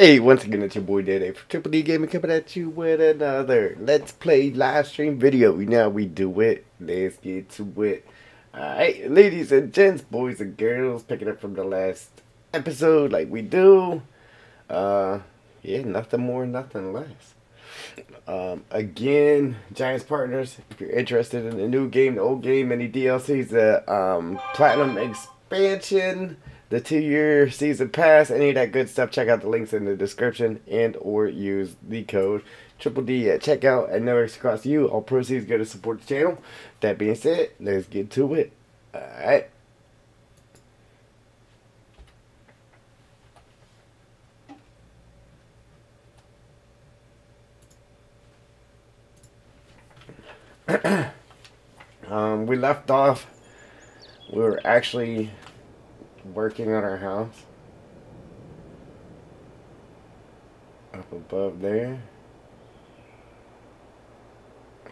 Hey, once again, it's your boy Dede for Triple D Gaming coming at you with another Let's Play live stream video. Know we do it. Let's get to it. Alright, ladies and gents, boys and girls, picking up from the last episode like we do. Uh, yeah, nothing more, nothing less. Um, again, Giants Partners, if you're interested in the new game, the old game, any DLCs, the um, Platinum Expansion, the two-year season pass, any of that good stuff, check out the links in the description and or use the code Triple D at checkout and never cost you. All proceeds go to support the channel. That being said, let's get to it. Alright. um, we left off. We were actually working on our house. Up above there.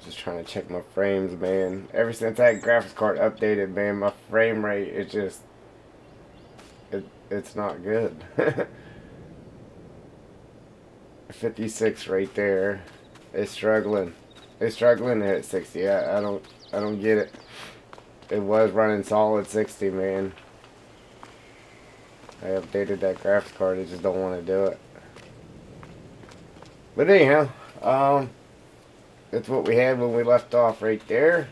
Just trying to check my frames, man. Ever since that graphics card updated, man, my frame rate is just it it's not good. 56 right there. It's struggling. It's struggling at 60. I, I don't I don't get it. It was running solid 60, man. I updated that graphics card. I just don't want to do it. But anyhow, um, that's what we had when we left off right there.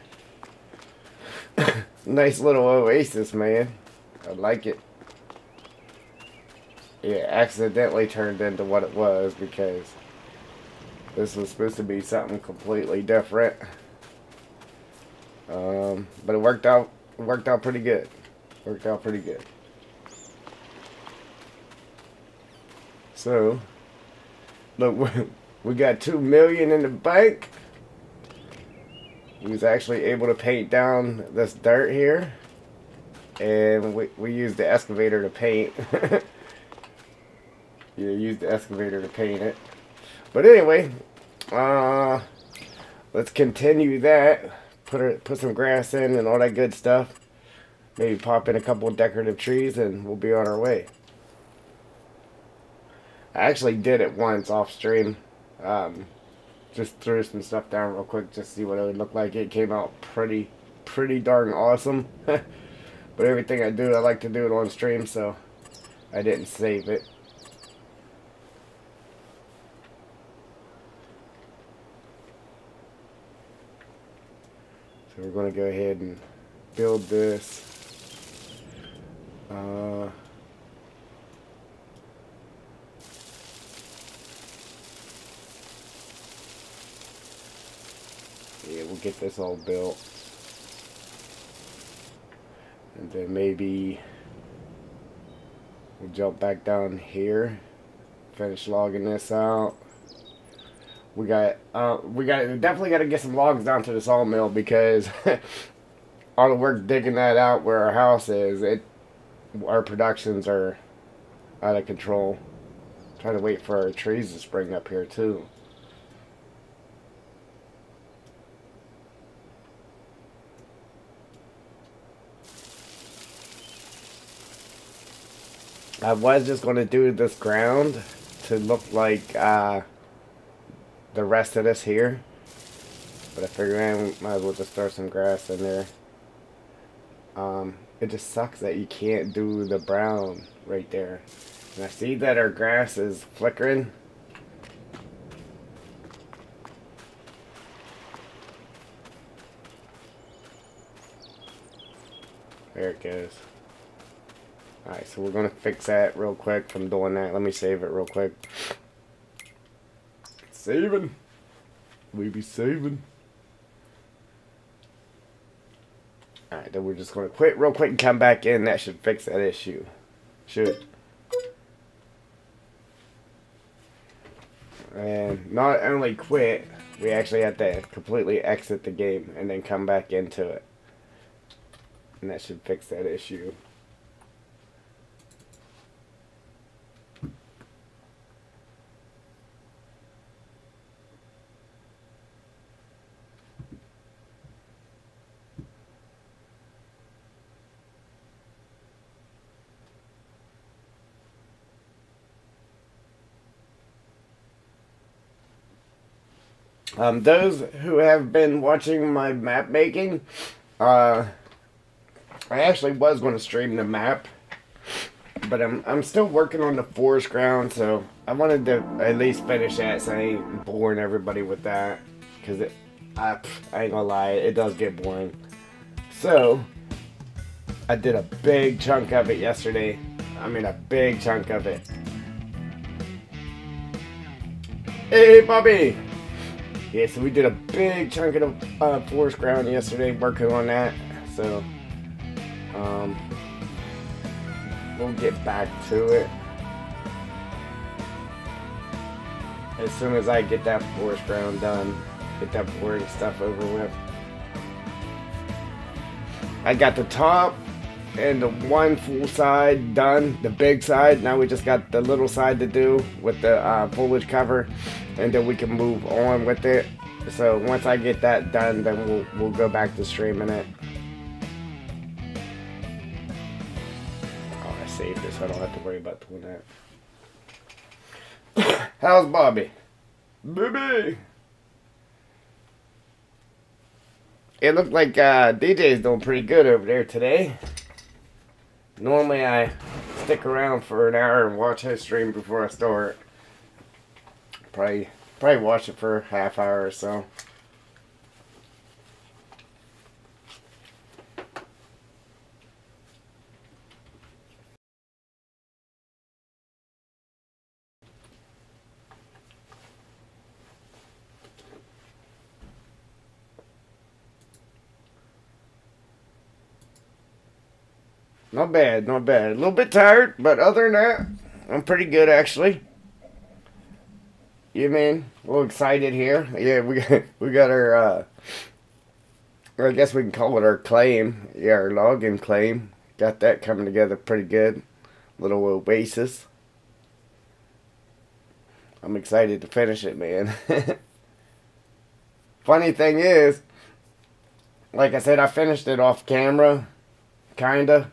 nice little oasis, man. I like it. It accidentally turned into what it was because this was supposed to be something completely different. Um, but it worked out. It worked out pretty good. Worked out pretty good. So, look, we got two million in the bank. We was actually able to paint down this dirt here. And we, we used the excavator to paint. yeah, used the excavator to paint it. But anyway, uh, let's continue that. Put put some grass in and all that good stuff. Maybe pop in a couple decorative trees and we'll be on our way. I actually did it once off stream. Um, just threw some stuff down real quick just to see what it would look like. It came out pretty, pretty darn awesome. but everything I do, I like to do it on stream, so I didn't save it. So we're going to go ahead and build this. Uh, yeah, we'll get this all built. And then maybe we'll jump back down here, finish logging this out. We got, uh, we got, definitely got to get some logs down to the sawmill because all the work digging that out where our house is, it, our productions are out of control. Trying to wait for our trees to spring up here too. I was just going to do this ground to look like uh, the rest of this here. But I figured I might as well just throw some grass in there. Um, it just sucks that you can't do the brown right there. And I see that our grass is flickering. There it goes. Alright, so we're going to fix that real quick from doing that. Let me save it real quick. Saving. We be saving. Alright, then we're just going to quit real quick and come back in. That should fix that issue. Should. And not only quit, we actually have to completely exit the game and then come back into it. And that should fix that issue. Um, those who have been watching my map making, uh, I actually was going to stream the map, but I'm I'm still working on the forest ground, so I wanted to at least finish that, so I ain't boring everybody with that, because it, I, I ain't gonna lie, it does get boring. So, I did a big chunk of it yesterday. I mean, a big chunk of it. Hey, Bobby! Yeah, so we did a big chunk of the uh, forest ground yesterday, working on that. So, um, we'll get back to it. As soon as I get that forest ground done, get that boring stuff over with. I got the top and the one full side done, the big side. Now we just got the little side to do with the uh, foliage cover, and then we can move on with it. So once I get that done, then we'll we'll go back to streaming it. Oh, I saved this. I don't have to worry about doing that. How's Bobby? Baby. It looked like uh, DJ's doing pretty good over there today. Normally I stick around for an hour and watch his stream before I start. Probably probably watch it for half hour or so. Not bad, not bad. A little bit tired, but other than that, I'm pretty good actually. You mean? A little excited here. Yeah, we got, we got our, uh, I guess we can call it our claim. Yeah, our logging claim. Got that coming together pretty good. Little oasis. I'm excited to finish it, man. Funny thing is, like I said, I finished it off camera, kinda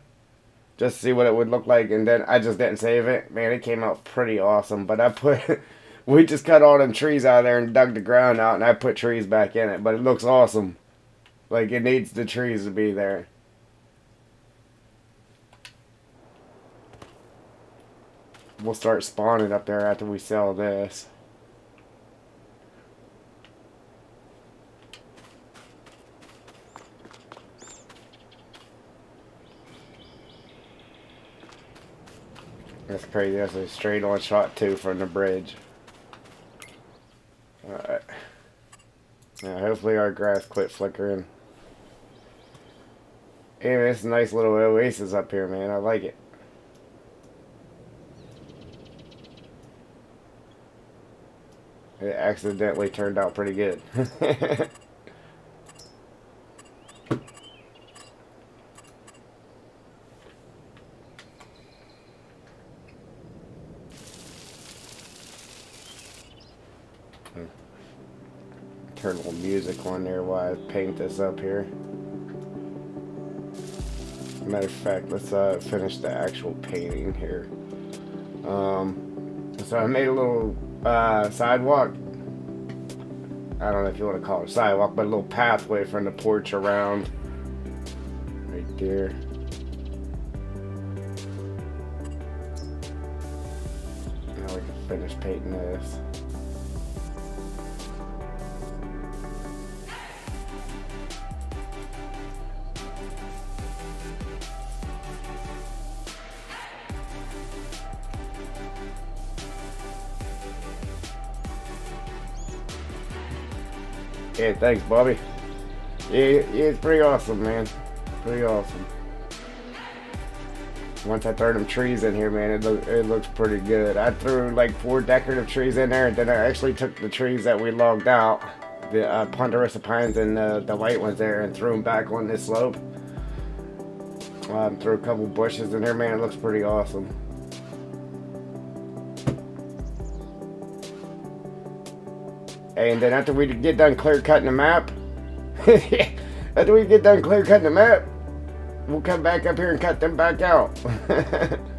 just to see what it would look like, and then I just didn't save it. Man, it came out pretty awesome. But I put, we just cut all them trees out of there and dug the ground out, and I put trees back in it. But it looks awesome. Like it needs the trees to be there. We'll start spawning up there after we sell this. That's crazy. That's a straight on shot too from the bridge. Alright. Now hopefully our grass quit flickering. Hey man, it's a nice little oasis up here, man. I like it. It accidentally turned out pretty good. turn a little music on there while I paint this up here. Matter of fact, let's uh, finish the actual painting here. Um, so I made a little uh, sidewalk. I don't know if you want to call it sidewalk, but a little pathway from the porch around right there. Now we can finish painting this. Yeah, thanks, Bobby. Yeah, yeah, it's pretty awesome, man. Pretty awesome. Once I throw them trees in here, man, it, look, it looks pretty good. I threw like four decorative trees in there, and then I actually took the trees that we logged out, the uh, ponderosa pines and uh, the white ones there, and threw them back on this slope. Um, threw a couple bushes in there, man. It looks pretty awesome. And then after we get done clear cutting the map, after we get done clear cutting the map, we'll come back up here and cut them back out.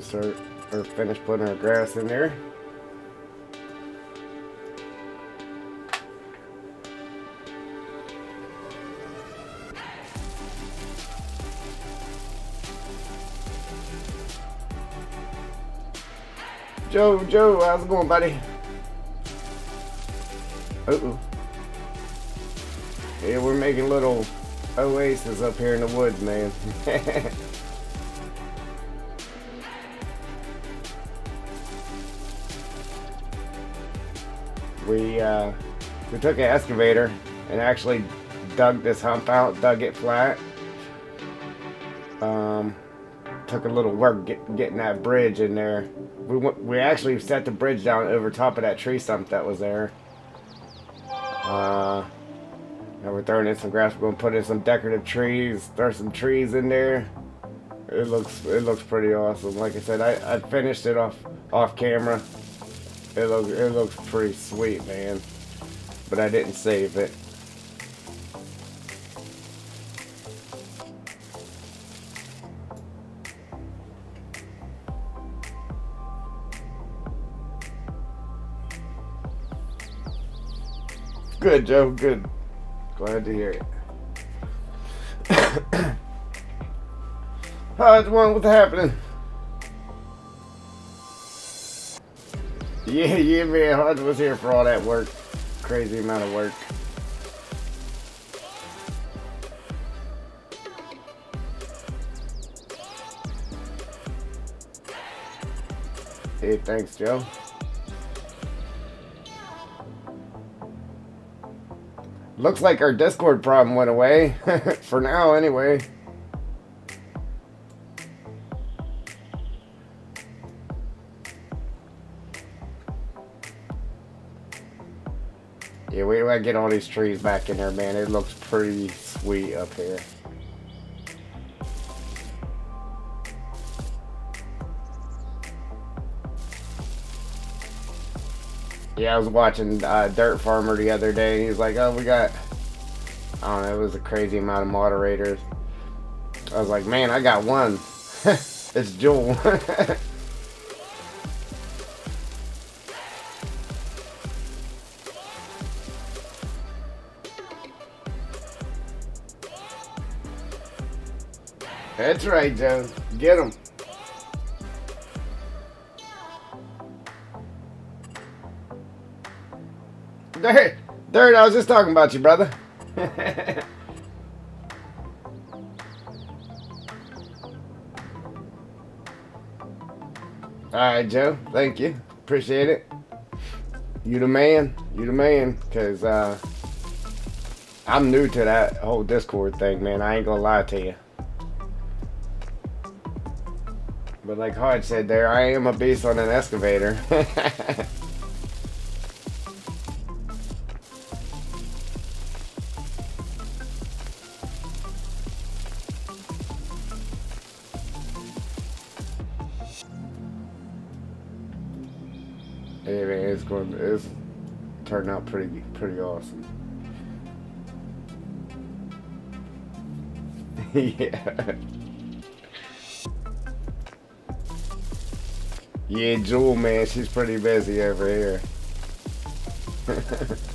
start, or finish putting our grass in there. Joe, Joe, how's it going, buddy? Uh oh. Yeah, we're making little oases up here in the woods, man. we uh, we took an excavator and actually dug this hump out, dug it flat. Um, took a little work get, getting that bridge in there. We we actually set the bridge down over top of that tree stump that was there. Uh, now we're throwing in some grass. We're gonna put in some decorative trees. Throw some trees in there. It looks it looks pretty awesome. Like I said, I, I finished it off off camera. It looks it looks pretty sweet, man. But I didn't save it. Good, Joe. Good. Glad to hear it. How's one what's happening? Yeah, yeah, man. Hodge was here for all that work. Crazy amount of work. Hey, thanks, Joe. Looks like our Discord problem went away. For now, anyway. Yeah, we gotta get all these trees back in there, man. It looks pretty sweet up here. Yeah, I was watching uh, Dirt Farmer the other day, and he was like, "Oh, we got, I don't know, it was a crazy amount of moderators." I was like, "Man, I got one. it's Jewel." That's right, Joe. Get him. Dirt, Dirt, I was just talking about you, brother. Alright, Joe. Thank you. Appreciate it. You the man. You the man. Because uh, I'm new to that whole Discord thing, man. I ain't to lie to you. But like Hodge said there, I am a beast on an excavator. Man, it's going. It's turned out pretty, pretty awesome. yeah. Yeah, Jewel, man, she's pretty busy over here.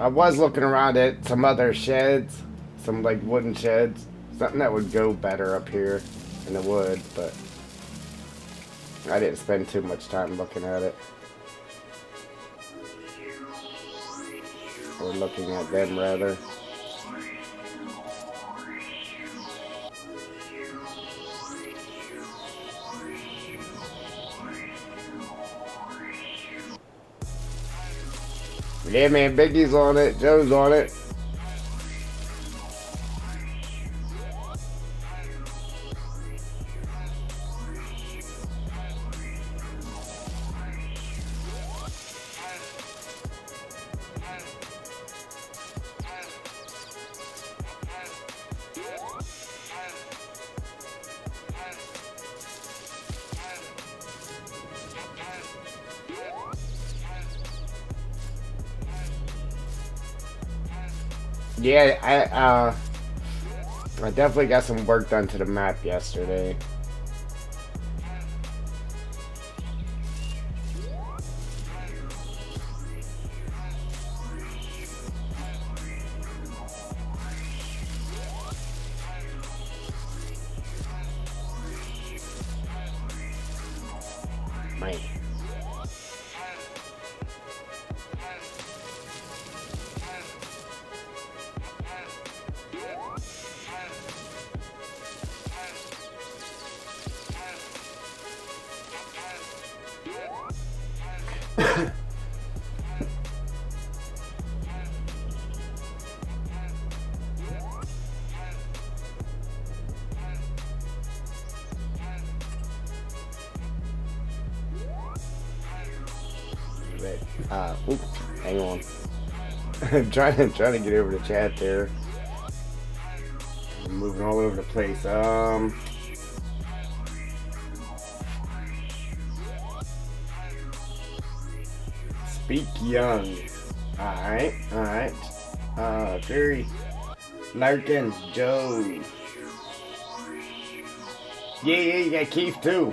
I was looking around at some other sheds, some like wooden sheds, something that would go better up here in the wood, but I didn't spend too much time looking at it. Or looking at them rather. Yeah, man, Biggie's on it. Joe's on it. Definitely got some work done to the map yesterday. I'm trying to trying to get over the chat there. I'm moving all over the place. Um. Speak young. Alright, alright. Uh, Fury. Larkin, Joe. Yeah, yeah, you got Keith too.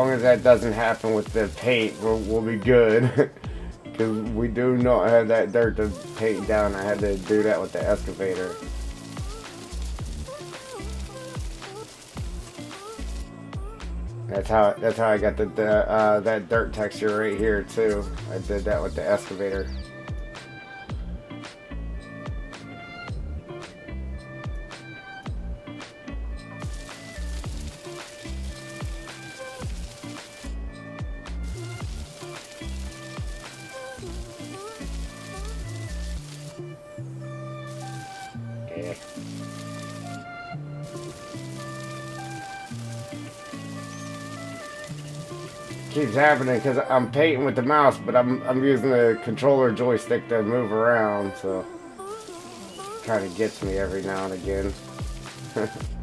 Long as that doesn't happen with the paint, we'll, we'll be good. Because we do not have that dirt to paint down. I had to do that with the excavator. That's how that's how I got the, the uh, that dirt texture right here too. I did that with the excavator. Happening because I'm painting with the mouse, but I'm I'm using the controller joystick to move around, so kind of gets me every now and again.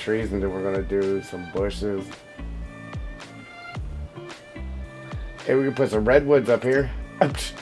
trees and then we're gonna do some bushes. Okay, we can put some redwoods up here.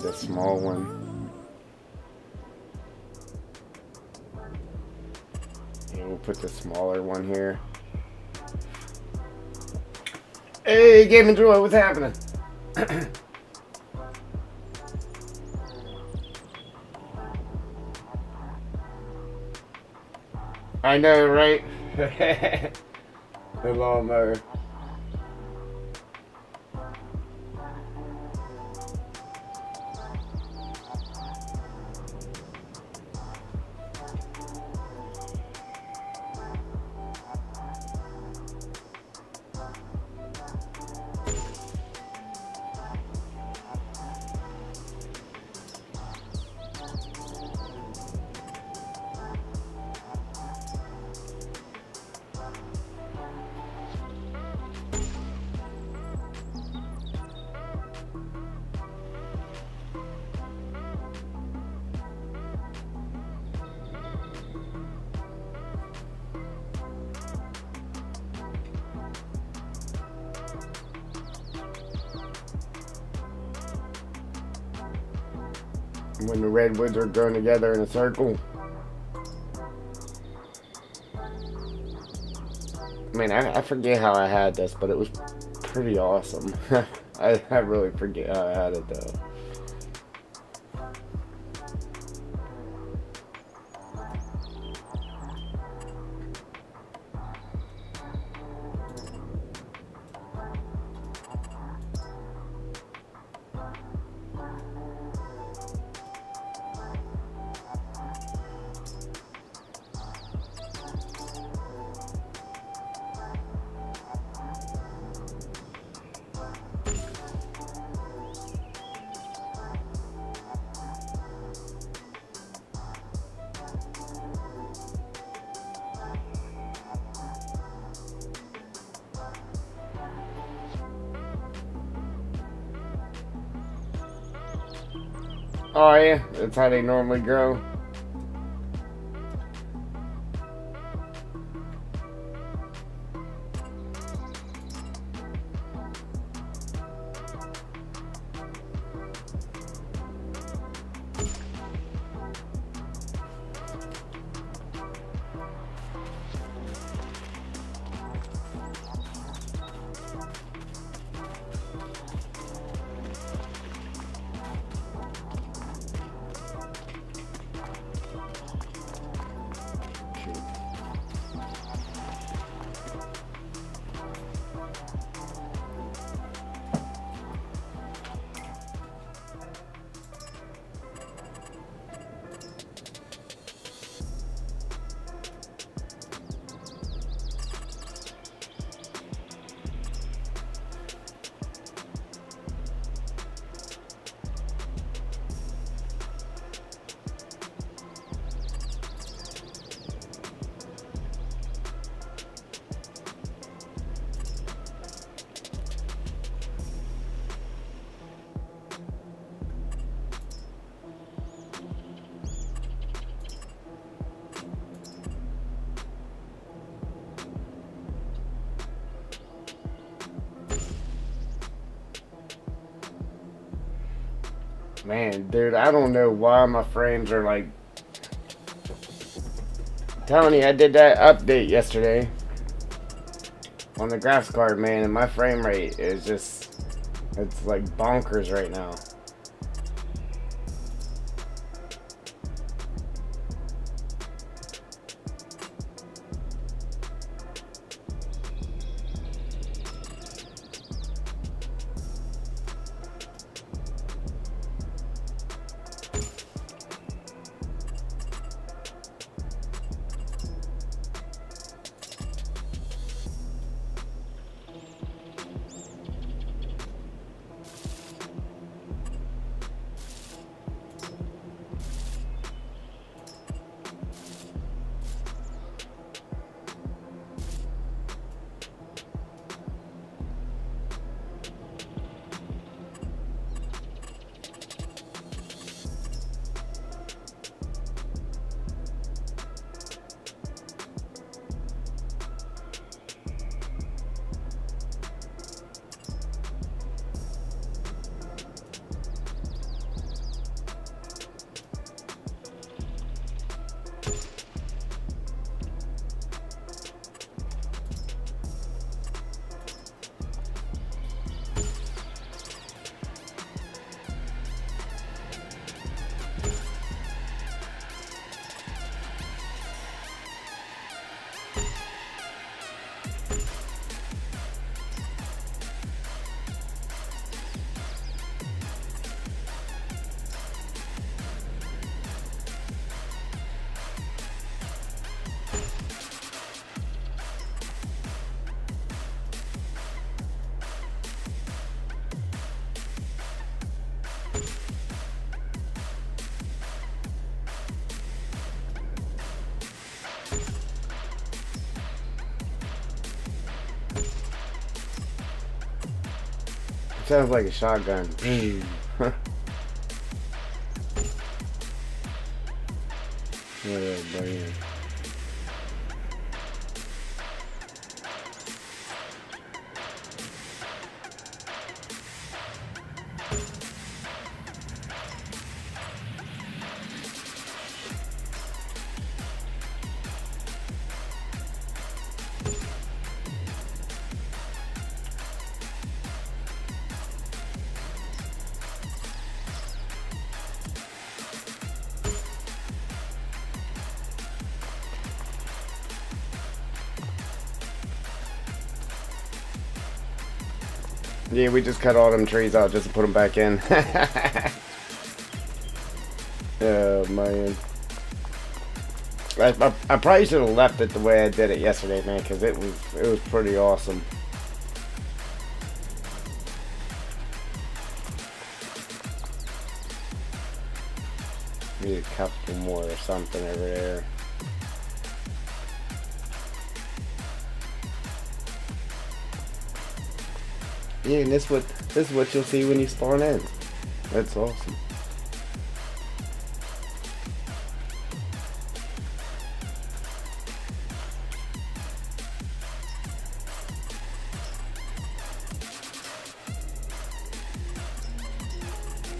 the small one. Yeah, we'll put the smaller one here. Hey, Game and Joy, what's happening? I know, right? the lawnmower. Are growing together in a circle. I mean, I, I forget how I had this, but it was pretty awesome. I, I really forget how I had it though. That's how they normally grow. Man, dude, I don't know why my frames are like. You, I did that update yesterday on the graphics card, man, and my frame rate is just. It's like bonkers right now. Sounds like a shotgun. Mm. Yeah, we just cut all them trees out just to put them back in. oh, man. I, I, I probably should have left it the way I did it yesterday, man, because it was, it was pretty awesome. Need a couple more or something Yeah, and this what this is what you'll see when you spawn in. That's awesome.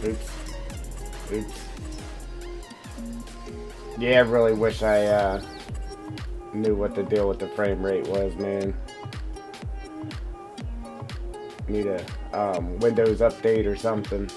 Oops. Oops. Yeah, I really wish I uh, knew what the deal with the frame rate was, man need a um, Windows update or something.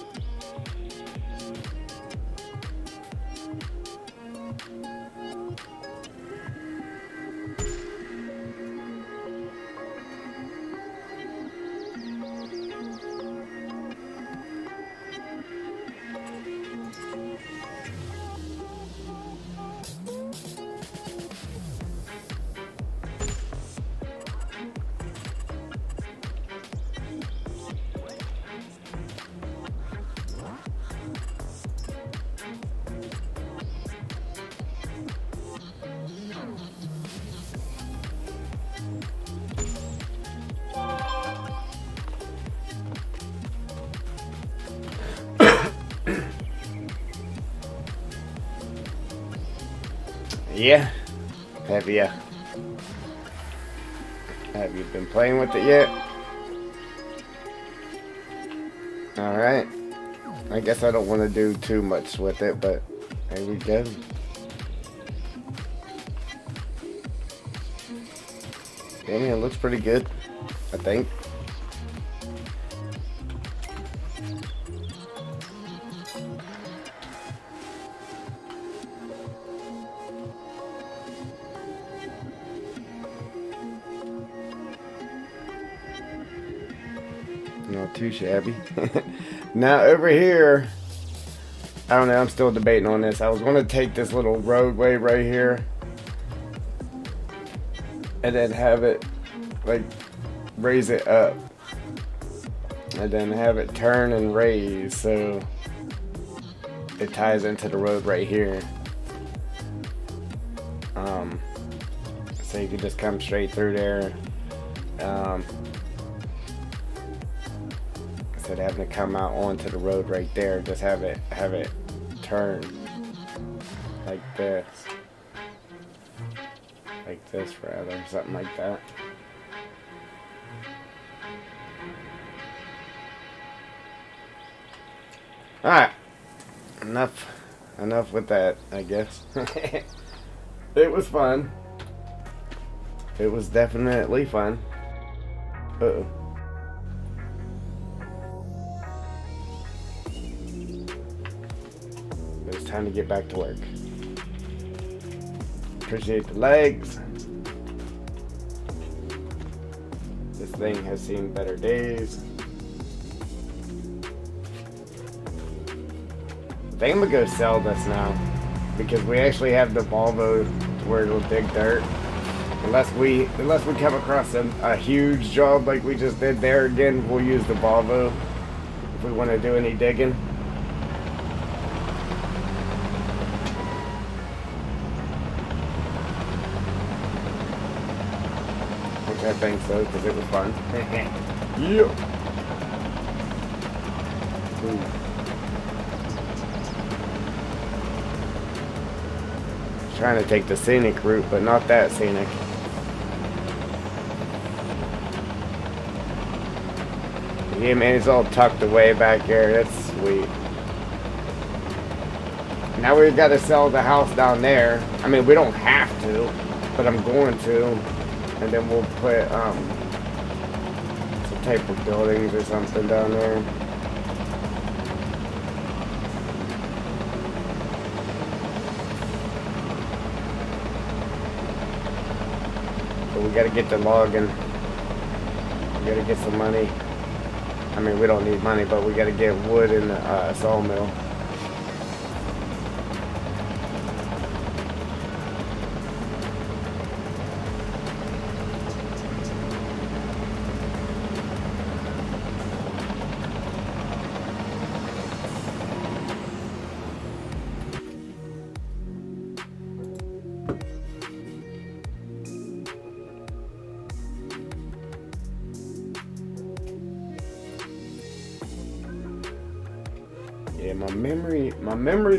Do too much with it, but there we go. Yeah, it looks pretty good, I think. Not too shabby. now over here, I don't know, I'm still debating on this. I was to take this little roadway right here and then have it like raise it up and then have it turn and raise so it ties into the road right here um, so you could just come straight through there um, instead of having to come out onto the road right there just have it have it turn. Like this. Like this rather. Something like that. Alright enough. Enough with that I guess. It was fun. It was definitely fun. Uh time to get back to work. Appreciate the legs. This thing has seen better days. I think I'm gonna go sell this now because we actually have the Volvo to where it'll dig dirt. Unless we unless we come across a, a huge job like we just did there again, we'll use the Volvo if we want to do any digging. I think so, because it was fun. yeah. Ooh. Trying to take the scenic route, but not that scenic. Yeah, man, it's all tucked away back there. That's sweet. Now we've got to sell the house down there. I mean, we don't have to, but I'm going to. And then we'll put um, some type of buildings or something down there. But we gotta get the logging. We gotta get some money. I mean, we don't need money, but we gotta get wood in the uh, sawmill.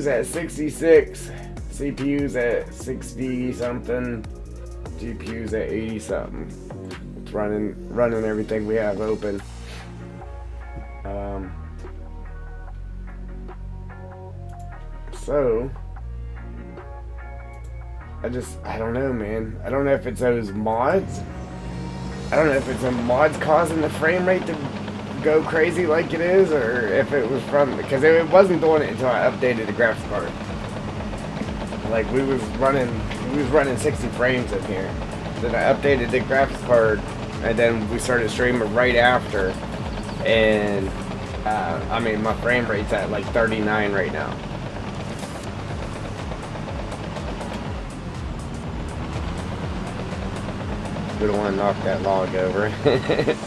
Memory's at 66. CPU's at 60 something. GPU's at 80 something. It's running, running everything we have open. Um, so, I just, I don't know, man. I don't know if it's those mods. I don't know if it's a mods causing the frame rate to go crazy like it is, or if it was from because it wasn't doing it until I updated the graphics card. Like we was running, we was running 60 frames in here. Then I updated the graphics card, and then we started streaming right after. And uh, I mean, my frame rate's at like 39 right now. We don't want to knock that log over.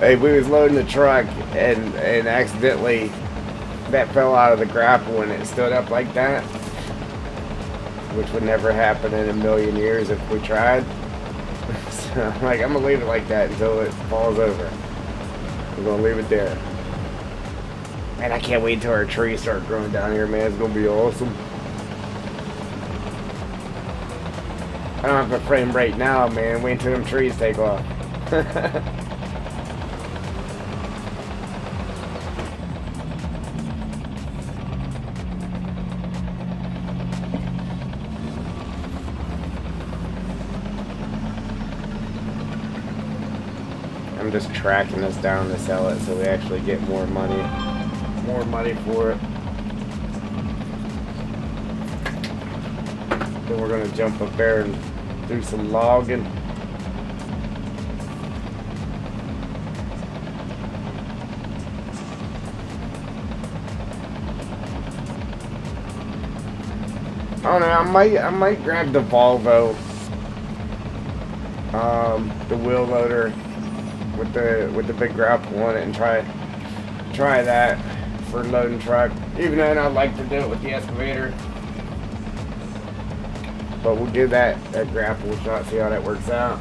Hey, we was loading the truck and and accidentally that fell out of the grapple and it stood up like that, which would never happen in a million years if we tried. so like I'm gonna leave it like that until it falls over. We're gonna leave it there. Man, I can't wait until our trees start growing down here, man. It's gonna be awesome. I don't have a frame right now, man. Wait until them trees take off. tracking us down to sell it so we actually get more money. More money for it. Then we're gonna jump up there and do some logging. I don't know, I might I might grab the Volvo. Um, the wheel loader with the with the big grapple on it and try try that for loading truck. Even though I'd like to do it with the excavator. But we'll do that that grapple shot, see how that works out.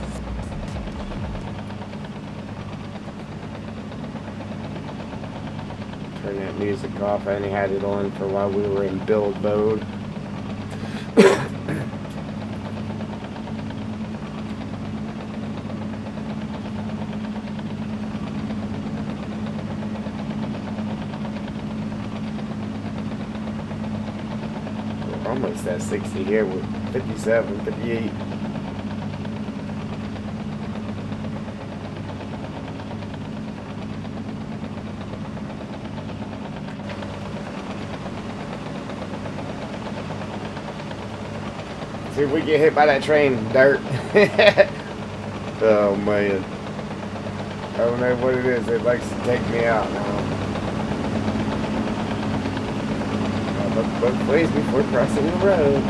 Turn that music off. I only had it on for while we were in build mode. We're 60 here with 57, 58. See if we get hit by that train, dirt. oh man. I don't know what it is. It likes to take me out now. Uh, Look both ways before crossing the road.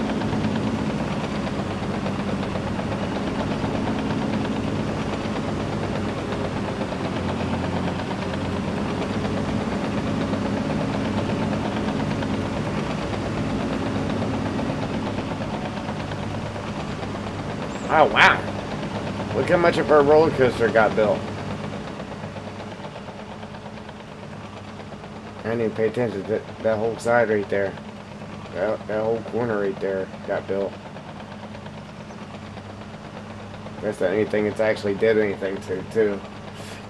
Oh wow. Look how much of our roller coaster got built. I didn't pay attention to that, that whole side right there. That, that whole corner right there got built. That's the only thing it's actually did anything to, too.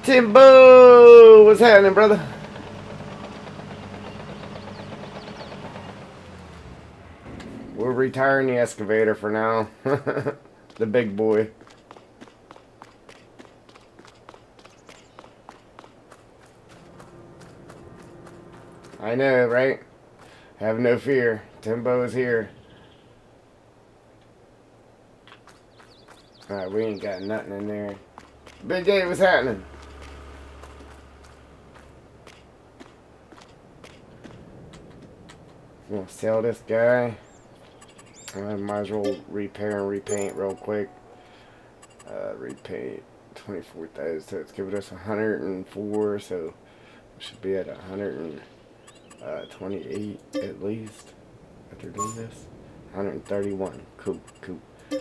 Timbo! What's happening, brother? We're retiring the excavator for now. the big boy. I know, right? Have no fear. Timbo is here. Alright, we ain't got nothing in there. Big J, what's happening? I'm Gonna sell this guy. I might as well repair and repaint real quick. Uh, repaint 24,000, so it's giving us 104, so we should be at 128 at least after doing this. 131, cool, cool. So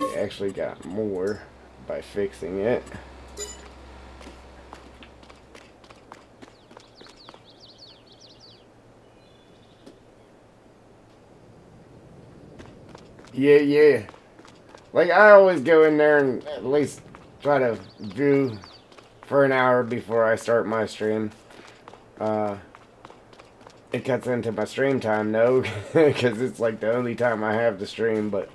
we actually got more by fixing it. Yeah, yeah. Like, I always go in there and at least try to do for an hour before I start my stream. Uh, it cuts into my stream time, though, because it's like the only time I have to stream, but,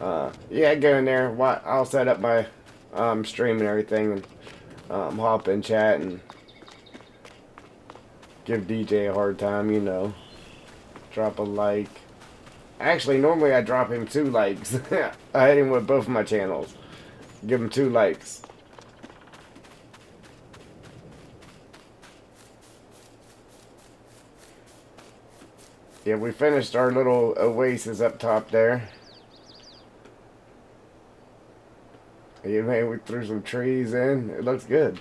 uh, yeah, go in there, I'll set up my, um, stream and everything, and, um, hop in chat and give DJ a hard time, you know. Drop a like. Actually, normally I drop him two likes. I hit him with both of my channels. Give him two likes. Yeah, we finished our little oasis up top there. Yeah, man, we threw some trees in. It looks good.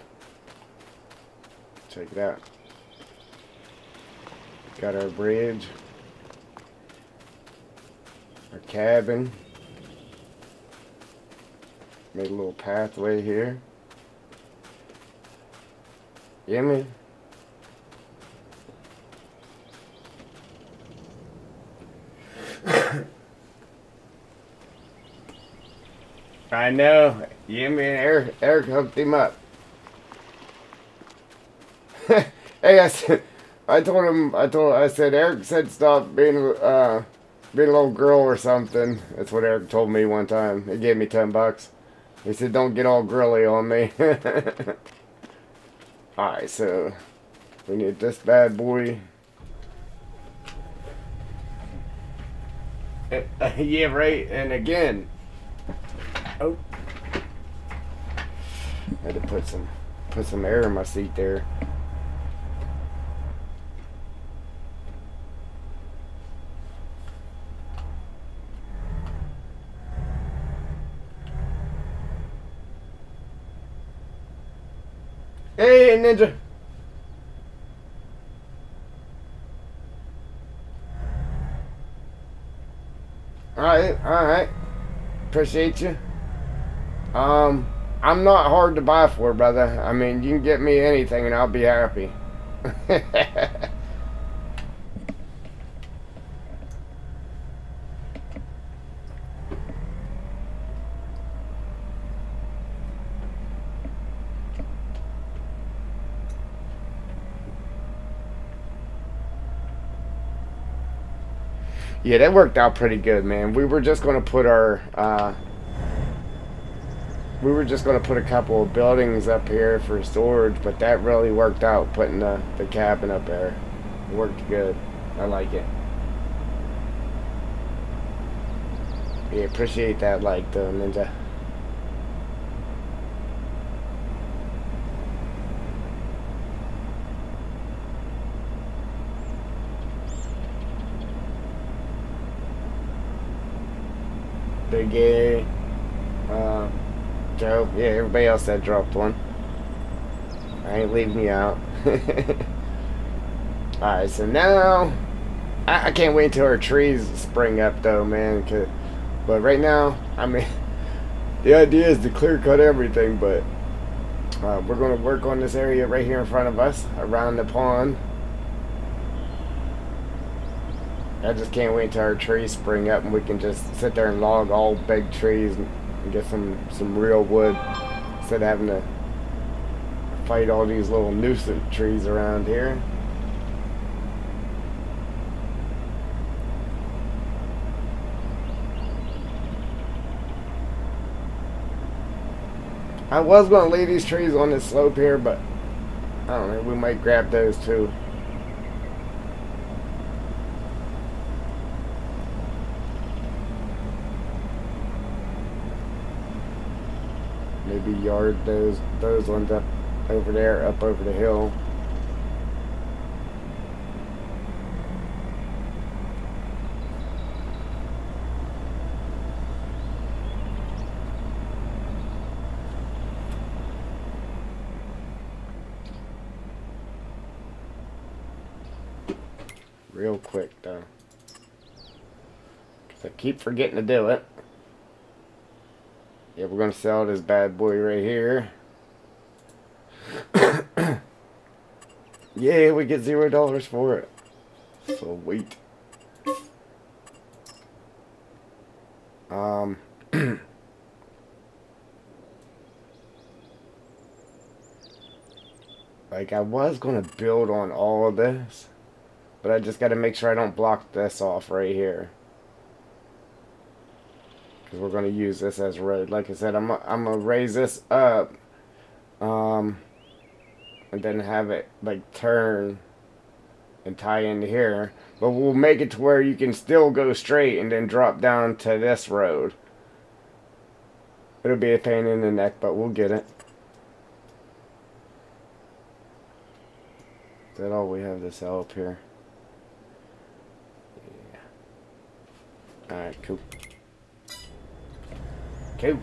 Check it out. Got our bridge our cabin. Made a little pathway here. Yeah, man. I know. Yeah, man. Eric, Eric hooked him up. hey, I said, I told him, I told, I said, Eric said stop being, uh, being a little girl or something. That's what Eric told me one time. He gave me 10 bucks. He said, don't get all girly on me. Alright, so we need this bad boy. yeah, right. And again, oh, had to put some put some air in my seat there. Hey, Ninja. Alright, alright. Appreciate you. Um, I'm not hard to buy for, brother. I mean, you can get me anything and I'll be happy. Yeah, that worked out pretty good, man. We were just going to put our, uh, we were just going to put a couple of buildings up here for storage, but that really worked out, putting the, the cabin up there. It worked good. I like it. Yeah, appreciate that like, though, Ninja. Big Gary, uh, Joe. Yeah, everybody else that dropped one. I ain't leaving you out. Alright, so now I, I, can't wait until our trees spring up though, man. But right now, I mean, the idea is to clear cut everything, but Uh, we're going to work on this area right here in front of us, around the pond. I just can't wait until our trees spring up and we can just sit there and log all big trees and get some, some real wood instead of having to fight all these little nuisance trees around here. I was going to leave these trees on this slope here, but I don't know, we might grab those too. Maybe yard those those ones up over there, up over the hill. real quick though. Cause I keep forgetting to do it. Yeah, we're gonna sell this bad boy right here. yeah, we get zero dollars for it. So wait. Um like I was gonna build on all of this. But I just got to make sure I don't block this off right here. We're going to use this as road. Like I said, I'm, I'm going to raise this up. Um, and then have it like turn and tie into here. But we'll make it to where you can still go straight and then drop down to this road. It'll be a pain in the neck, but we'll get it. Is that all we have to sell up here? Yeah. Alright, cool. Cool.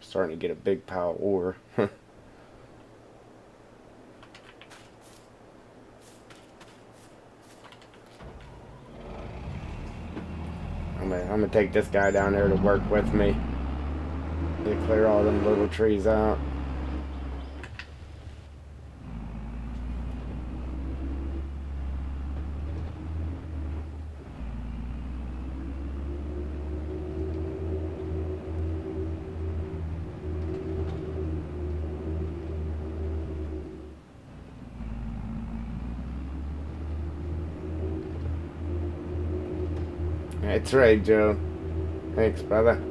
Starting to get a big pile of ore. I'm gonna take this guy down there to work with me. To clear all them little trees out. That's right, Joe. Thanks, brother.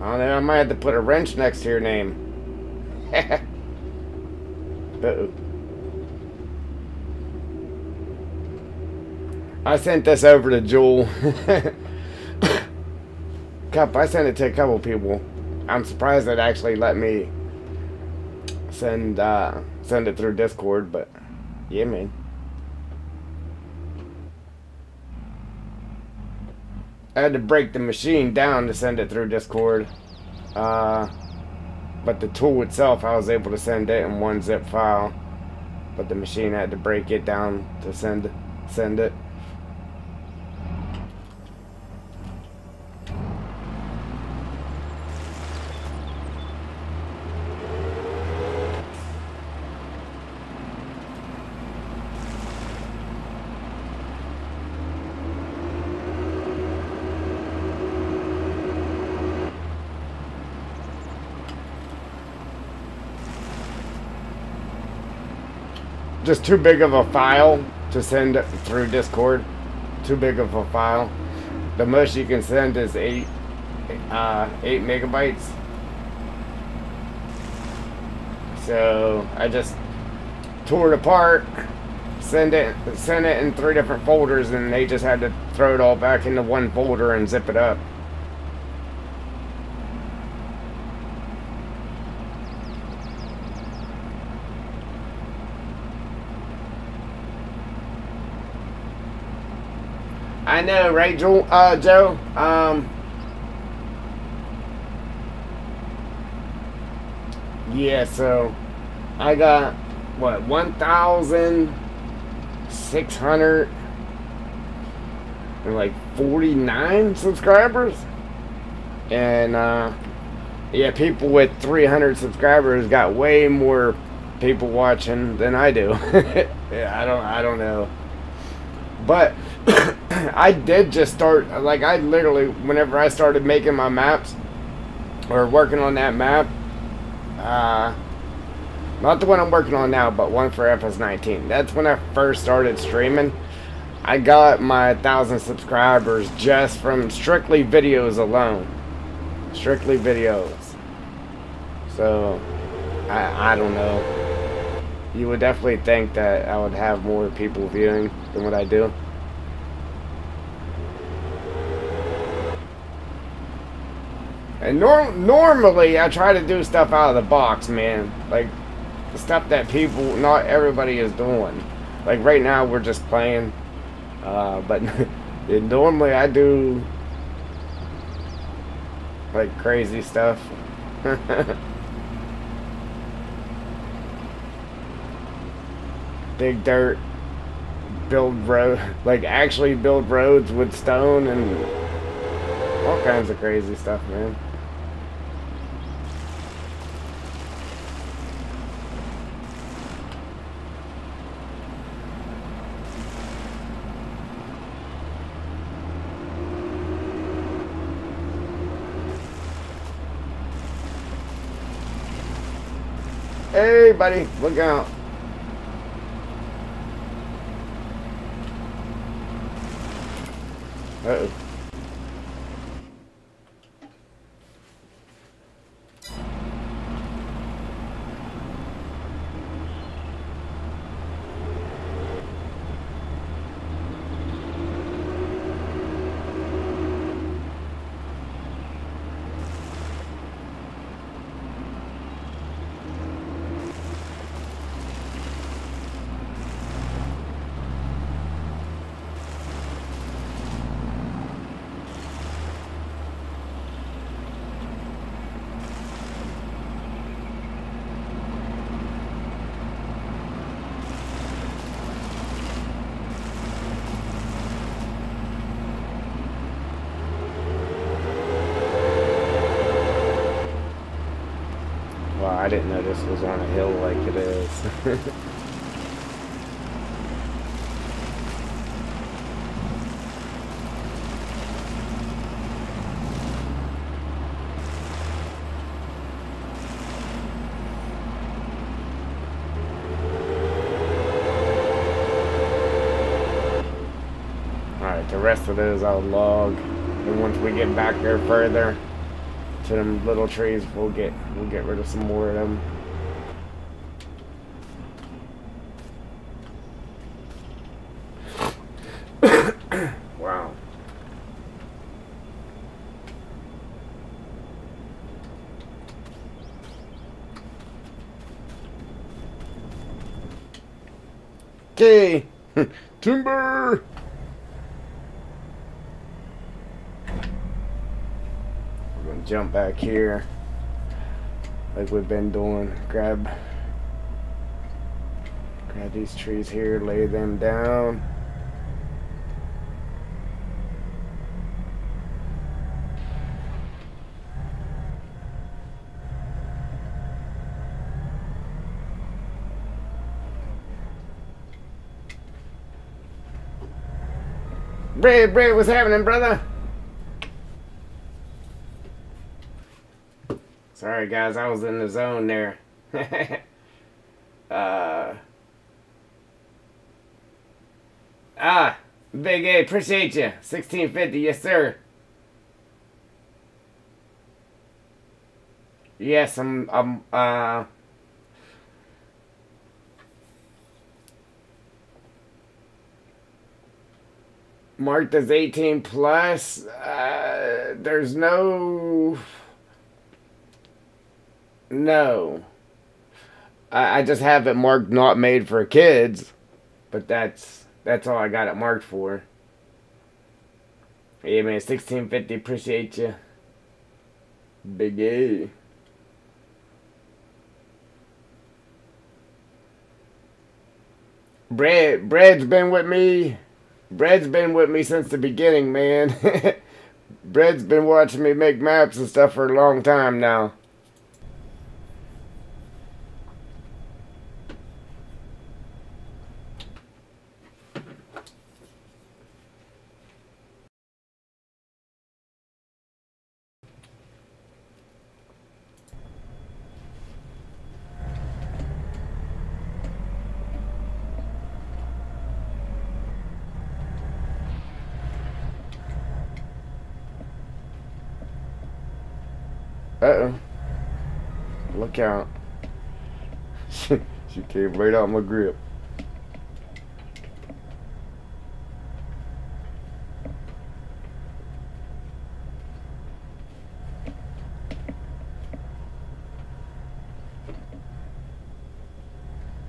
Oh, then I might have to put a wrench next to your name. Uh-oh. I sent this over to Jewel. Cup, I sent it to a couple people. I'm surprised it actually let me send uh, send it through Discord, but yeah, man. I had to break the machine down to send it through Discord. Uh, but the tool itself, I was able to send it in one zip file. But the machine had to break it down to send send it. Just too big of a file to send through Discord. Too big of a file. The most you can send is eight, uh, eight megabytes. So I just tore it apart, send it, send it in three different folders, and they just had to throw it all back into one folder and zip it up. Know, right, Joe? Uh, Joe. Um, yeah, so I got what one thousand six hundred and like forty nine subscribers, and uh, yeah, people with three hundred subscribers got way more people watching than I do. yeah, I don't, I don't know, but I did just start. Like I literally, whenever I started making my maps or working on that map, uh, not the one I'm working on now, but one for FS19. That's when I first started streaming. I got my thousand subscribers just from strictly videos alone. Strictly videos. So, I, I don't know. You would definitely think that I would have more people viewing than what I do. And norm normally I try to do stuff out of the box, man. Like stuff that people, not everybody is doing. Like right now we're just playing, uh, but normally I do like crazy stuff. Dig dirt, build road, like actually build roads with stone and all kinds of crazy stuff, man. Hey, buddy, look out. Uh-oh. I didn't know this was on a hill like it is. Alright, the rest of those I'll log. And once we get back there further, to them little trees. We'll get we'll get rid of some more of them. wow. Okay. Timber. Jump back here like we've been doing. Grab grab these trees here, lay them down. Brad, Brad, what's happening, brother? Sorry, guys, I was in the zone there. uh, ah, Big A, appreciate you. 1650, yes, sir. Yes, I'm, I'm, uh... Marked as 18 plus. Uh, there's no... No. I, I just have it marked not made for kids, but that's that's all I got it marked for. Hey man, sixteen fifty. Appreciate you, Big A. Bread, bread's been with me. Bread's been with me since the beginning, man. bread's been watching me make maps and stuff for a long time now. Right out my grip.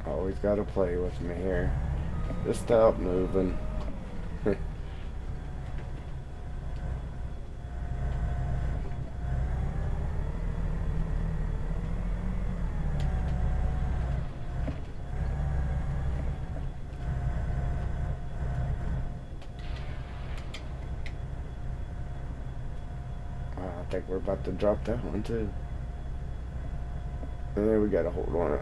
Always gotta play with me here. Just stop moving. I think we're about to drop that one too. And then we gotta hold on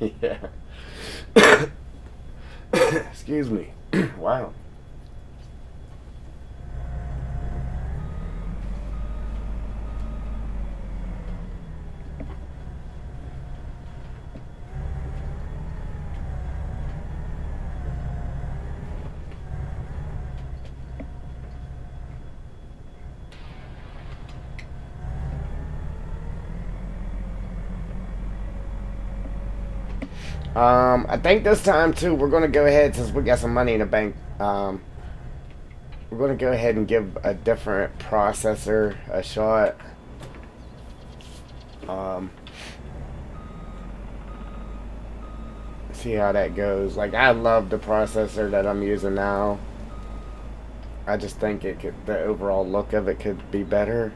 it. yeah. Excuse me. wow. Um, I think this time too, we're gonna go ahead since we got some money in the bank. Um, we're gonna go ahead and give a different processor a shot. Um, see how that goes. Like I love the processor that I'm using now. I just think it could, the overall look of it could be better.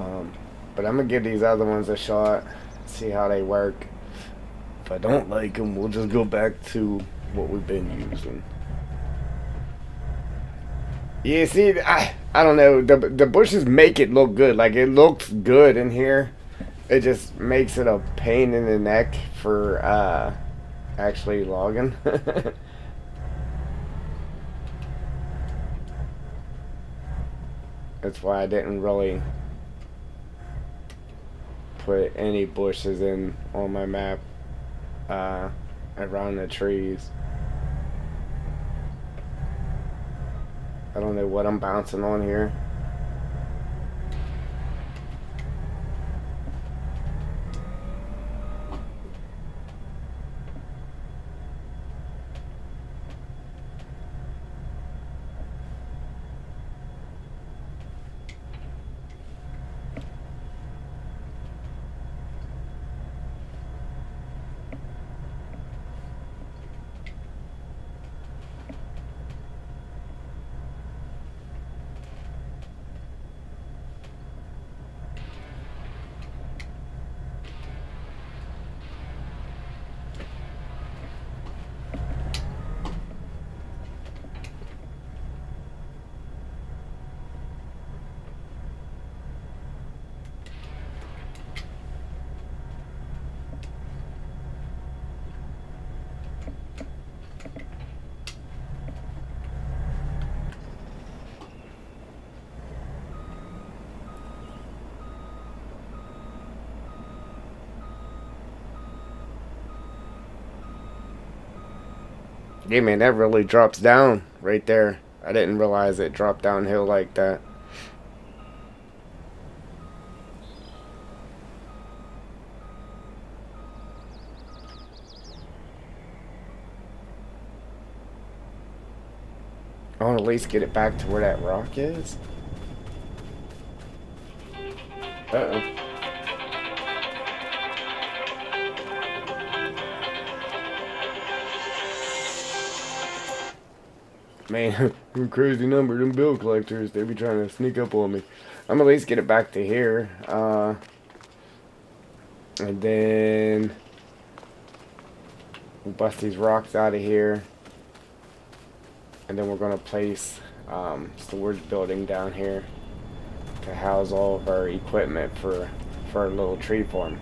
Um, but I'm gonna give these other ones a shot, see how they work. If I don't like them, we'll just go back to what we've been using. Yeah, see, I I don't know. The the bushes make it look good. Like it looks good in here. It just makes it a pain in the neck for uh, actually logging. That's why I didn't really put any bushes in on my map uh, around the trees. I don't know what I'm bouncing on here. Yeah, man, that really drops down right there. I didn't realize it dropped downhill like that. I want to at least get it back to where that rock is. Uh-oh. Man, crazy number, them bill collectors, they be trying to sneak up on me. I'm at least get it back to here. Uh, and then we'll bust these rocks out of here. And then we're going to place um, storage building down here to house all of our equipment for, for our little tree farm.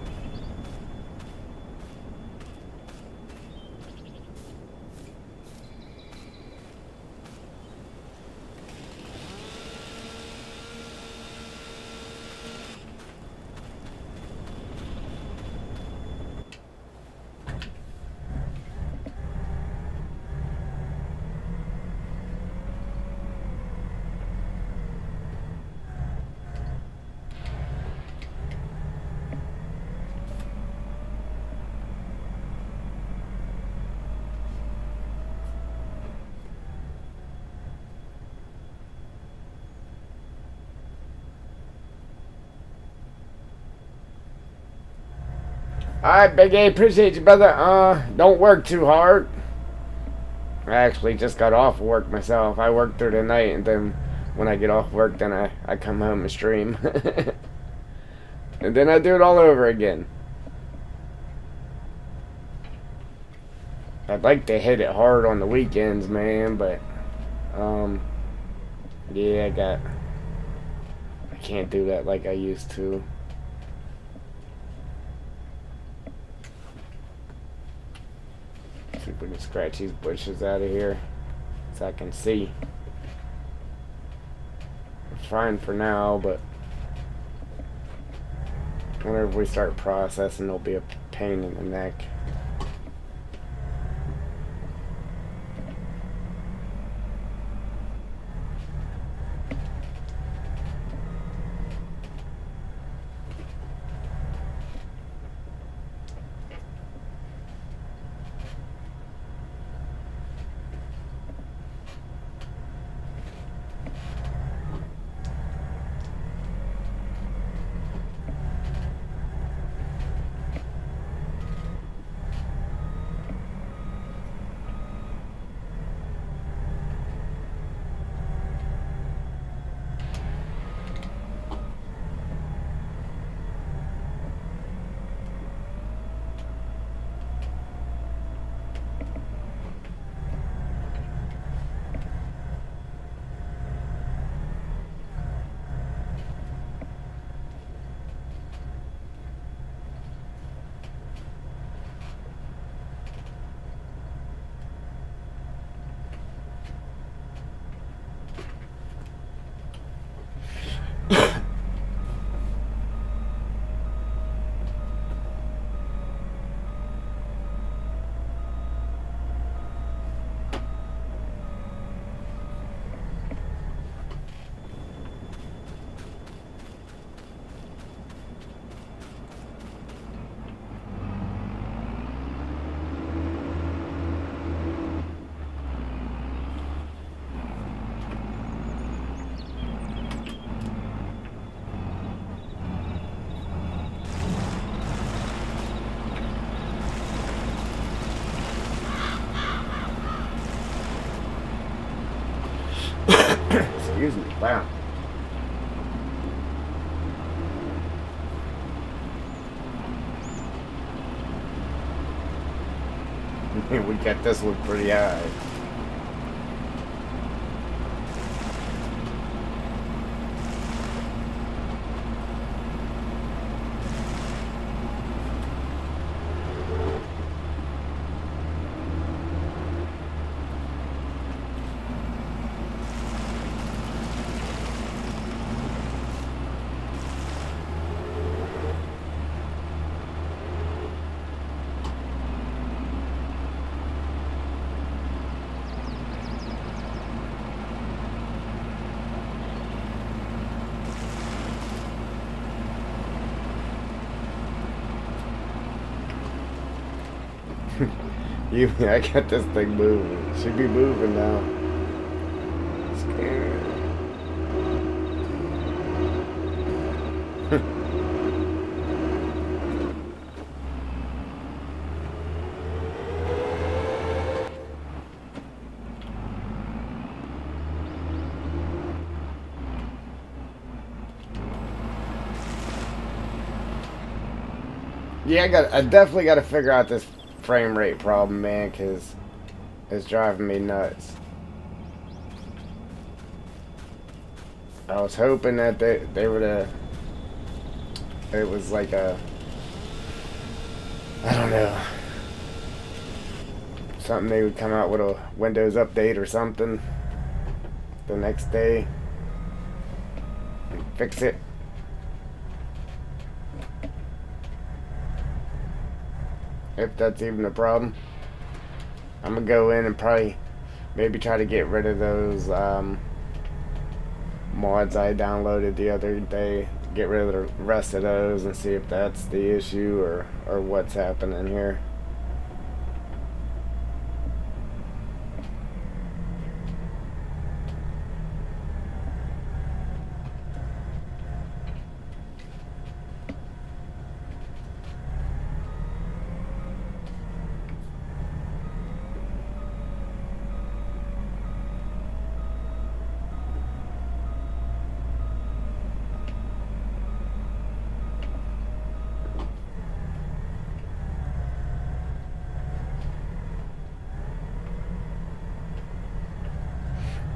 Alright, Big A, appreciate you, brother. Uh, don't work too hard. I actually just got off work myself. I work through the night, and then when I get off work, then I, I come home and stream. and then I do it all over again. I'd like to hit it hard on the weekends, man, but, um, yeah, I got, I can't do that like I used to. See if we can scratch these bushes out of here so I can see. It's fine for now, but whenever we start processing, it'll be a pain in the neck. we got this one pretty high. I got this thing moving. It should be moving now. Yeah, I got. I definitely got to figure out this frame rate problem, man, because it's driving me nuts. I was hoping that they they would have. It was like a. I don't know. Something they would come out with a Windows update or something the next day and fix it. If that's even a problem. I'm gonna go in and probably maybe try to get rid of those um, mods I downloaded the other day. Get rid of the rest of those and see if that's the issue or, or what's happening here.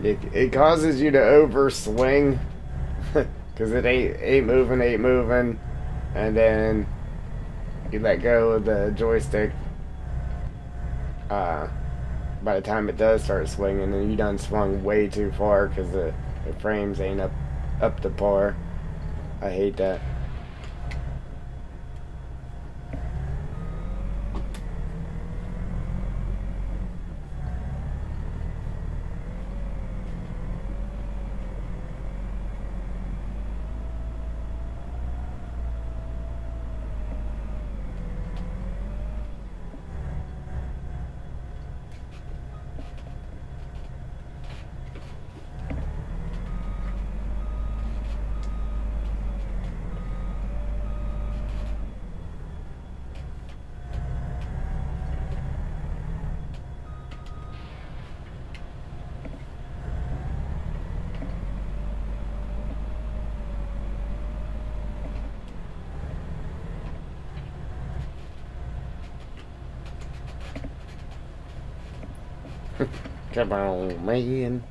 It, it causes you to overswing because it ain't ain't moving, ain't moving, and then you let go of the joystick. Uh, by the time it does start swinging, and you done swung way too far because the, the frames ain't up up to par. I hate that. Come on, man.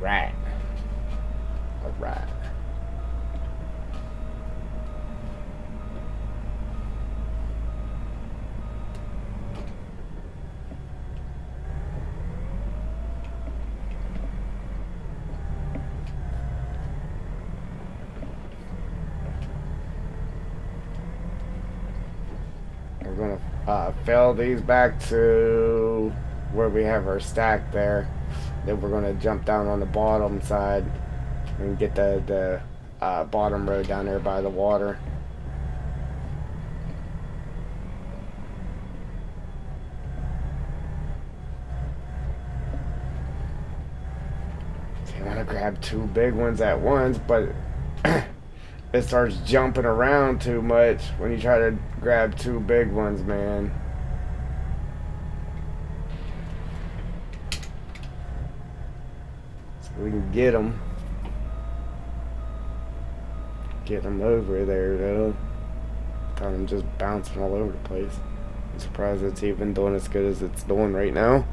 Right. Alright. We're gonna uh, fill these back to where we have our stack there. Then we're gonna jump down on the bottom side and get the the uh, bottom road down there by the water. So want to grab two big ones at once, but it starts jumping around too much when you try to grab two big ones, man. So we can get them. Get them over there, though. Them just bouncing all over the place. I'm surprised it's even doing as good as it's doing right now.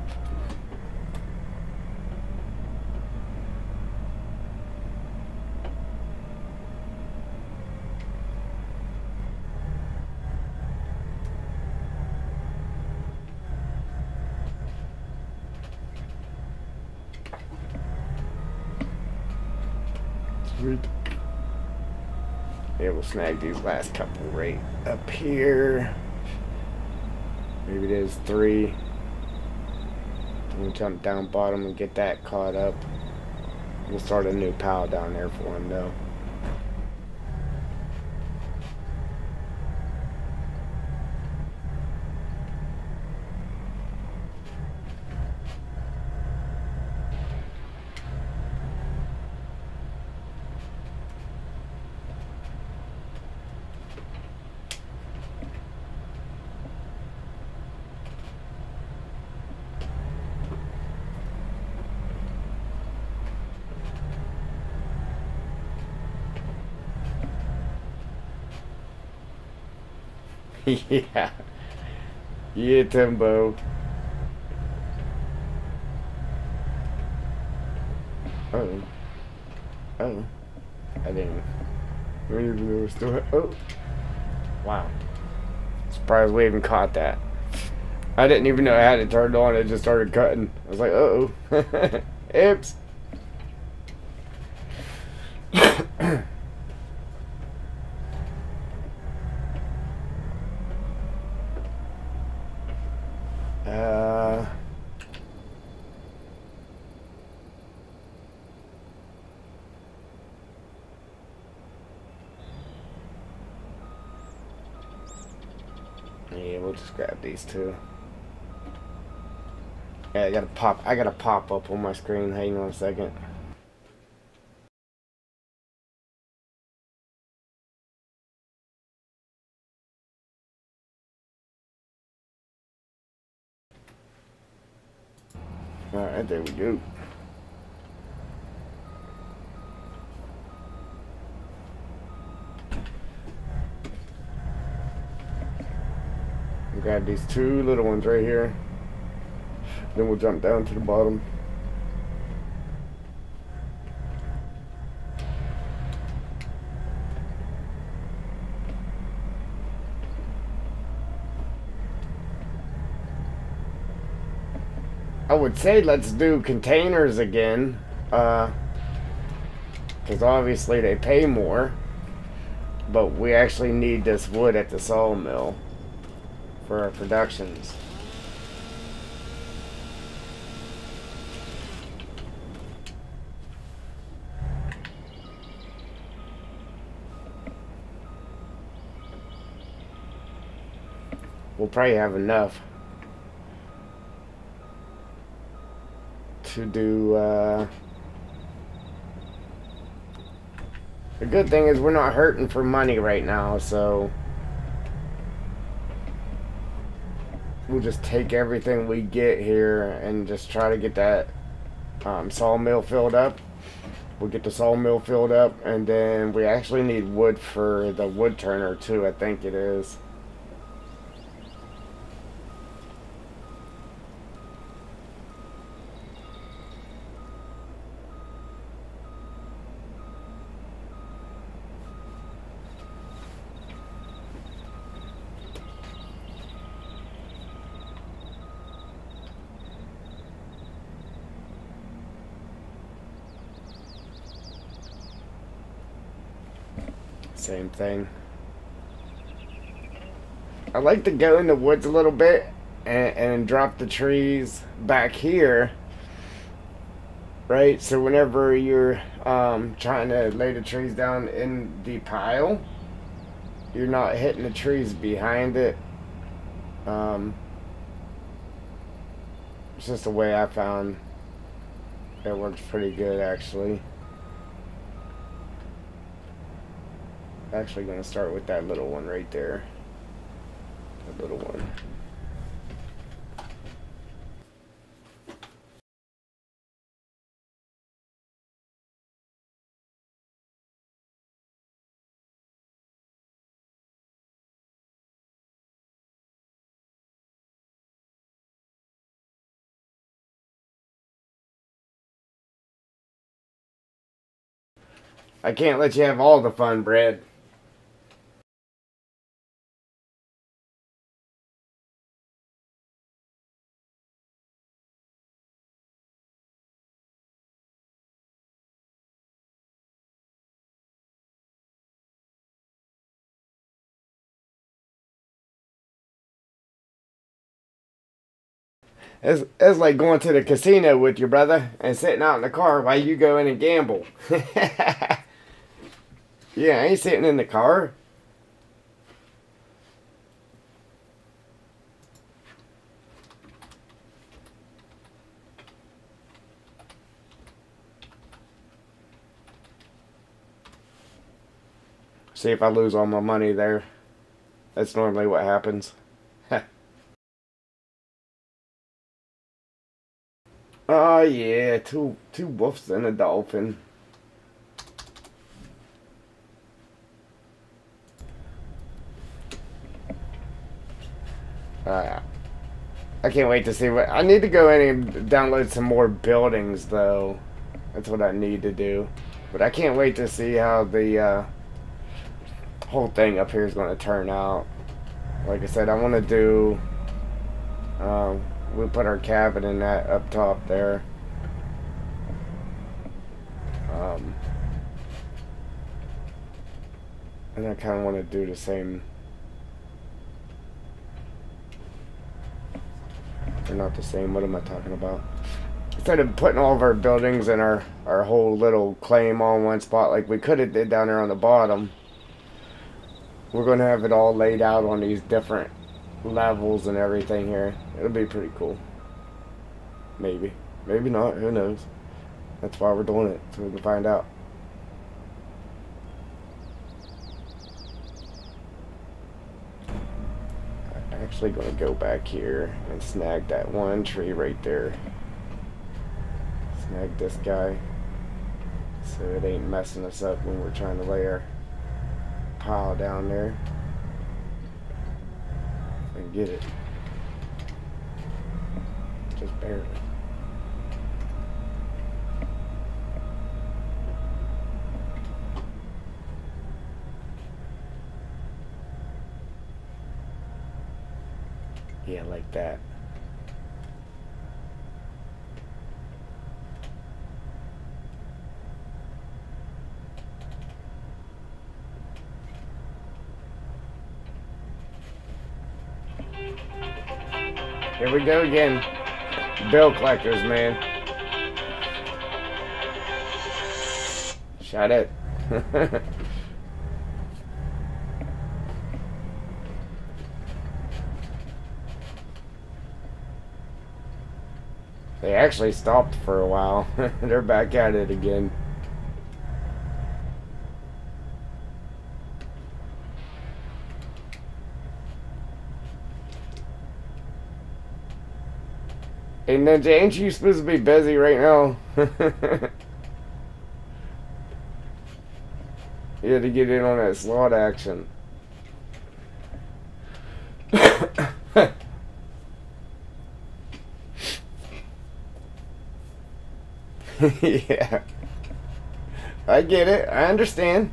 Sweet. Yeah, we'll snag these last couple right up here. Maybe there's three. We'll jump down bottom and get that caught up. We'll start a new pile down there for him, though. yeah. Yeah, Timbo. Oh. Oh. I didn't even know was. Oh. Wow. Surprised we even caught that. I didn't even know I had it turned on. It just started cutting. I was like, uh oh. Oops. uh. Yeah, we'll just grab these two. Yeah, I gotta pop. I gotta pop up on my screen. Hang on a second. All right, there we go. Grab these two little ones right here. Then we'll jump down to the bottom. I would say let's do containers again. Uh, because obviously they pay more. But we actually need this wood at the sawmill for our productions. We'll probably have enough to do uh, the good thing is we're not hurting for money right now so we'll just take everything we get here and just try to get that um, sawmill filled up. We'll get the sawmill filled up and then we actually need wood for the wood turner too I think it is Same thing. I like to go in the woods a little bit and, and drop the trees back here. Right? So whenever you're um, trying to lay the trees down in the pile, you're not hitting the trees behind it. Um, it's just the way I found it works pretty good actually. Actually going to start with that little one right there. The little one. I can't let you have all the fun, Brad. It's, it's like going to the casino with your brother and sitting out in the car while you go in and gamble. yeah, I ain't sitting in the car. See if I lose all my money there. That's normally what happens. Oh yeah, two two wolves and a dolphin. Uh, I can't wait to see what I need to go in and download some more buildings though. That's what I need to do. But I can't wait to see how the uh, whole thing up here is going to turn out. Like I said, I want to do. Um, we put our cabin in that up top there. Um, and I kind of want to do the same. They're not the same. What am I talking about? Instead of putting all of our buildings and our, our whole little claim on one spot like we could have did down there on the bottom we're going to have it all laid out on these different levels and everything here. It'll be pretty cool. Maybe. Maybe not. Who knows? That's why we're doing it. So we can find out. I'm actually going to go back here and snag that one tree right there. Snag this guy. So it ain't messing us up when we're trying to lay our pile down there. Get it. Just barely. Yeah, like that. We go again. Bill collectors, man. Shut it. they actually stopped for a while. They're back at it again. Hey Ninja, ain't you supposed to be busy right now? you had to get in on that slot action. yeah. I get it. I understand.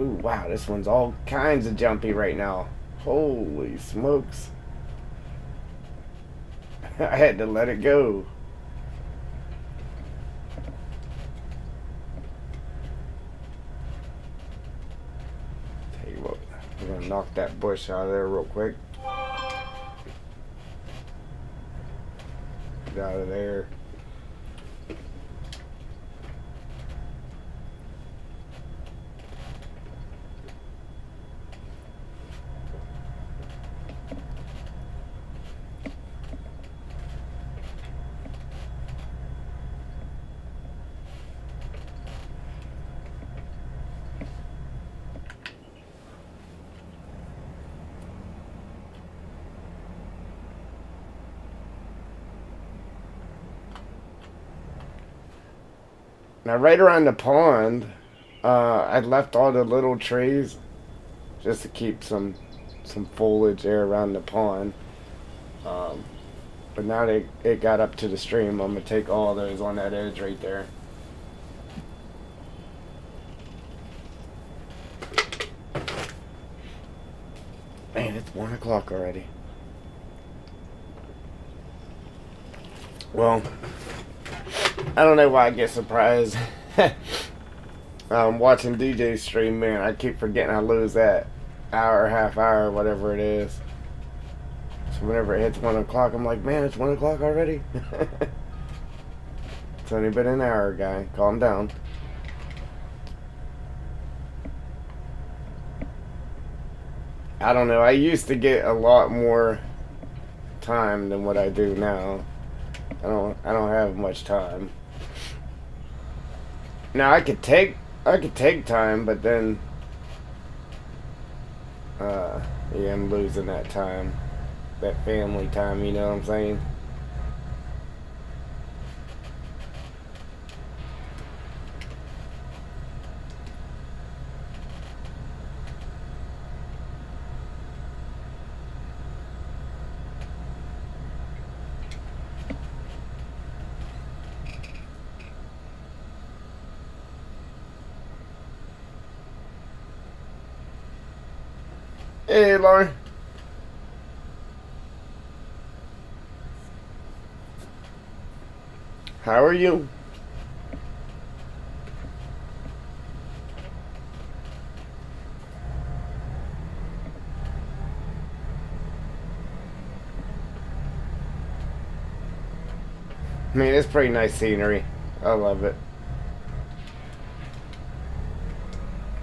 Ooh, wow, this one's all kinds of jumpy right now. Holy smokes. I had to let it go. Tell you what, we're gonna knock that bush out of there real quick. Get out of there. Now, right around the pond, uh, I left all the little trees just to keep some some foliage there around the pond. Um, but now they it got up to the stream, I'm gonna take all those on that edge right there. Man, it's one o'clock already. Well, I don't know why I get surprised. um, watching DJ stream, man, I keep forgetting I lose that hour, half hour, whatever it is. So whenever it hits one o'clock, I'm like, man, it's one o'clock already. it's only been an hour, guy. Calm down. I don't know. I used to get a lot more time than what I do now. I don't. I don't have much time. Now I could take. I could take time, but then. Uh, yeah, I'm losing that time, that family time. You know what I'm saying? Hey, Lauren. How are you? I mean, it's pretty nice scenery. I love it.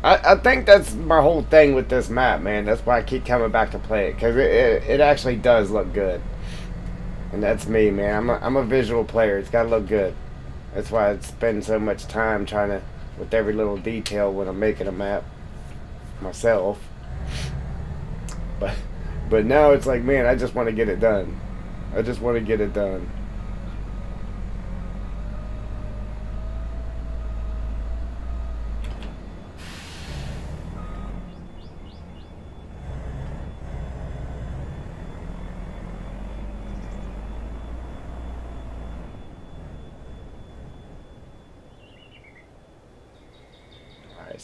I, I think that's my whole thing with this map, man. That's why I keep coming back to play it. Because it, it, it, actually does look good. And that's me, man. I'm a, I'm a visual player. It's got to look good. That's why I spend so much time trying to, with every little detail when I'm making a map myself. But, but now it's like, man, I just want to get it done. I just want to get it done.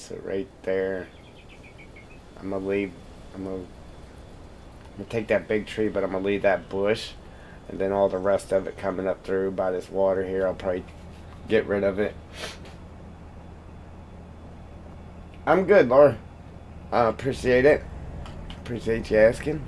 so right there, I'm gonna leave, I'm gonna, I'm gonna take that big tree, but I'm gonna leave that bush, and then all the rest of it coming up through by this water here, I'll probably get rid of it. I'm good, Laura. I appreciate it. Appreciate you asking.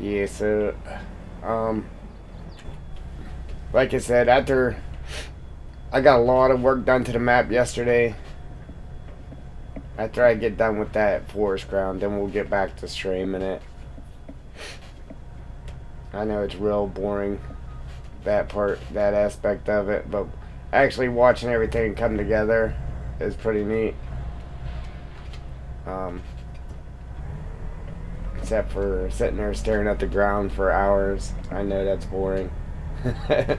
Yeah, so, um, like I said, after I got a lot of work done to the map yesterday, after I get done with that forest ground, then we'll get back to streaming it. I know it's real boring, that part, that aspect of it, but actually watching everything come together is pretty neat. Um, except for sitting there staring at the ground for hours. I know that's boring. this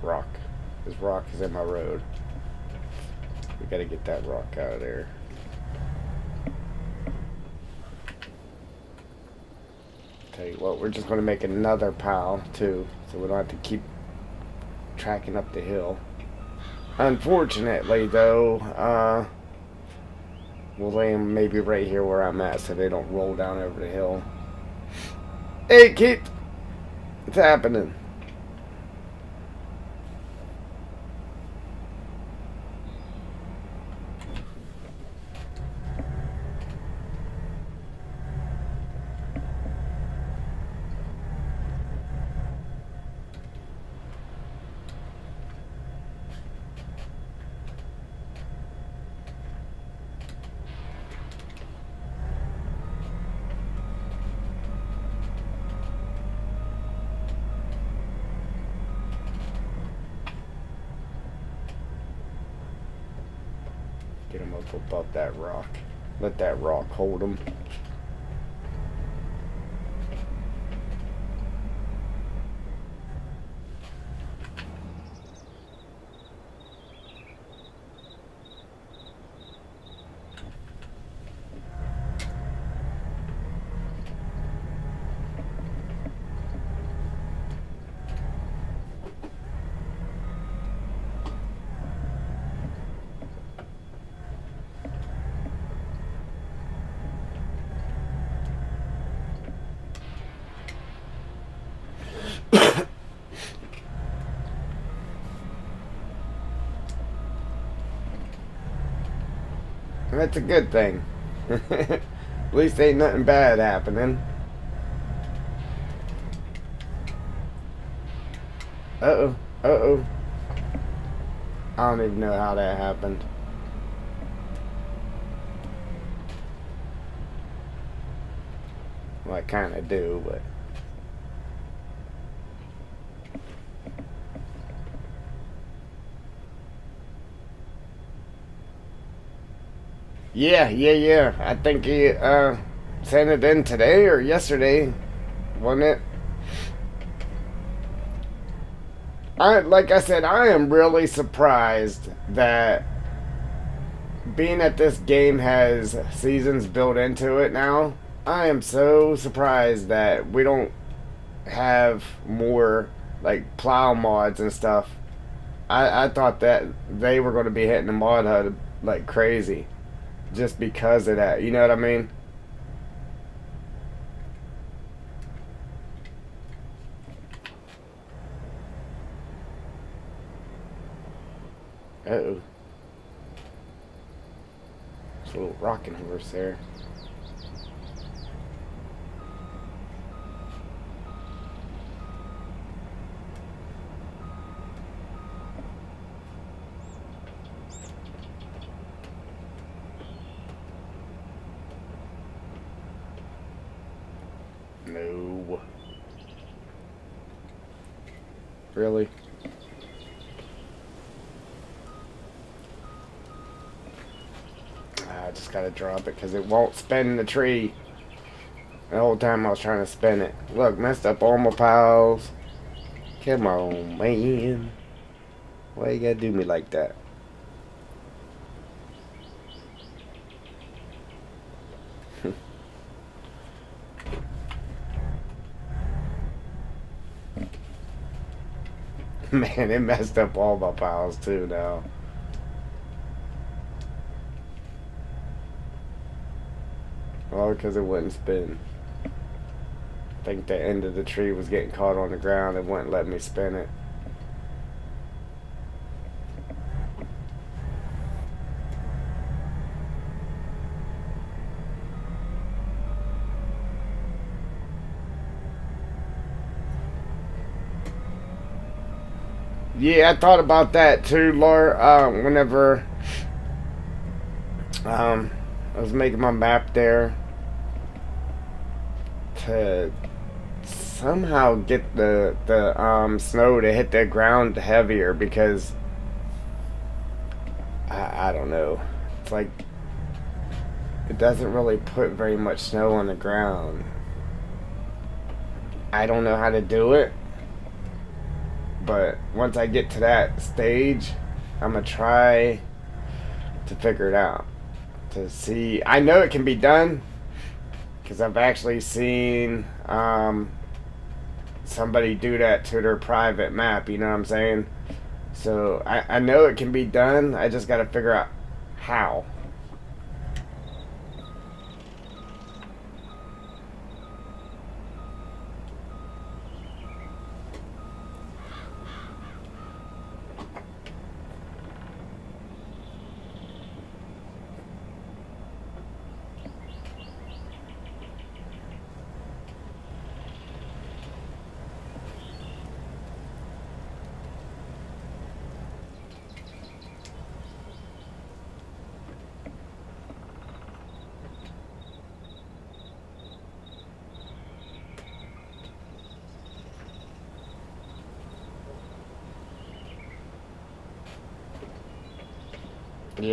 rock. This rock is in my road. We gotta get that rock out of there. Tell you what, we're just going to make another pile too, so we don't have to keep tracking up the hill. Unfortunately, though, uh, we'll lay them maybe right here where I'm at so they don't roll down over the hill. Hey, Kit! It's happening? That rock hold him. That's a good thing. At least ain't nothing bad happening. Uh-oh. Uh-oh. I don't even know how that happened. Well, I kind of do, but... Yeah, yeah, yeah. I think he uh, sent it in today or yesterday, wasn't it? I like I said, I am really surprised that being that this game has seasons built into it now. I am so surprised that we don't have more like plow mods and stuff. I, I thought that they were going to be hitting the mod hub like crazy just because of that. You know what I mean? Uh oh. There's a little rocking horse there. No. Really? Ah, I gotta drop it because it won't spin the tree. The whole time I was trying to spin it. Look, messed up all my piles. Come on, man. Why you gotta do me like that? Man, it messed up all my piles too now. Because it wouldn't spin. I think the end of the tree was getting caught on the ground and wouldn't let me spin it. Yeah, I thought about that too, Laura. Uh, whenever um, I was making my map there to somehow get the the um, snow to hit the ground heavier because I, I don't know. It's like it doesn't really put very much snow on the ground. I don't know how to do it. But once I get to that stage, I'm to try to figure it out. To see, I know it can be done because I've actually seen um, somebody do that to their private map, you know what I'm saying? So I, I know it can be done, I just got to figure out how.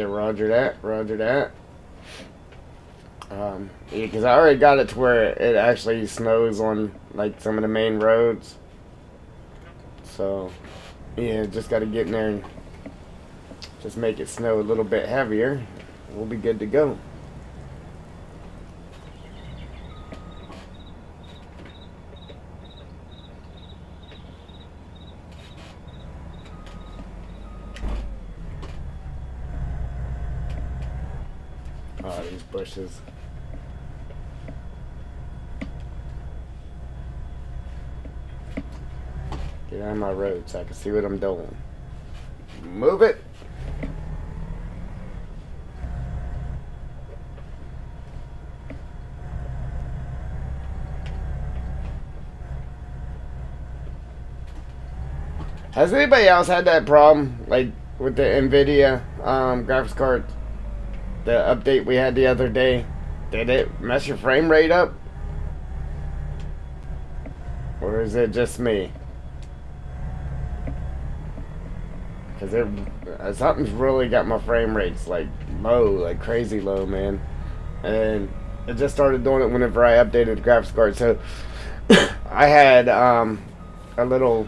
Roger that, roger that. Um, yeah, because I already got it to where it actually snows on, like, some of the main roads. So, yeah, just got to get in there and just make it snow a little bit heavier. We'll be good to go. Oh, these bushes. Get out of my road so I can see what I'm doing. Move it. Has anybody else had that problem, like with the NVIDIA um, graphics card? The update we had the other day, did it mess your frame rate up? Or is it just me? Because it uh, something's really got my frame rates like low, like crazy low, man. And it just started doing it whenever I updated the graphics card. So I had um, a little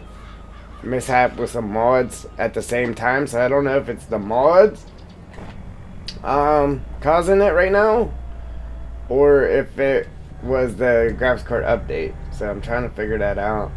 mishap with some mods at the same time. So I don't know if it's the mods um, causing it right now or if it was the graphics card update. So I'm trying to figure that out.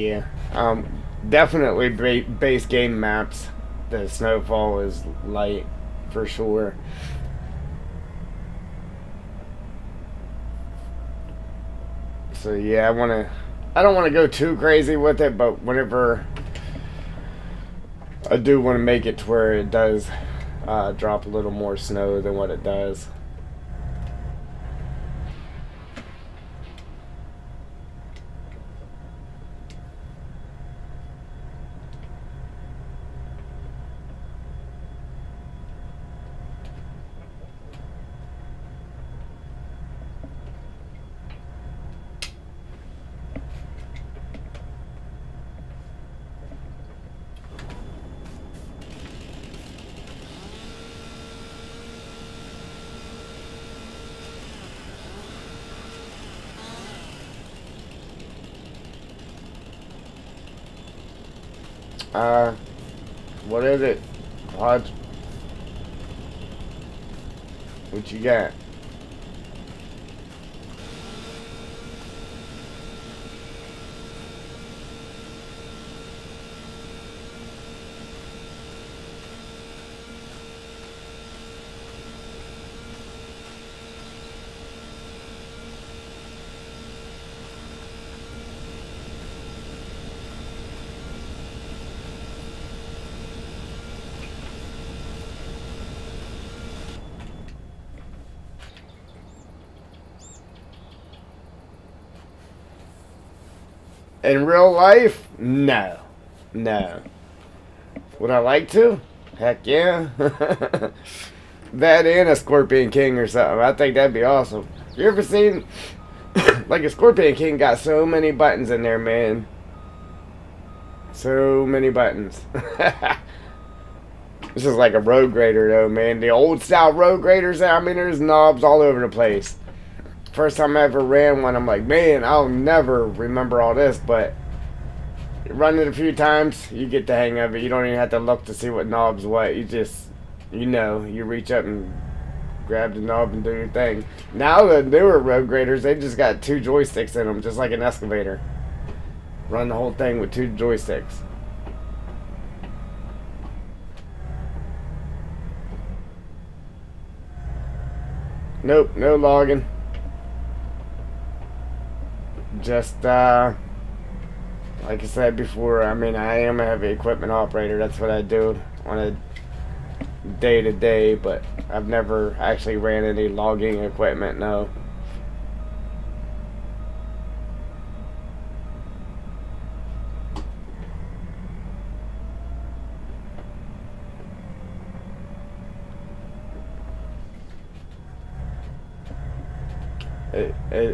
Yeah, um, definitely ba base game maps. The snowfall is light for sure. So yeah, I want to. I don't want to go too crazy with it, but whenever I do want to make it to where it does uh, drop a little more snow than what it does. Uh, what is it? What? Got? In real life, no. No. Would I like to? Heck yeah. that and a Scorpion King or something. I think that'd be awesome. You ever seen, like a Scorpion King got so many buttons in there, man. So many buttons. this is like a road grader though, man. The old style road graders, I mean, there's knobs all over the place first time I ever ran one, I'm like, man, I'll never remember all this, but run it a few times, you get the hang of it. You don't even have to look to see what knob's what. You just, you know, you reach up and grab the knob and do your thing. Now the newer road graders, they just got two joysticks in them, just like an excavator. Run the whole thing with two joysticks. Nope, no logging. Just, uh, like I said before, I mean, I am a heavy equipment operator. That's what I do on a day to day, but I've never actually ran any logging equipment, no.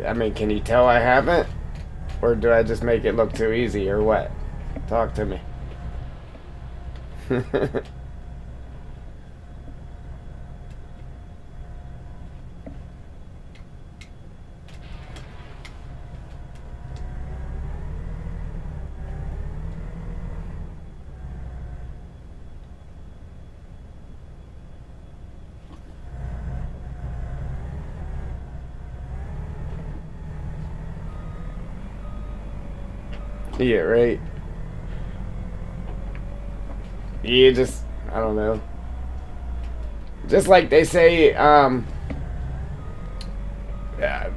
I mean, can you tell I haven't? Or do I just make it look too easy, or what? Talk to me. Yeah, right. Yeah, just, I don't know. Just like they say, um, uh,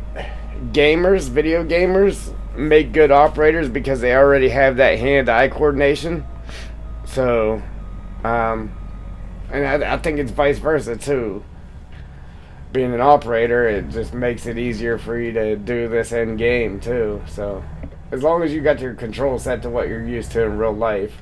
gamers, video gamers, make good operators because they already have that hand-eye coordination. So, um, and I, I think it's vice versa too. Being an operator, it just makes it easier for you to do this end game too. So. As long as you got your control set to what you're used to in real life.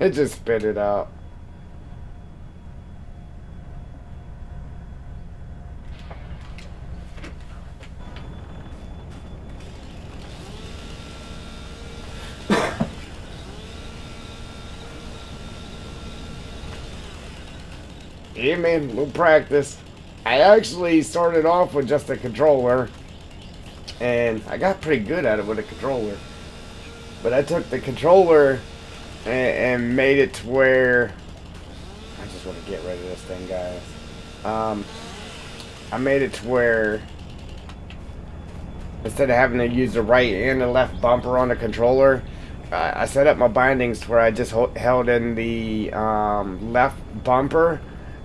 It just spit it out. man, we'll practice. I actually started off with just a controller, and I got pretty good at it with a controller. But I took the controller and, and made it to where I just want to get rid of this thing, guys. Um, I made it to where instead of having to use the right and the left bumper on the controller, uh, I set up my bindings to where I just held in the um, left bumper,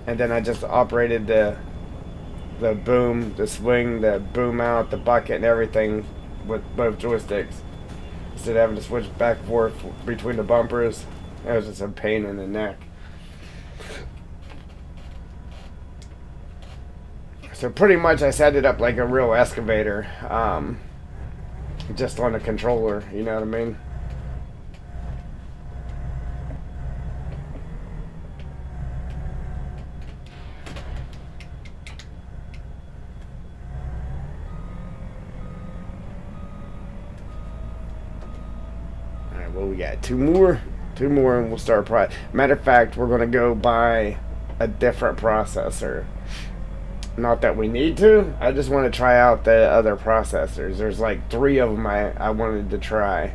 and then I just operated the the boom, the swing, the boom out, the bucket, and everything with both joysticks instead of having to switch back and forth between the bumpers. It was just a pain in the neck. So pretty much I set it up like a real excavator, um, just on a controller, you know what I mean? Got two more, two more, and we'll start. Matter of fact, we're gonna go buy a different processor. Not that we need to. I just want to try out the other processors. There's like three of them I, I wanted to try.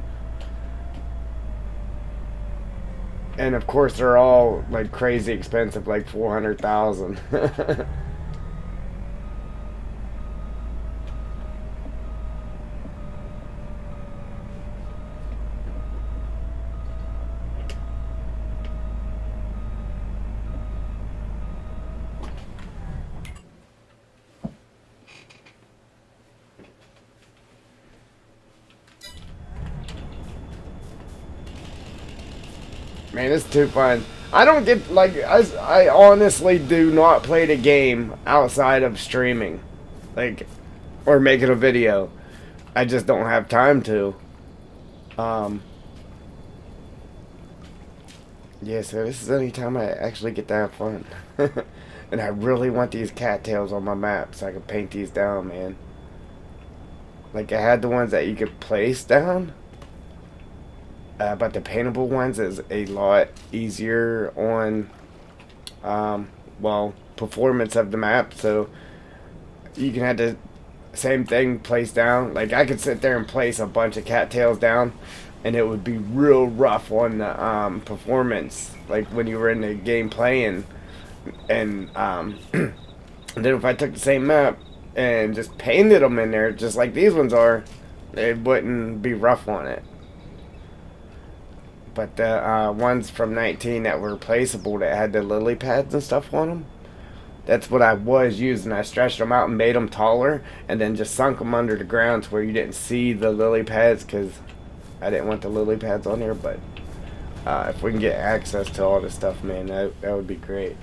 And of course, they're all like crazy expensive, like 400,000. It's too fun. I don't get, like, I, I honestly do not play the game outside of streaming. Like, or making a video. I just don't have time to. Um, yeah, so this is the only time I actually get to have fun. and I really want these cattails on my map so I can paint these down, man. Like, I had the ones that you could place down. Uh, but the paintable ones is a lot easier on um, well, performance of the map. So you can have the same thing placed down. Like I could sit there and place a bunch of cattails down, and it would be real rough on the um, performance. Like when you were in the game playing, and um, and then if I took the same map and just painted them in there, just like these ones are, it wouldn't be rough on it. But the uh, ones from 19 that were replaceable that had the lily pads and stuff on them, that's what I was using. I stretched them out and made them taller, and then just sunk them under the ground to where you didn't see the lily pads because I didn't want the lily pads on here. But uh, if we can get access to all this stuff, man, that that would be great.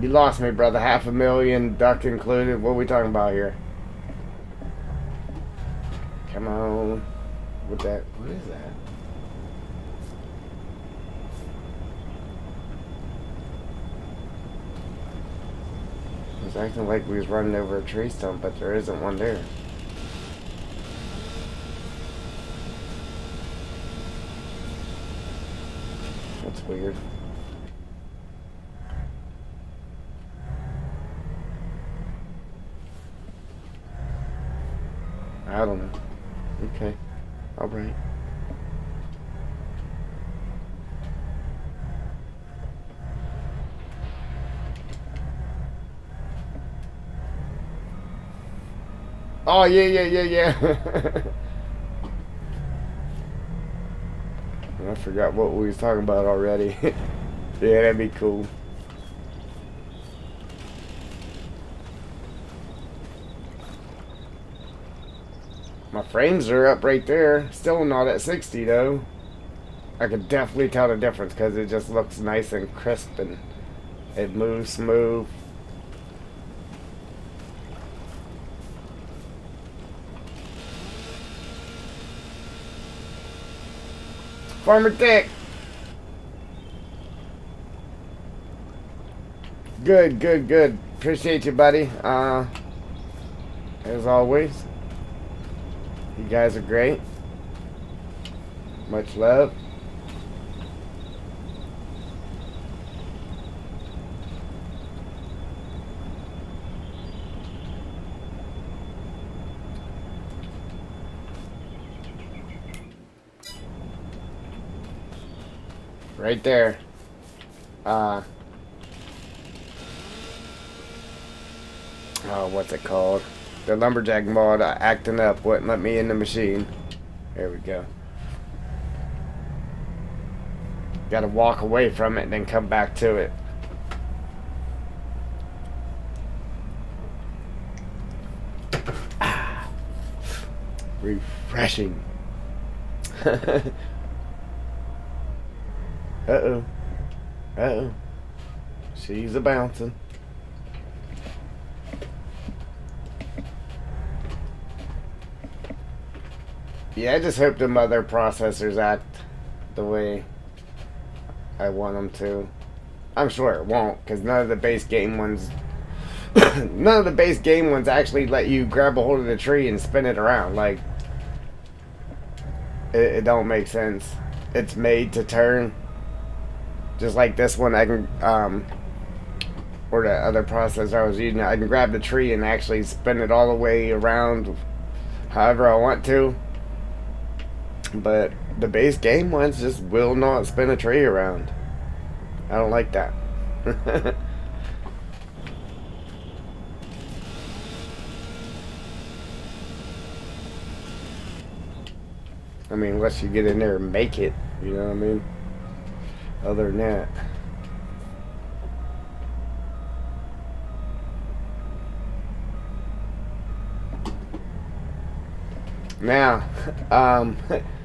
You lost me, brother. Half a million, duck included. What are we talking about here? Come on. What that? What is that? It's acting like we was running over a tree stump, but there isn't one there. That's weird. I don't know. Okay. Alright. Oh, yeah, yeah, yeah, yeah. I forgot what we was talking about already. yeah, that'd be cool. My frames are up right there. Still not at 60 though. I can definitely tell the difference because it just looks nice and crisp and it moves smooth. Farmer Dick. Good, good, good. Appreciate you, buddy. Uh, as always. You guys are great. Much love. Right there. Uh, oh, what's it called? The lumberjack mod acting up wouldn't let me in the machine. There we go. Got to walk away from it and then come back to it. Ah, refreshing. Uh-oh. Uh-oh. She's a bouncing. Yeah, I just hope the mother processors act the way I want them to. I'm sure it won't, because none of the base game ones... none of the base game ones actually let you grab a hold of the tree and spin it around. Like, it, it don't make sense. It's made to turn. Just like this one, I can... Um, or the other processor I was using, I can grab the tree and actually spin it all the way around however I want to. But the base game ones just will not spin a tree around. I don't like that. I mean, unless you get in there and make it, you know what I mean? Other than that. Now, um,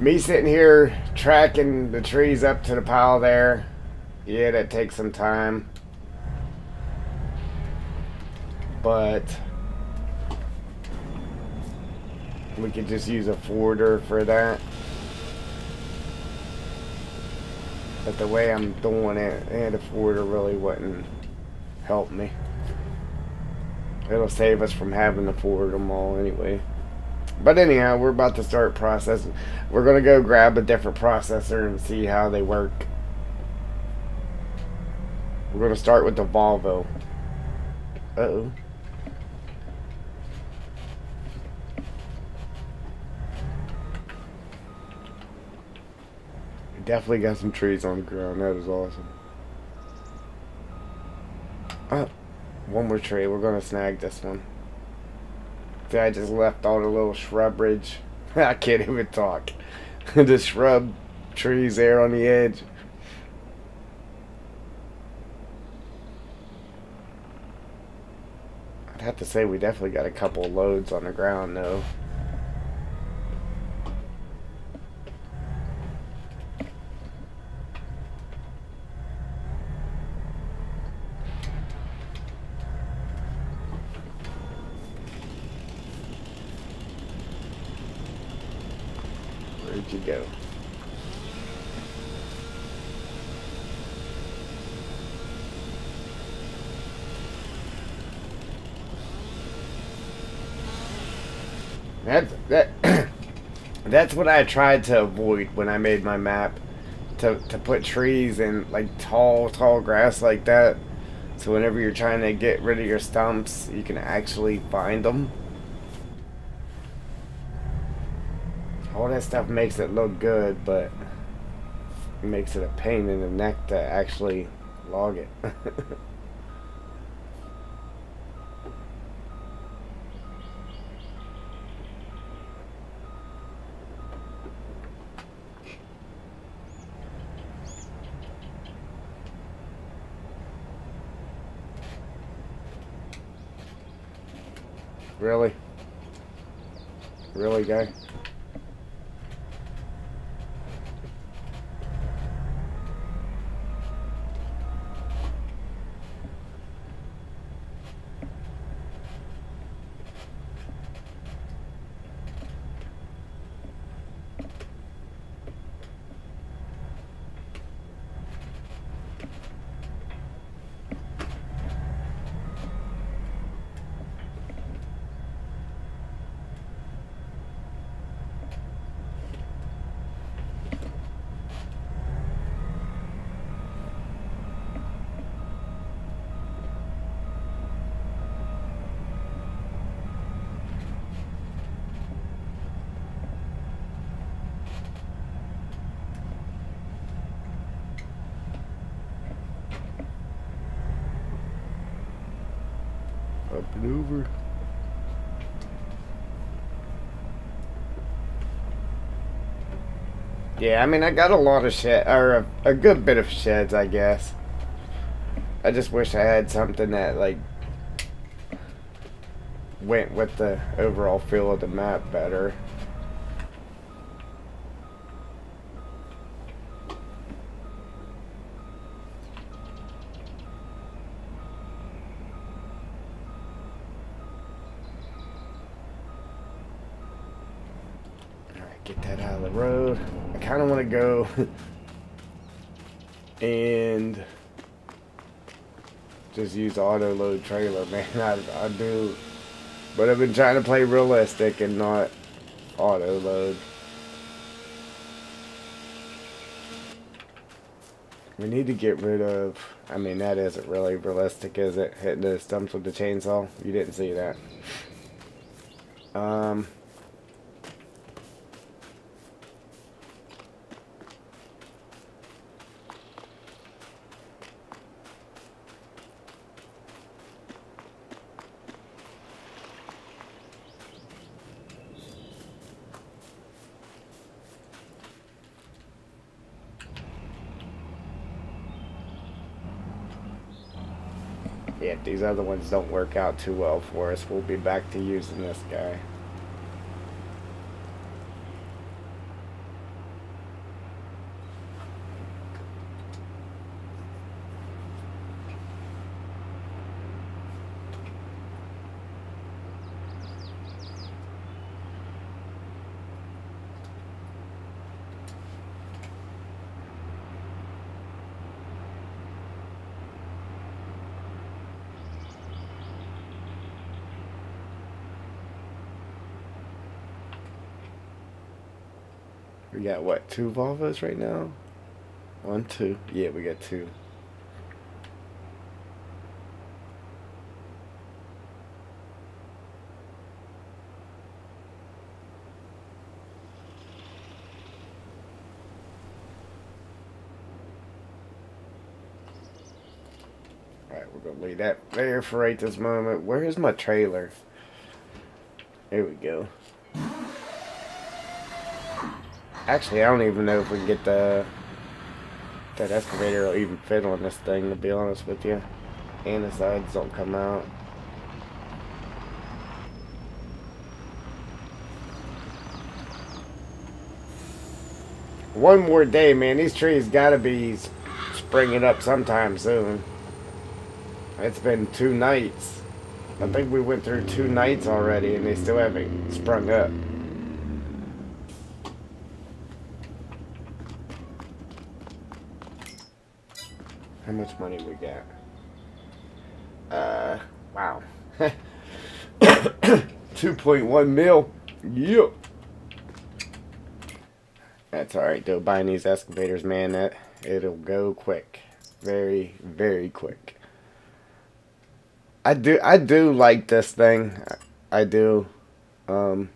me sitting here tracking the trees up to the pile there, yeah, that takes some time. But we could just use a forwarder for that. But the way I'm doing it, and a forwarder really wouldn't help me. It'll save us from having to forward them all anyway. But anyhow, we're about to start processing. We're going to go grab a different processor and see how they work. We're going to start with the Volvo. Uh-oh. Definitely got some trees on the ground. That is awesome. Oh, one more tree. We're going to snag this one. I just left all the little shrubbery. I can't even talk. the shrub trees there on the edge. I'd have to say we definitely got a couple loads on the ground though. Where'd you go? That that that's what I tried to avoid when I made my map. To to put trees and like tall tall grass like that. So whenever you're trying to get rid of your stumps, you can actually find them. All that stuff makes it look good, but it makes it a pain in the neck to actually log it. really? Really, guy? Up and over. Yeah, I mean, I got a lot of shed, or a, a good bit of sheds, I guess. I just wish I had something that, like, went with the overall feel of the map better. Alright, get that out of the road. I kind of want to go and just use auto load trailer, man. I, I do. But I've been trying to play realistic and not auto load. We need to get rid of, I mean, that isn't really realistic, is it? Hitting the stumps with the chainsaw? You didn't see that. Um, Yeah, if these other ones don't work out too well for us, we'll be back to using this guy. Got what, two Volvos right now? One, two. Yeah, we got two. Alright, we're gonna leave that there for right this moment. Where's my trailer? There we go. Actually, I don't even know if we can get the that excavator will even fit on this thing, to be honest with you. And the sides don't come out. One more day, man. These trees gotta be springing up sometime soon. It's been two nights. I think we went through two nights already and they still haven't sprung up. How much money we got? Uh, wow. 2.1 mil. Yep. That's alright though, buying these excavators, man, that it'll go quick. Very, very quick. I do I do like this thing. I do. Um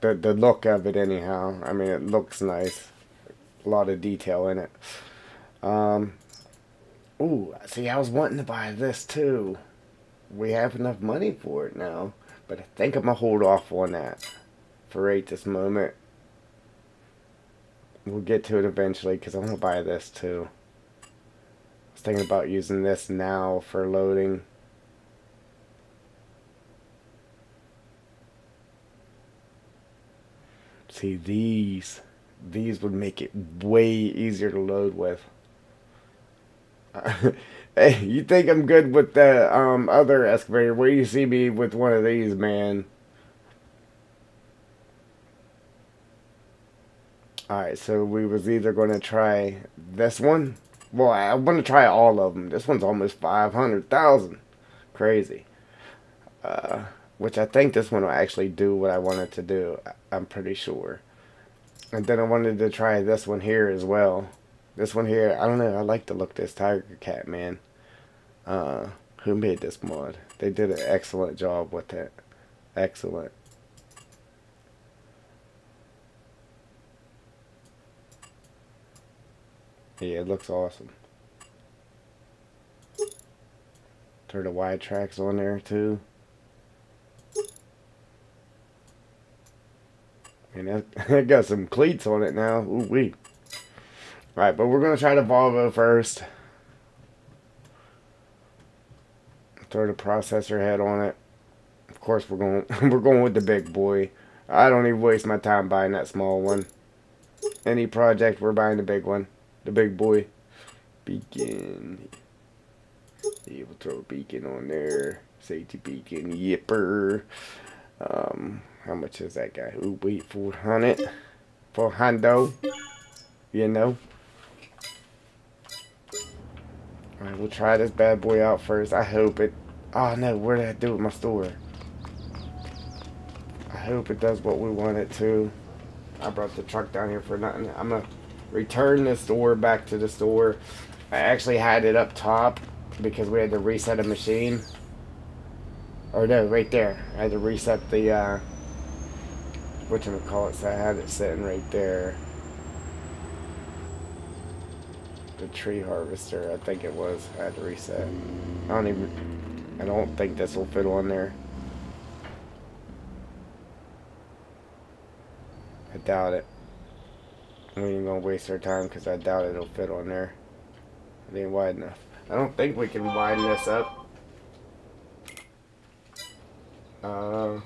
the the look of it anyhow. I mean it looks nice. A lot of detail in it. Um Ooh, see I was wanting to buy this too. We have enough money for it now. But I think I'm gonna hold off on that for right this moment. We'll get to it eventually because I'm gonna buy this too I was thinking about using this now for loading. See, these, these would make it way easier to load with. hey, you think I'm good with the um, other excavator? Where you see me with one of these, man? Alright, so we was either going to try this one well, I want to try all of them. This one's almost 500,000. Crazy. Uh, which I think this one will actually do what I wanted to do. I'm pretty sure. And then I wanted to try this one here as well. This one here, I don't know. I like the look this Tigercat, man. Uh, who made this mod? They did an excellent job with it. Excellent. Yeah, it looks awesome. Turn the wide tracks on there too. And that, got some cleats on it now. Ooh wee. Right, but we're gonna try the Volvo first. Throw the processor head on it. Of course we're going we're going with the big boy. I don't even waste my time buying that small one. Any project we're buying the big one the big boy. Beacon. Yeah, we'll throw a beacon on there. Safety beacon. Yipper. Um, how much is that guy? Ooh, wait, 400. For Hondo. You know. Alright, we'll try this bad boy out first. I hope it... Oh, no, what did I do with my store? I hope it does what we want it to. I brought the truck down here for nothing. I'm going to return the store back to the store. I actually had it up top because we had to reset a machine. Or no, right there. I had to reset the, uh, what you call it, so I had it sitting right there. The tree harvester, I think it was. I had to reset. I don't even, I don't think this will fit on there. I doubt it. We ain't gonna waste our time because I doubt it'll fit on there. It ain't wide enough. I don't think we can widen this up. Uh, I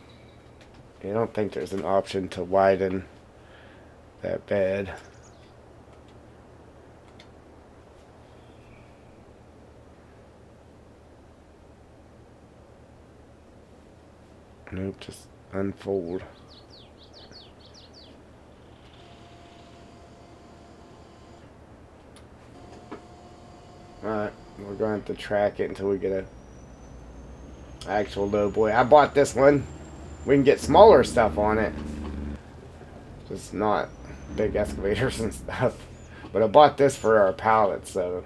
don't think there's an option to widen that bed. Nope, just unfold. Alright, we're going to have to track it until we get a actual low boy. I bought this one. We can get smaller stuff on it. Just not big excavators and stuff. But I bought this for our pallets, so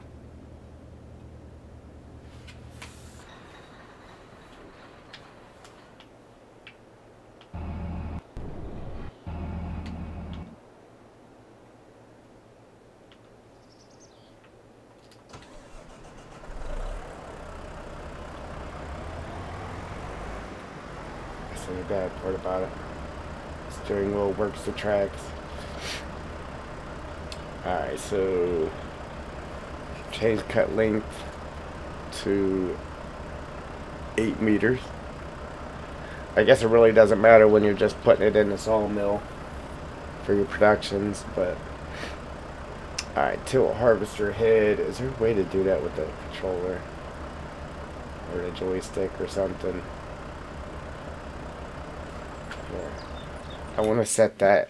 That's the bad part about it. Steering wheel works the tracks. Alright, so change cut length to 8 meters. I guess it really doesn't matter when you're just putting it in the sawmill for your productions, but alright, tilt harvester head. Is there a way to do that with the controller? Or the joystick or something? I want to set that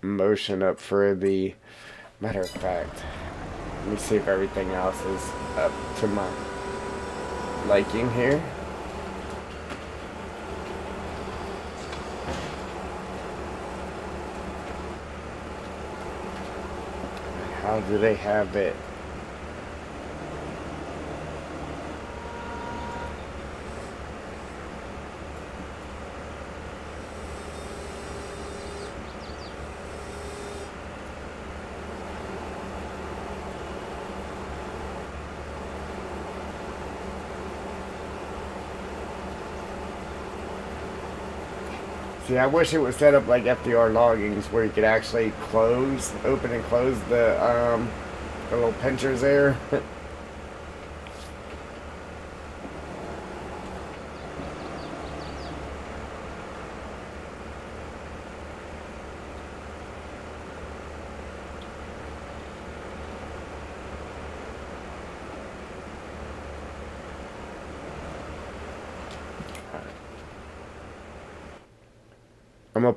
motion up for the matter of fact. Let me see if everything else is up to my liking here. How do they have it See, I wish it was set up like FDR loggings where you could actually close, open and close the, um, the little pinchers there.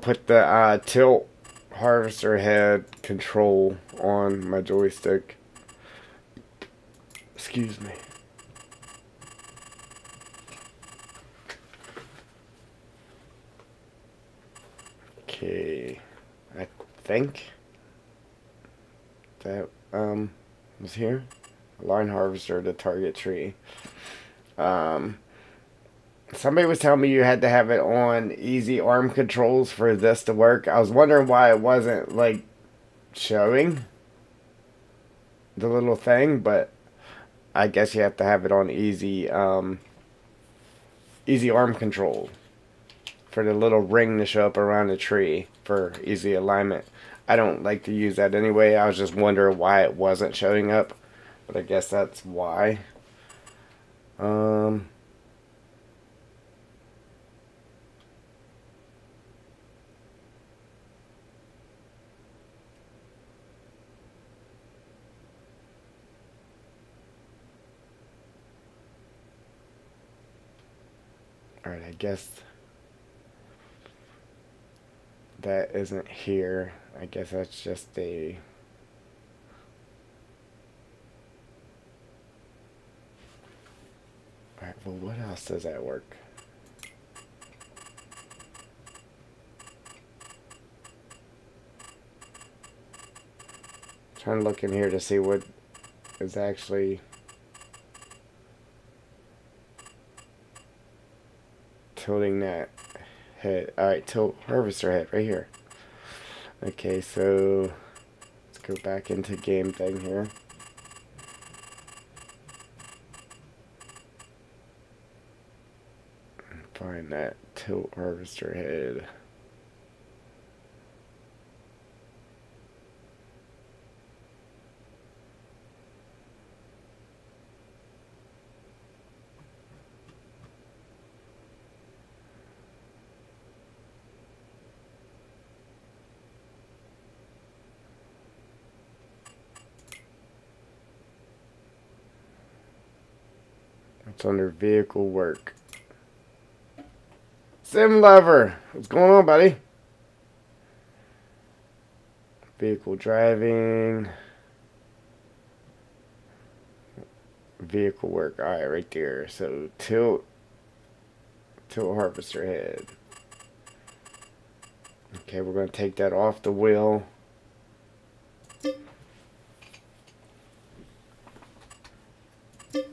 put the uh, tilt harvester head control on my joystick. Excuse me. Okay, I think that um was here. Line harvester to target tree. Um, somebody was telling me you had to have it on easy arm controls for this to work. I was wondering why it wasn't like showing the little thing, but I guess you have to have it on easy um, easy arm control for the little ring to show up around the tree for easy alignment. I don't like to use that anyway. I was just wondering why it wasn't showing up, but I guess that's why. Um, Alright, I guess that isn't here. I guess that's just a Alright, well what else does that work? trying to look in here to see what is actually tilting that head. Alright, tilt harvester head right here. Okay, so let's go back into game thing here. Find that tilt harvester head. It's under vehicle work. Sim Lover, what's going on, buddy? Vehicle driving. Vehicle work. Alright, right there. So tilt tilt harvester head. Okay, we're going to take that off the wheel.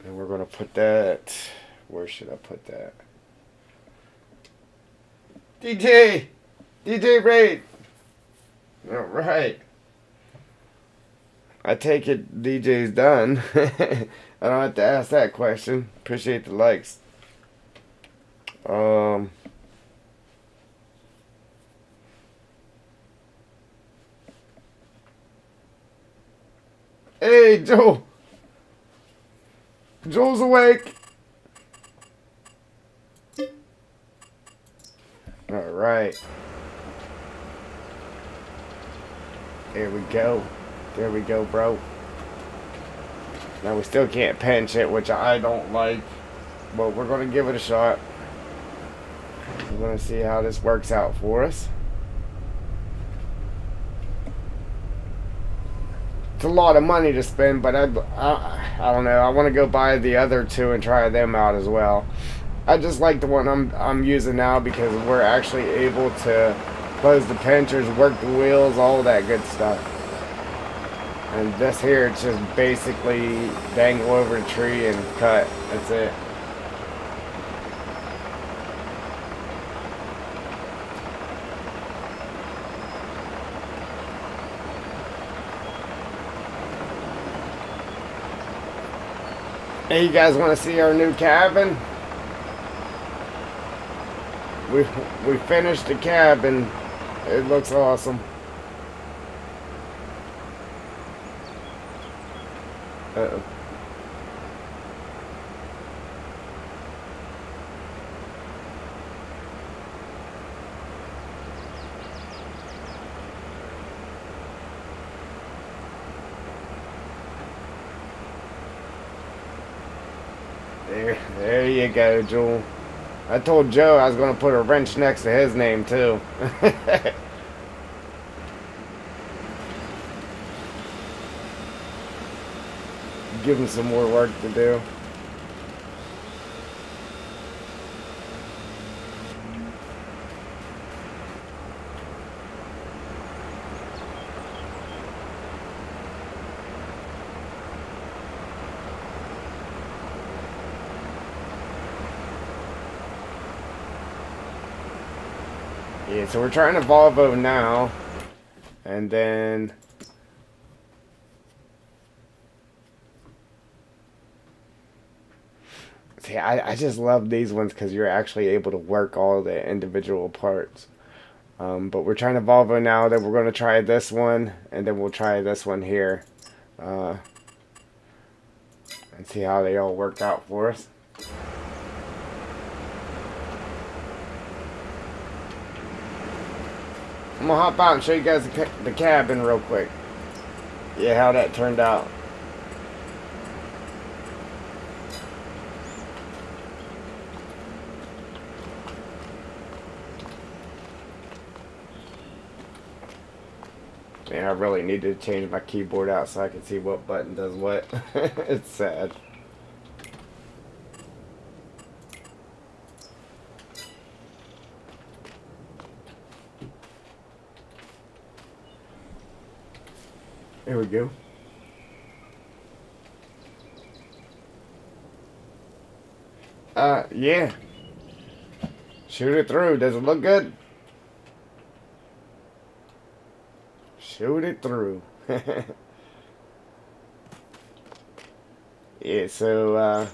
And we're going to put that, where should I put that? DJ! DJ Raid! Alright. I take it DJ's done. I don't have to ask that question. Appreciate the likes. Um... Hey, Joel. Joel's awake. All right. There we go. There we go, bro. Now we still can't pinch it, which I don't like. But we're going to give it a shot. We're going to see how this works out for us. it's a lot of money to spend, but I, I, I don't know. I want to go buy the other two and try them out as well. I just like the one I'm I'm using now because we're actually able to close the pinchers, work the wheels, all that good stuff. And this here, it's just basically dangle over a tree and cut. That's it. Hey, you guys want to see our new cabin? We we finished the cabin. It looks awesome. Uh oh. There, there you go, Joel. I told Joe I was going to put a wrench next to his name, too. Give him some more work to do. Yeah, so we're trying to Volvo now. And then... See, I, I just love these ones because you're actually able to work all the individual parts. Um, but we're trying to Volvo now. Then we're going to try this one. And then we'll try this one here. Uh, and see how they all work out for us. I'm gonna hop out and show you guys the, ca the cabin real quick. Yeah, how that turned out. Yeah, I really need to change my keyboard out so I can see what button does what. it's sad. There we go. Uh, yeah. Shoot it through. Does it look good? Shoot it through. yeah, so, uh,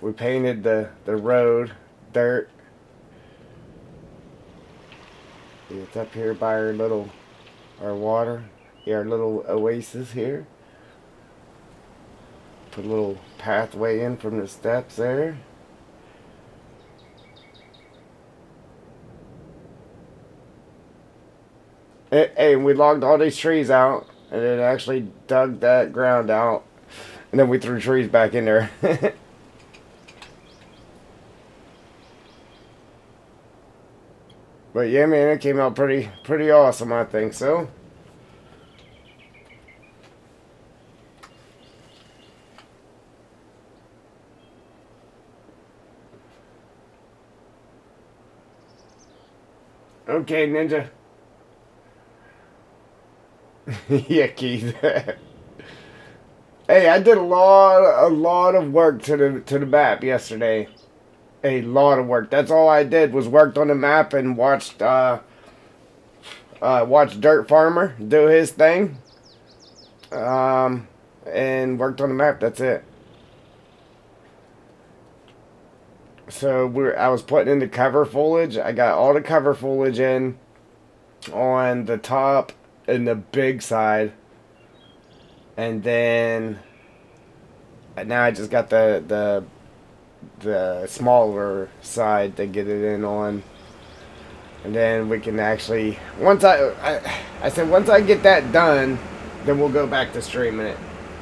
we painted the, the road dirt. It's up here by our little, our water our little oasis here. Put a little pathway in from the steps there. Hey, we logged all these trees out, and it actually dug that ground out, and then we threw trees back in there. but yeah, man, it came out pretty, pretty awesome, I think so. Okay, Ninja. Keith. hey, I did a lot, a lot of work to the to the map yesterday. A lot of work. That's all I did was worked on the map and watched, uh, uh, watched Dirt Farmer do his thing. Um, and worked on the map. That's it. So we're I was putting in the cover foliage. I got all the cover foliage in on the top and the big side. And then now I just got the the the smaller side to get it in on. And then we can actually once I I, I said once I get that done, then we'll go back to streaming it.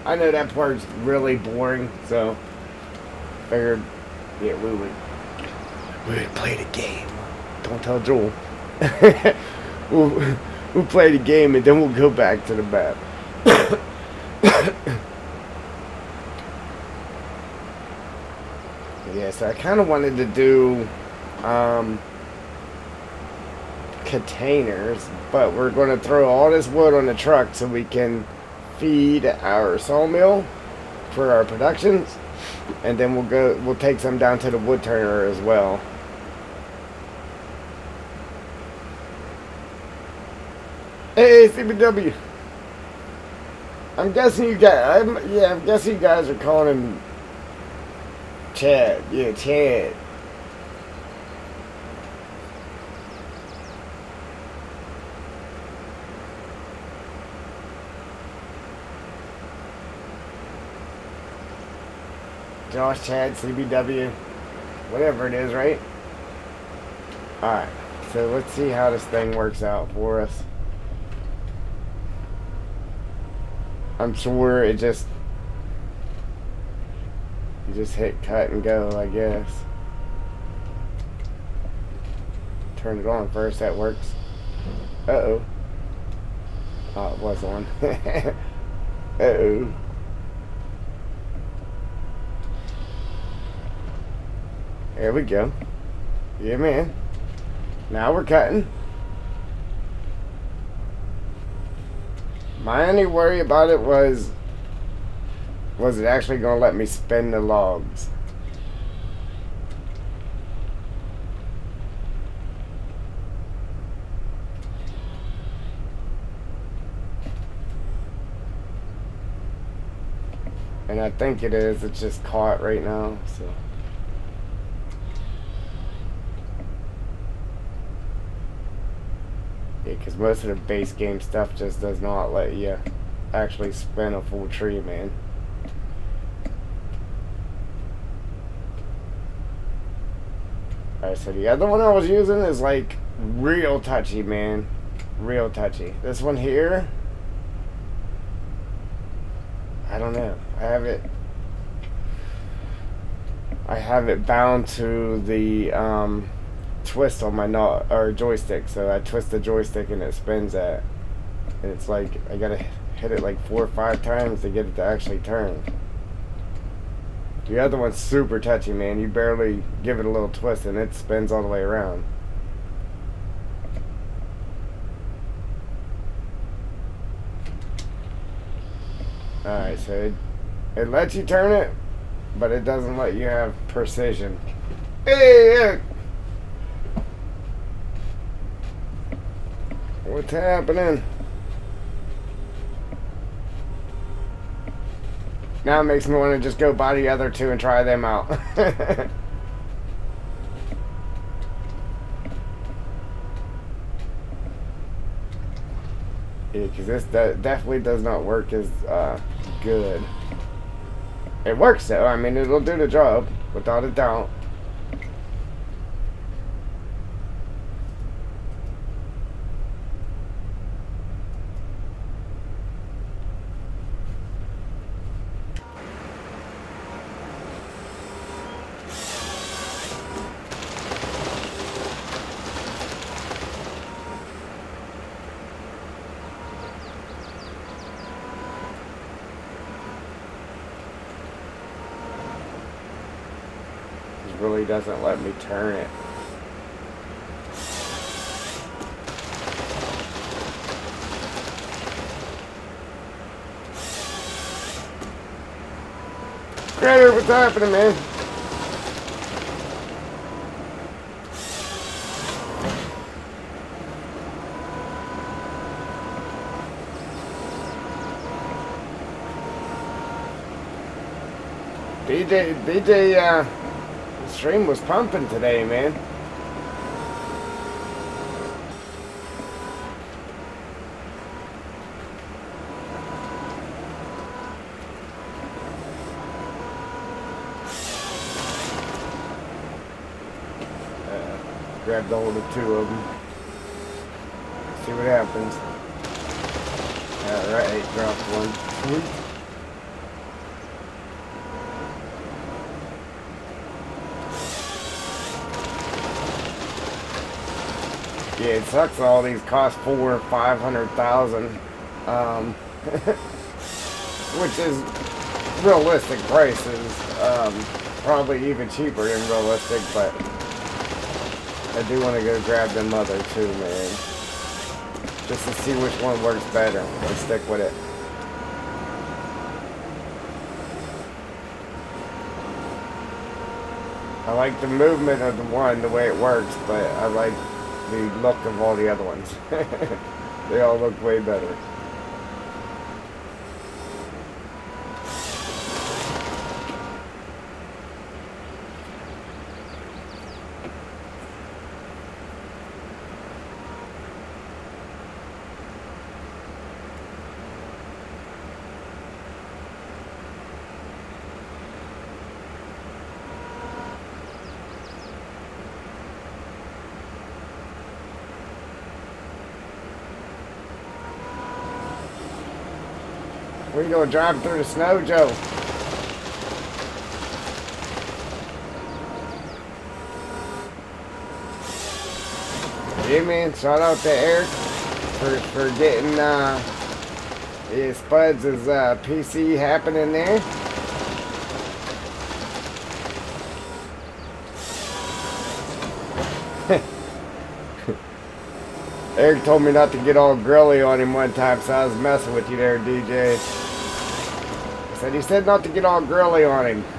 I know that part's really boring, so figured yeah, we would we would play the game. Don't tell Joel. we'll, we'll play the game and then we'll go back to the map. yeah, so I kind of wanted to do um, containers, but we're going to throw all this wood on the truck so we can feed our sawmill for our productions and then we'll go we'll take some down to the wood turner as well. Hey CBW I'm guessing you guys I'm, yeah I'm guessing you guys are calling him Chad. Yeah Chad Josh, Chad, CBW, whatever it is, right? Alright, so let's see how this thing works out for us. I'm sure it just, you just hit cut and go, I guess. Turn it on first, that works. Uh-oh. Oh, it was on. Uh-oh. There we go. Yeah, man. Now we're cutting. My only worry about it was, was it actually going to let me spin the logs? And I think it is. It's just caught right now, so... because most of the base game stuff just does not let you actually spin a full tree, man. Alright, so the other one I was using is like real touchy, man. Real touchy. This one here, I don't know. I have it. I have it bound to the um, twist on my knot or joystick. So I twist the joystick and it spins at. And it's like I gotta hit it like four or five times to get it to actually turn. The other one's super touchy, man. You barely give it a little twist and it spins all the way around. Alright, so it, it lets you turn it, but it doesn't let you have precision. Hey, What's happening? Now it makes me want to just go buy the other two and try them out. yeah, because this definitely does not work as uh, good. It works though. I mean, it'll do the job, without a doubt. Burn it. Crater, what's happening, man? DJ, DJ, uh stream was pumping today, man. Uh, grabbed hold of two of them. See what happens. Alright, dropped one. Yeah, it sucks all these cost four or five hundred thousand. Um, which is realistic prices. Um, probably even cheaper than realistic, but I do want to go grab the other too, man. Just to see which one works better and stick with it. I like the movement of the one, the way it works, but I like the look of all the other ones. they all look way better. Gonna drive through the snow, Joe? Yeah, man. Shout out to Eric for, for getting uh, his Spuds' uh, PC happening there. Eric told me not to get all grilly on him one time, so I was messing with you there, DJ. Said, he said not to get all grilly on him.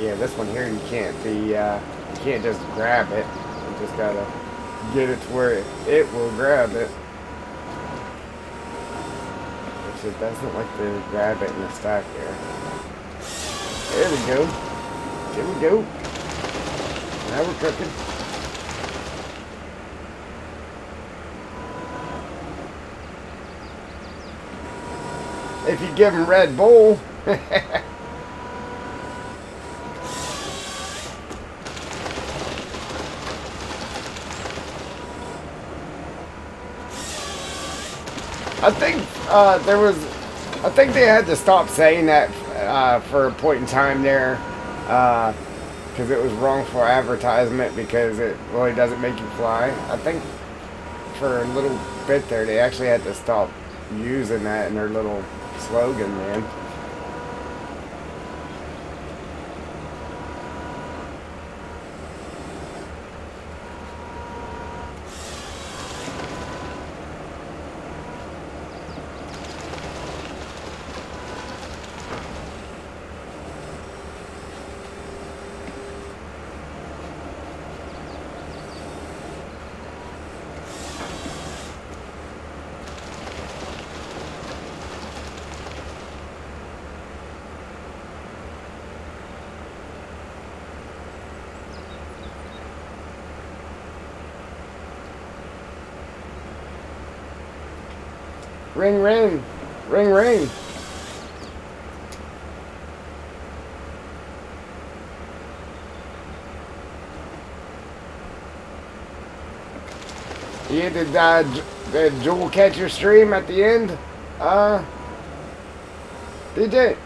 yeah, this one here you can't be, uh, you can't just grab it. You just gotta get it to where it, will grab it. Which it doesn't like to grab it in the stack here. There we go. There we go. Now we're cooking. If you give them Red Bull. I think uh, there was, I think they had to stop saying that uh, for a point in time there, because uh, it was wrong for advertisement because it really doesn't make you fly. I think for a little bit there, they actually had to stop using that in their little slogan, man. Ring, ring. Ring, ring. Yeah, did, uh, did Joel catch your stream at the end? Uh, DJ?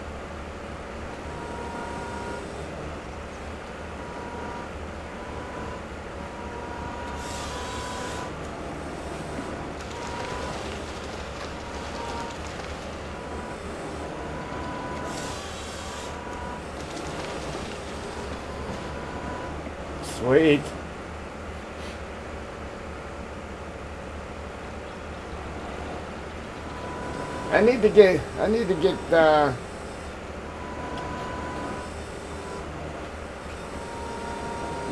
I need to get, I need to get, uh,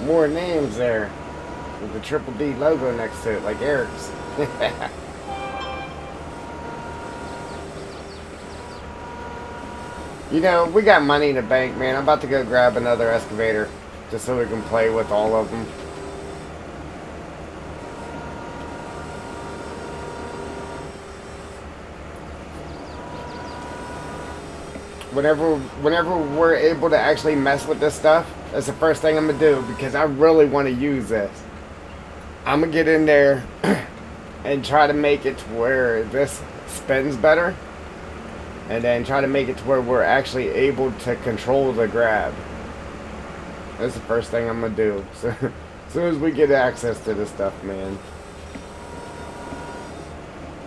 more names there with the Triple D logo next to it, like Eric's. you know, we got money in the bank, man. I'm about to go grab another excavator just so we can play with all of them. Whenever, whenever we're able to actually mess with this stuff, that's the first thing I'm gonna do because I really want to use this. I'm gonna get in there and try to make it to where this spins better, and then try to make it to where we're actually able to control the grab. That's the first thing I'm gonna do. So, as soon as we get access to this stuff, man.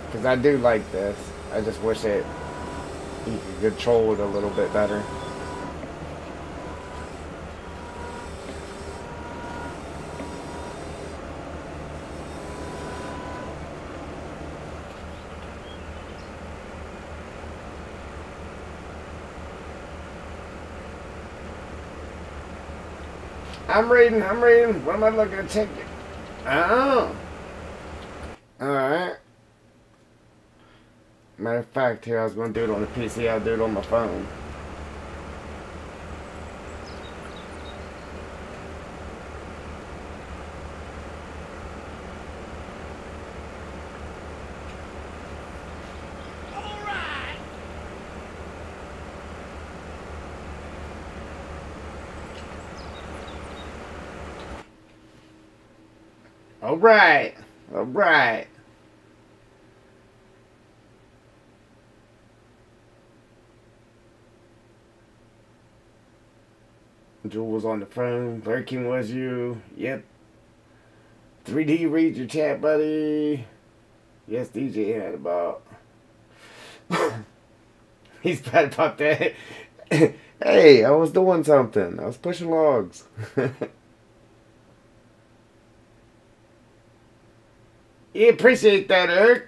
Because I do like this. I just wish it you could control it a little bit better. I'm reading, I'm reading. What am I looking at? It. Oh. Alright. Matter of fact, here I was going to do it on the PC, I'll do it on my phone. All right. All right. Jewel was on the phone. Lurking was you. Yep. 3D read your chat, buddy. Yes, DJ had about. He's bad about that. hey, I was doing something. I was pushing logs. You appreciate that, Eric.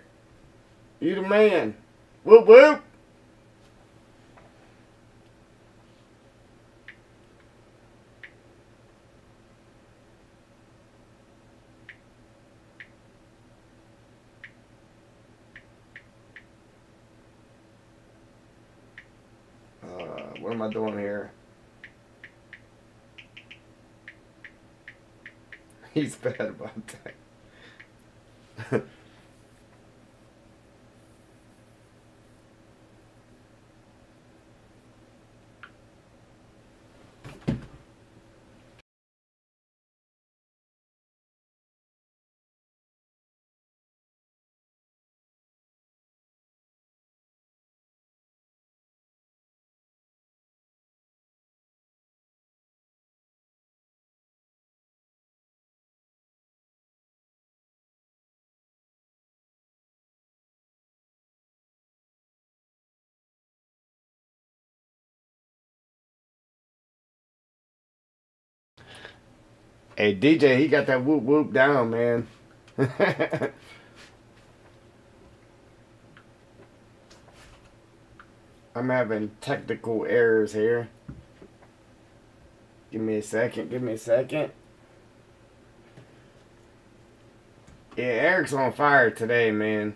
You the man. Whoop whoop. Uh, what am I doing here? He's bad about that. Hey DJ, he got that whoop whoop down, man. I'm having technical errors here. Give me a second, give me a second. Yeah, Eric's on fire today, man.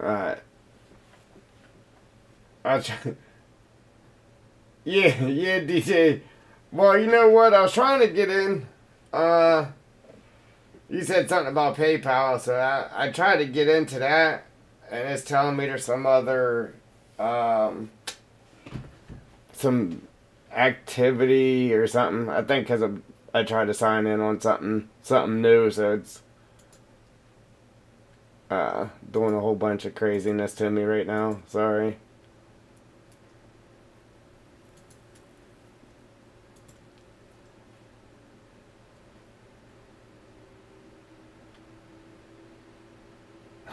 Alright. Try. Yeah, yeah, DJ. Well, you know what? I was trying to get in. Uh, you said something about PayPal, so I, I tried to get into that, and it's telling me there's some other, um, some activity or something. I think because I tried to sign in on something, something new, so it's uh, doing a whole bunch of craziness to me right now. Sorry.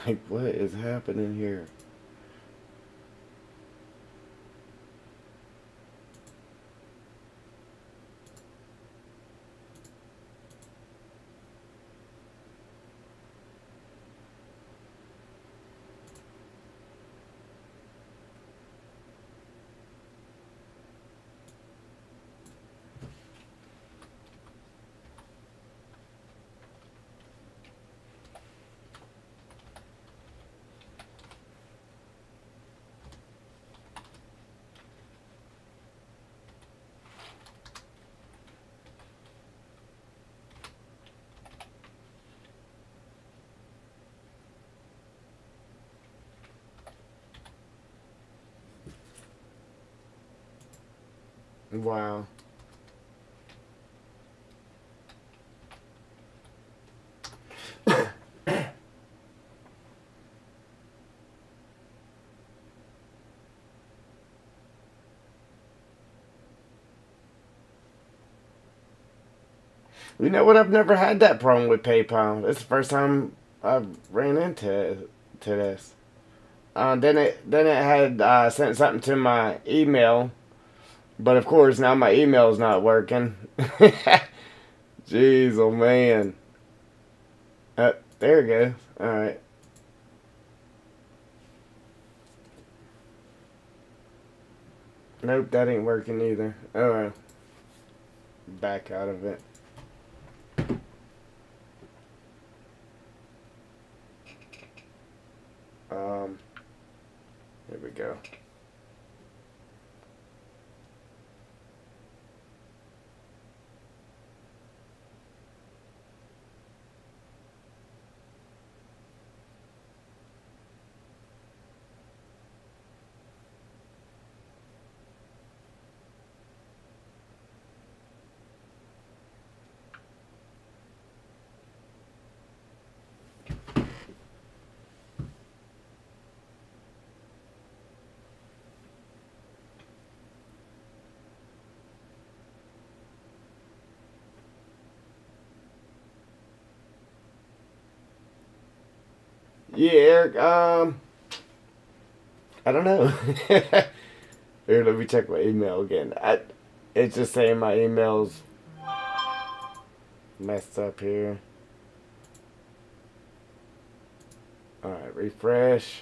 Like, what is happening here? Wow. You know what? I've never had that problem with PayPal. It's the first time I've ran into to this. Uh, then it then it had uh, sent something to my email but of course, now my email's not working. Jeez, oh man. Uh, there it goes. Alright. Nope, that ain't working either. Alright. Back out of it. Um, here we go. Yeah, Eric. Um, I don't know. Here, let me check my email again. I, it's just saying my email's messed up here. All right, refresh.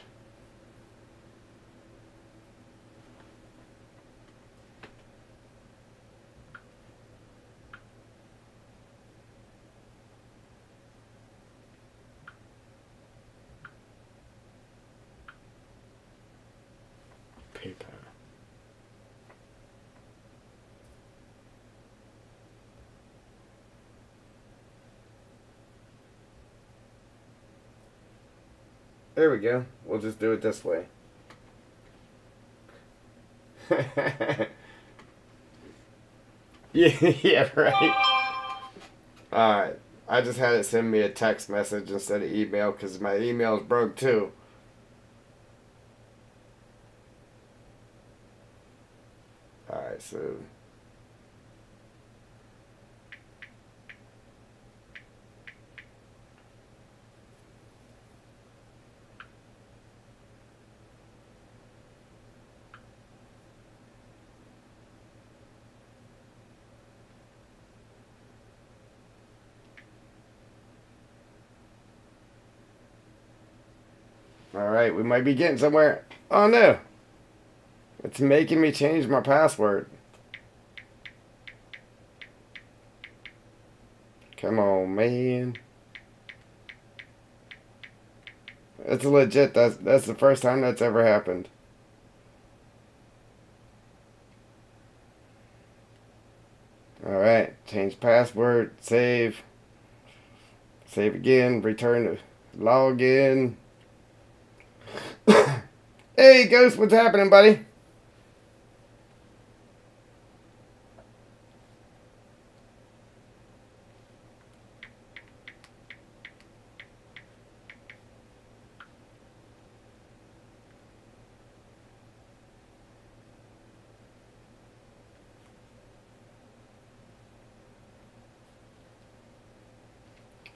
There we go. We'll just do it this way. yeah, yeah, right. Alright. I just had it send me a text message instead of email because my email is broke too. Alright, so Alright, we might be getting somewhere. Oh no! It's making me change my password. Come on, man. It's legit. That's that's the first time that's ever happened. Alright, change password, save. Save again, return to log in. Hey, Ghost, what's happening, buddy?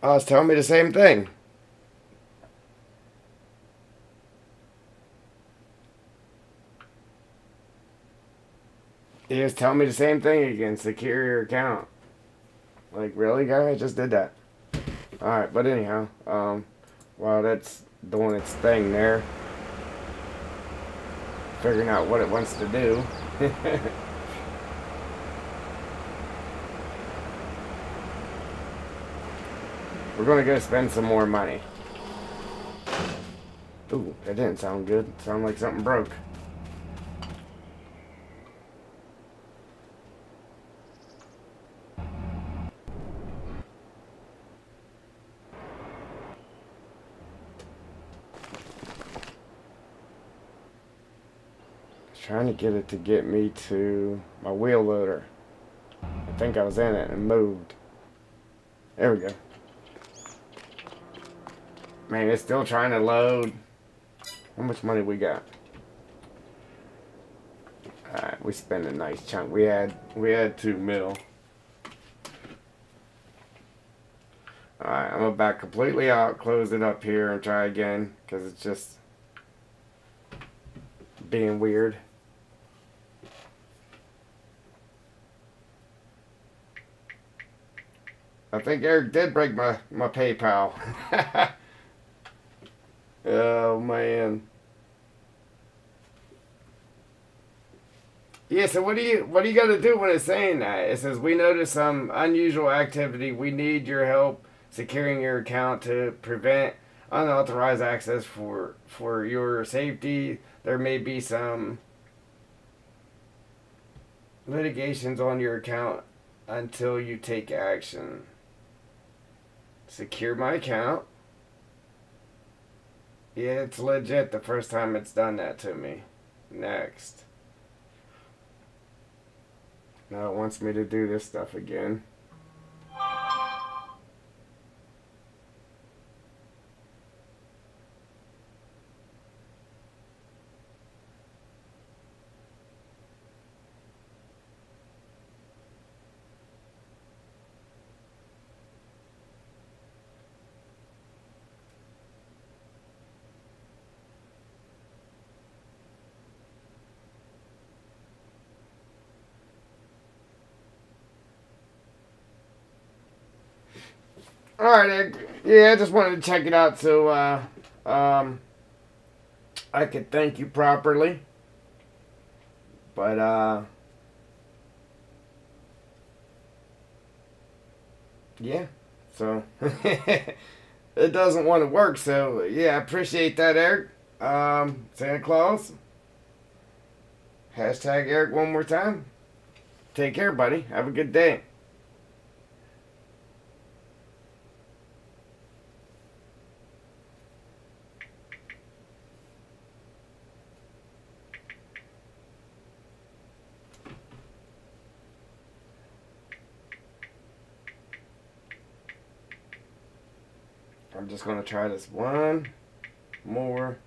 Oh, it's telling me the same thing. He telling me the same thing again. Secure your account. Like, really, guy? I just did that. Alright, but anyhow, um, while that's doing its thing there, figuring out what it wants to do. We're gonna go spend some more money. Ooh, that didn't sound good. Sound like something broke. trying to get it to get me to my wheel loader. I think I was in it and moved. There we go. Man, it's still trying to load. How much money we got? Alright, we spent a nice chunk. We had we had two mil. Alright, I'm back completely out, close it up here and try again, because it's just being weird. I think Eric did break my, my PayPal. Oh man. Yeah, so what do you what do you to do when it's saying that? It says we noticed some unusual activity. We need your help securing your account to prevent unauthorized access for for your safety. There may be some litigations on your account until you take action. Secure my account. Yeah, it's legit the first time it's done that to me. Next. Now it wants me to do this stuff again. All right, yeah, I just wanted to check it out so uh, um, I could thank you properly. But uh, yeah, so it doesn't want to work. So yeah, I appreciate that, Eric. Um, Santa Claus. Hashtag Eric one more time. Take care, buddy. Have a good day. I'm just going to try this one more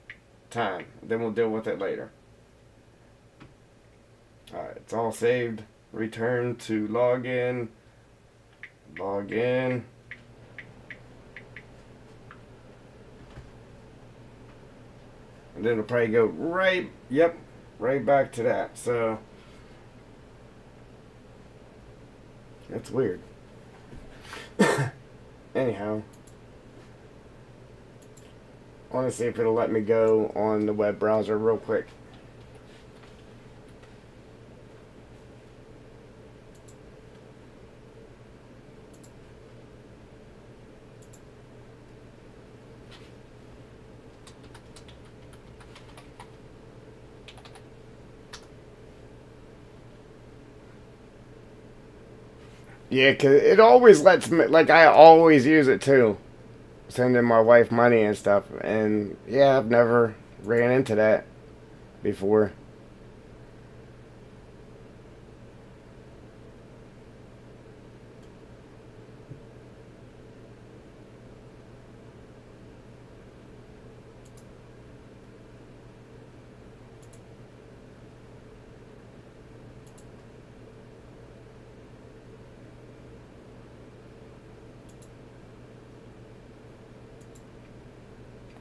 time. Then we'll deal with it later. Alright, it's all saved. Return to login. Login. And then it'll probably go right, yep, right back to that. So, that's weird. Anyhow. I want to see if it'll let me go on the web browser real quick. Yeah, cause it always lets me, like I always use it too. Sending my wife money and stuff. And yeah, I've never ran into that before.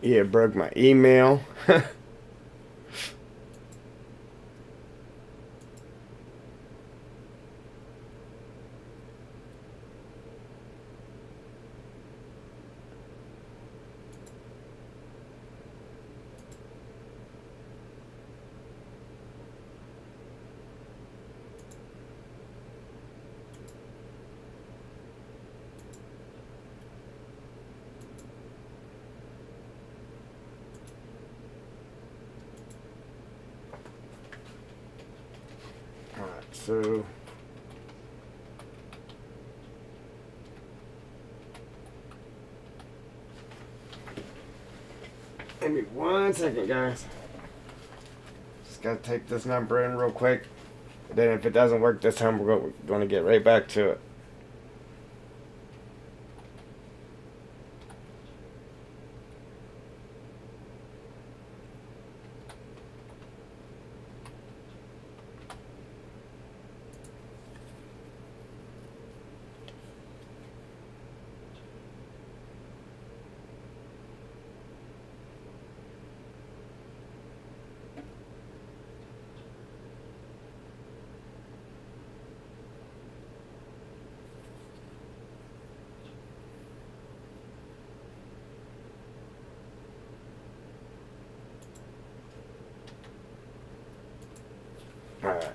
Yeah, broke my email. Alright, so Give me one second, guys. Just gotta take this number in real quick. Then, if it doesn't work this time, we're going to get right back to it. Alright.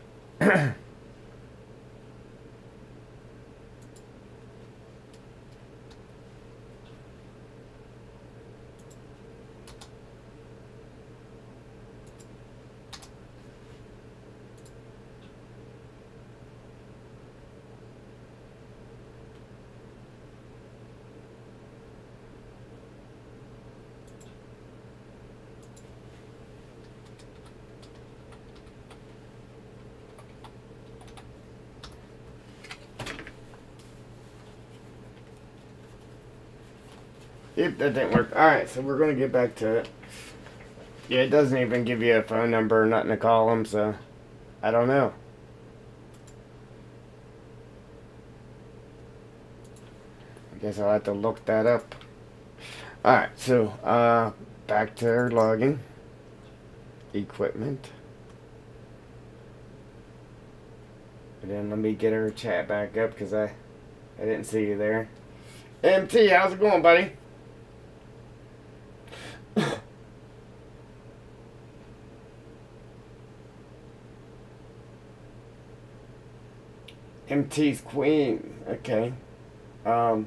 Yep, that didn't work. Alright, so we're going to get back to it. Yeah, it doesn't even give you a phone number or nothing to call them, so I don't know. I guess I'll have to look that up. Alright, so uh, back to our logging. Equipment. And then let me get her chat back up because I, I didn't see you there. MT, how's it going, buddy? MT's Queen. Okay. Um.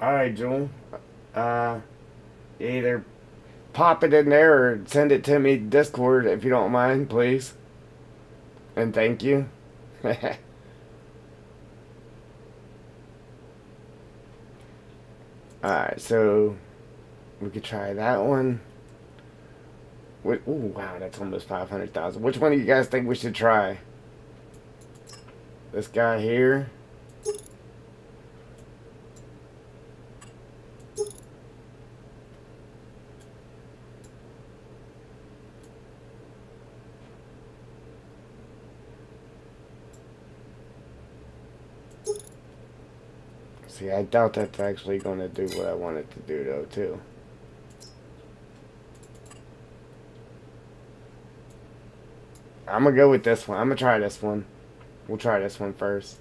Alright, Jewel. Uh, either pop it in there or send it to me Discord if you don't mind, please. And thank you. Alright, so we could try that one. Wait, ooh, wow, that's almost 500,000. Which one do you guys think we should try? This guy here? I doubt that's actually going to do what I want it to do, though, too. I'm going to go with this one. I'm going to try this one. We'll try this one first.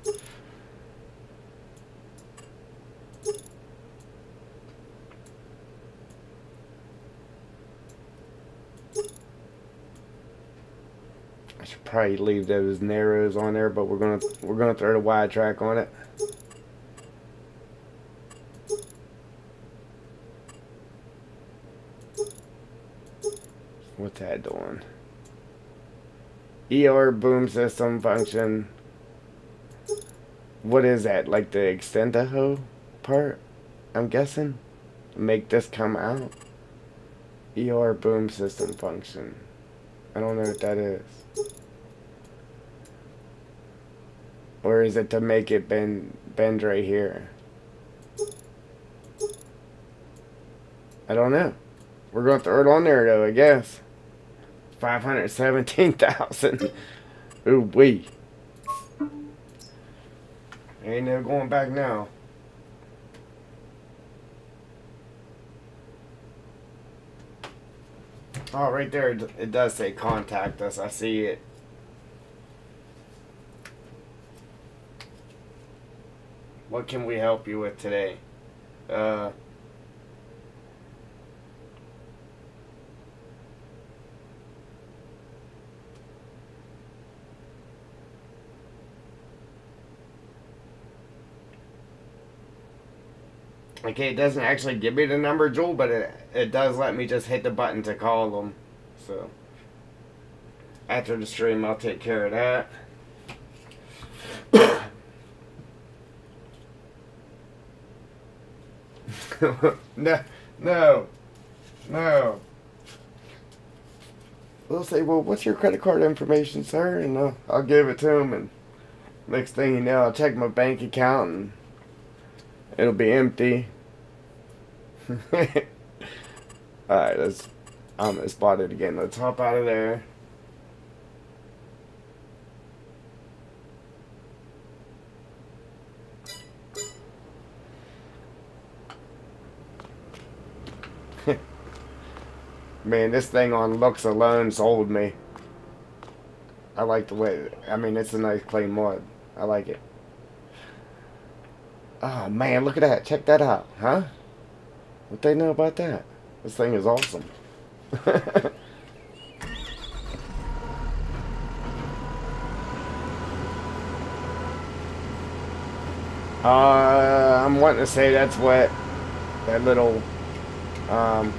I should probably leave those narrows on there, but we're gonna we're gonna throw the wide track on it. What's that doing? ER boom system function. What is that? Like the extendo part? I'm guessing? Make this come out? ER boom system function. I don't know what that is. Or is it to make it bend bend right here? I don't know. We're going to throw it on there though, I guess. 517,000. Ooh wee. Ain't no going back now. Oh, right there, it does say contact us. I see it. What can we help you with today? Uh, Okay, it doesn't actually give me the number, Joel, but it, it does let me just hit the button to call them. So, after the stream, I'll take care of that. no, no, no. They'll say, well, what's your credit card information, sir? And uh, I'll give it to them. And next thing you know, I'll check my bank account and it'll be empty. Alright, let's, I'm gonna spot it again. Let's hop out of there. Man, this thing on looks alone sold me. I like the way, I mean, it's a nice clean mod. I like it. Oh man, look at that. Check that out, huh? What they know about that? This thing is awesome. uh, I'm wanting to say that's what that little um,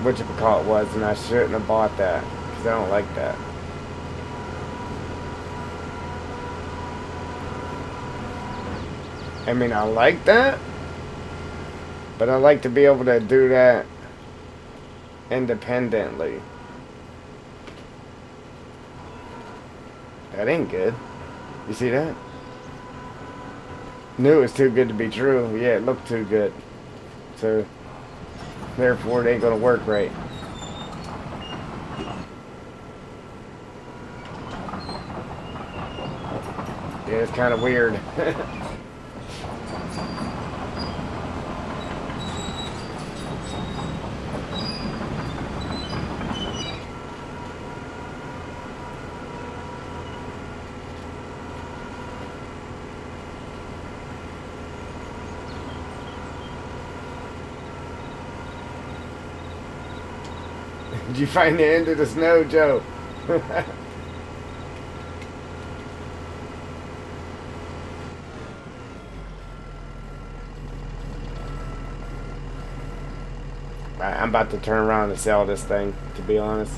what you call it was, and I shouldn't have bought that because I don't like that. I mean, I like that, but I like to be able to do that independently. That ain't good. You see that? Knew it was too good to be true. Yeah, it looked too good. So, therefore, it ain't gonna work right. Yeah, it's kind of weird. you find the end of the snow, Joe? I'm about to turn around and sell this thing, to be honest.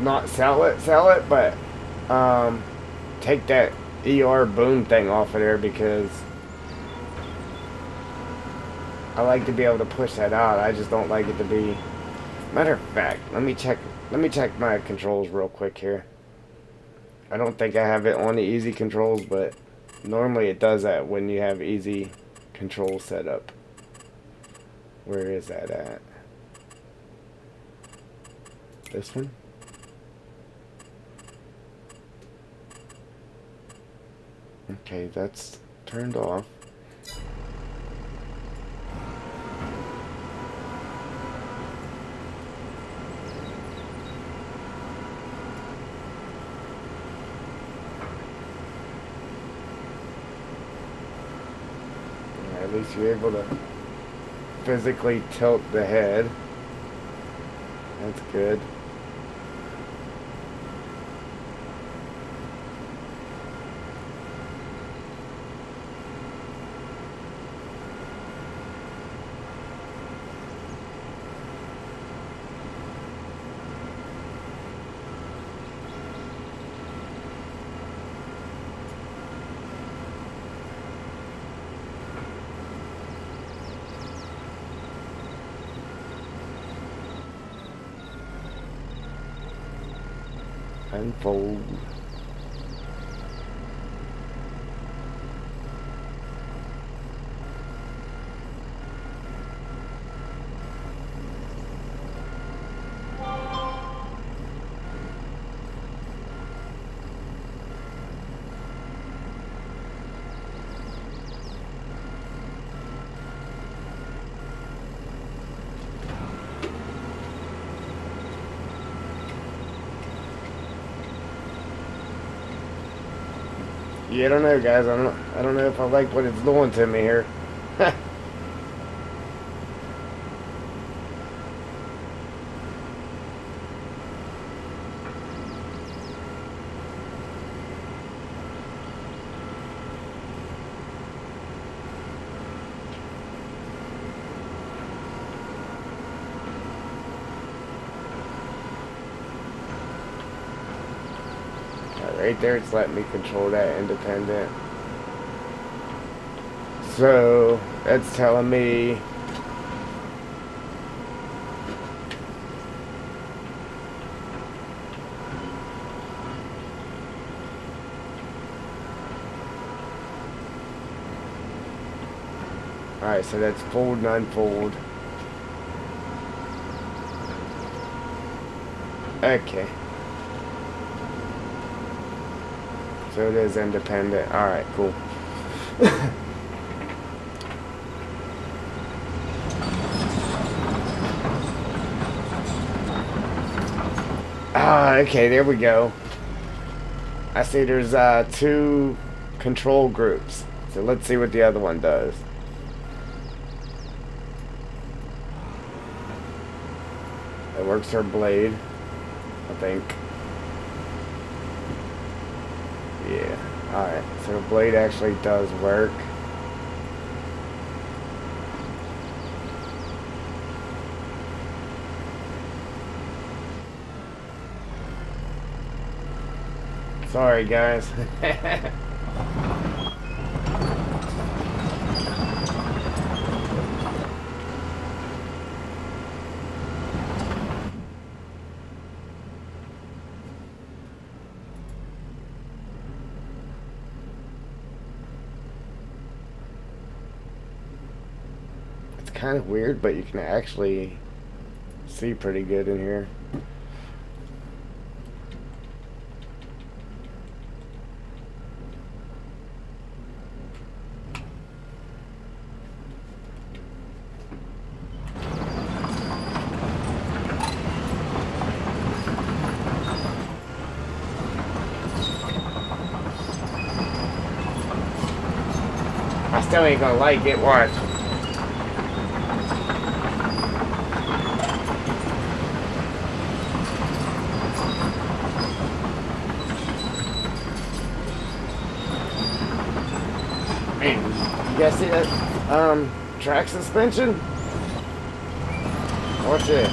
Not sell it, sell it, but um, take that ER boom thing off of there because I like to be able to push that out. I just don't like it to be Matter of fact, let me check let me check my controls real quick here. I don't think I have it on the easy controls, but normally it does that when you have easy control set up. Where is that at? This one? Okay, that's turned off. You're able to physically tilt the head. That's good. Unfold. Yeah, I don't know, guys. I don't. I don't know if I like what it's doing to me here. Right there it's letting me control that independent so that's telling me Alright, so that's fold and unfold. Okay. So it is independent. Alright, cool. ah, okay, there we go. I see there's uh, two control groups. So let's see what the other one does. It works her blade, I think. Yeah. Alright, so the blade actually does work. Sorry, guys. kind of weird, but you can actually see pretty good in here. I still ain't gonna like it, watch. Guys see that um, track suspension? Watch it.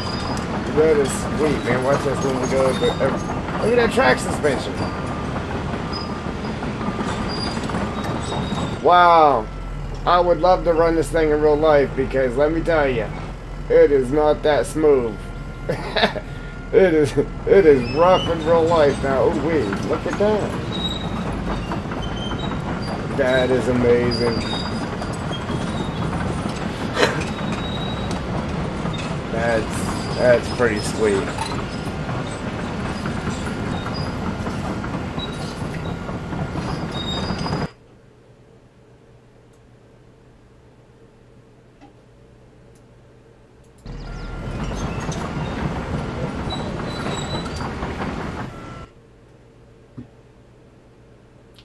That is sweet, man. Watch this when we go. Uh, look at that track suspension. Wow. I would love to run this thing in real life because let me tell you, it is not that smooth. it is it is rough in real life now. Oh wait, look at that. That is amazing. That's that's pretty sweet.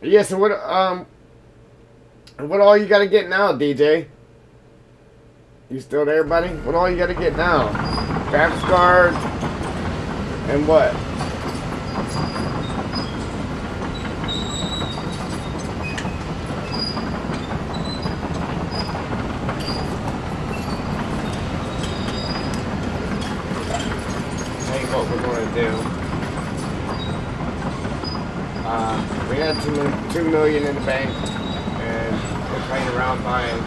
Yeah, so what um what all you gotta get now, DJ? You still there, buddy? What all you gotta get now? Graphics card and what? What we're gonna do. Uh, we had two, two million in the bank, and we're playing around buying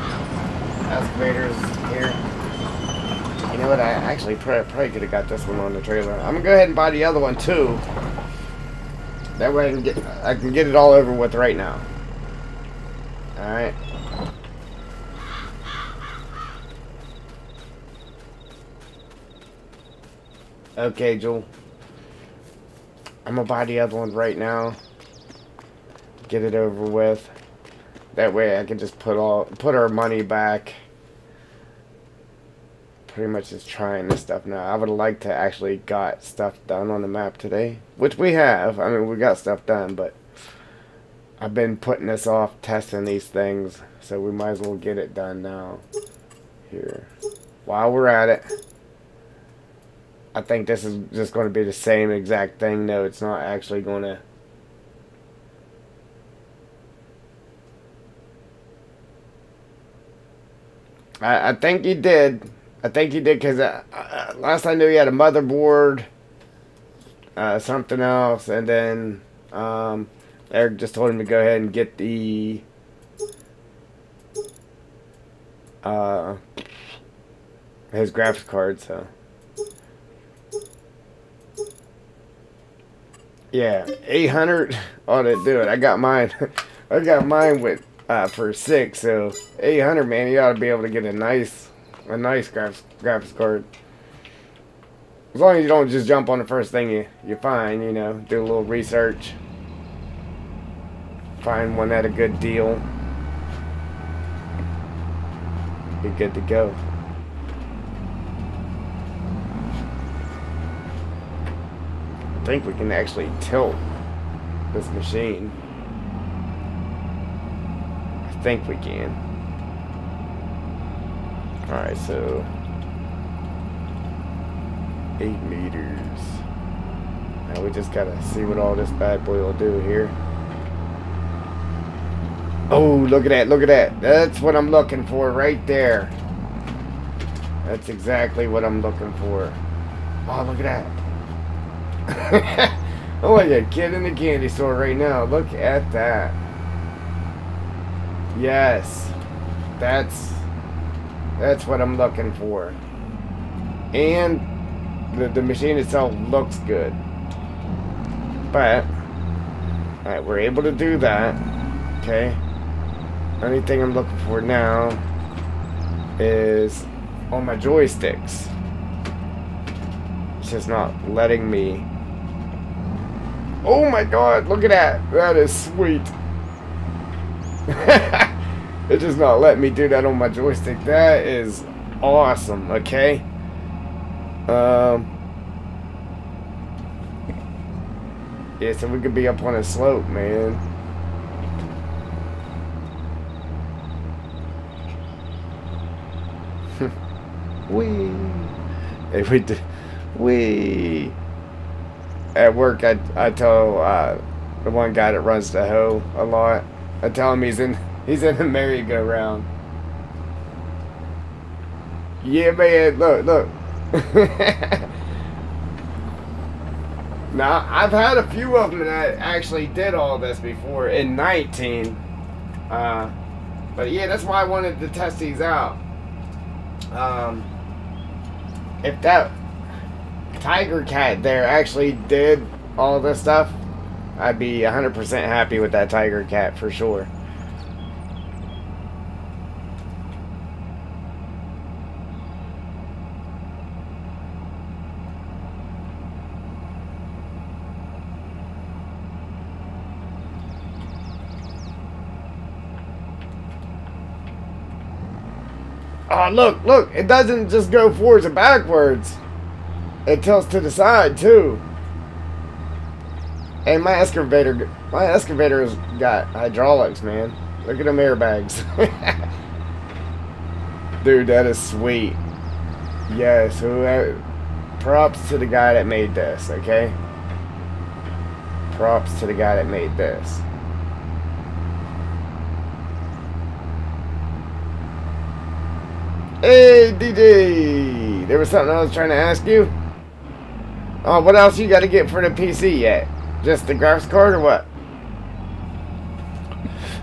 excavators here. You know what? I actually probably, probably could have got this one on the trailer. I'm gonna go ahead and buy the other one too. That way I can get I can get it all over with right now. Alright. Okay, Joel. I'm gonna buy the other one right now. Get it over with. That way I can just put all put our money back. Pretty much just trying this stuff now. I would like to actually got stuff done on the map today. Which we have. I mean we got stuff done, but I've been putting this off testing these things. So we might as well get it done now. Here. While we're at it. I think this is just going to be the same exact thing. No, it's not actually going to. I, I think he did. I think he did because uh, uh, last I knew he had a motherboard, uh, something else, and then um, Eric just told him to go ahead and get the uh, his graphics card. So. Yeah, 800 ought to do it. I got mine. I got mine with uh, for six, so 800, man, you ought to be able to get a nice, a nice graphics, graphics card. As long as you don't just jump on the first thing you, you find, you know, do a little research. Find one at a good deal. Be good to go. I think we can actually tilt this machine. I think we can. Alright, so... 8 meters. Now we just gotta see what all this bad boy will do here. Oh, look at that, look at that. That's what I'm looking for right there. That's exactly what I'm looking for. Oh, look at that. I'm like a kid in the candy store right now. Look at that. Yes. That's that's what I'm looking for. And the, the machine itself looks good. But alright, we're able to do that. Okay. Only thing I'm looking for now is on my joysticks. It's just not letting me Oh my god, look at that. That is sweet. it does not let me do that on my joystick. That is awesome, okay? Um... Yeah, so we could be up on a slope, man. Wee. If we did, wee at work, I, I tell uh, the one guy that runs the hoe a lot. I tell him he's in he's in the merry-go-round. Yeah, man. Look, look. now I've had a few of them that actually did all this before in 19. Uh, but yeah, that's why I wanted to test these out. Um, if that Tigercat there actually did all this stuff, I'd be 100% happy with that Tigercat for sure. Oh, look, look, it doesn't just go forwards and backwards. It tilts to the side too. And my excavator, my excavator's got hydraulics, man. Look at them airbags. Dude, that is sweet. Yes, whoever. Uh, props to the guy that made this, okay? Props to the guy that made this. Hey, DJ! There was something I was trying to ask you? Oh, what else you got to get for the PC yet? Just the graphics card or what?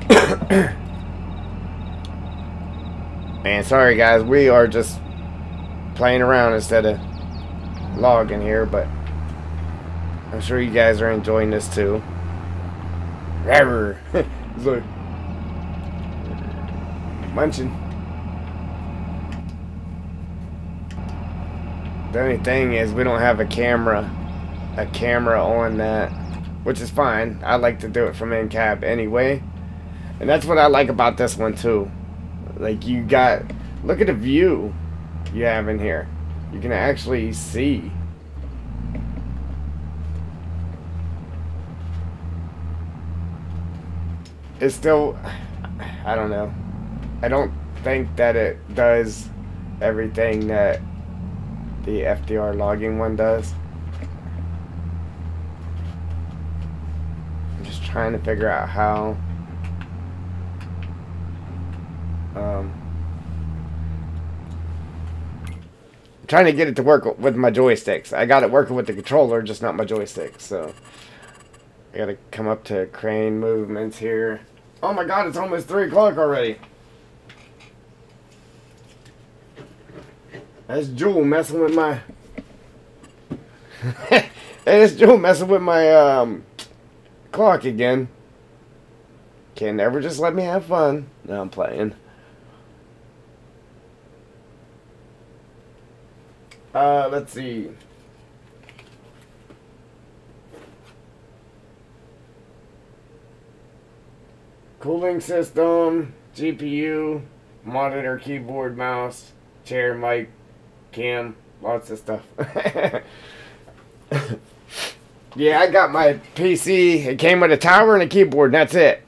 Man, sorry guys, we are just playing around instead of logging here, but I'm sure you guys are enjoying this too. Ever. He's like munching. The only thing is we don't have a camera, a camera on that, which is fine. I like to do it from in cab anyway, and that's what I like about this one too. Like you got, look at the view you have in here. You can actually see. It's still, I don't know. I don't think that it does everything that the FDR logging one does. I'm just trying to figure out how. Um, I'm trying to get it to work with my joysticks. I got it working with the controller, just not my joysticks. So I gotta come up to crane movements here. Oh my god, it's almost 3 o'clock already. That's Jewel messing with my... hey, that's Jewel messing with my um, clock again. Can never just let me have fun. No, I'm playing. Uh, let's see. Cooling system, GPU, monitor, keyboard, mouse, chair, mic, cam, lots of stuff. yeah, I got my PC. It came with a tower and a keyboard, and that's it.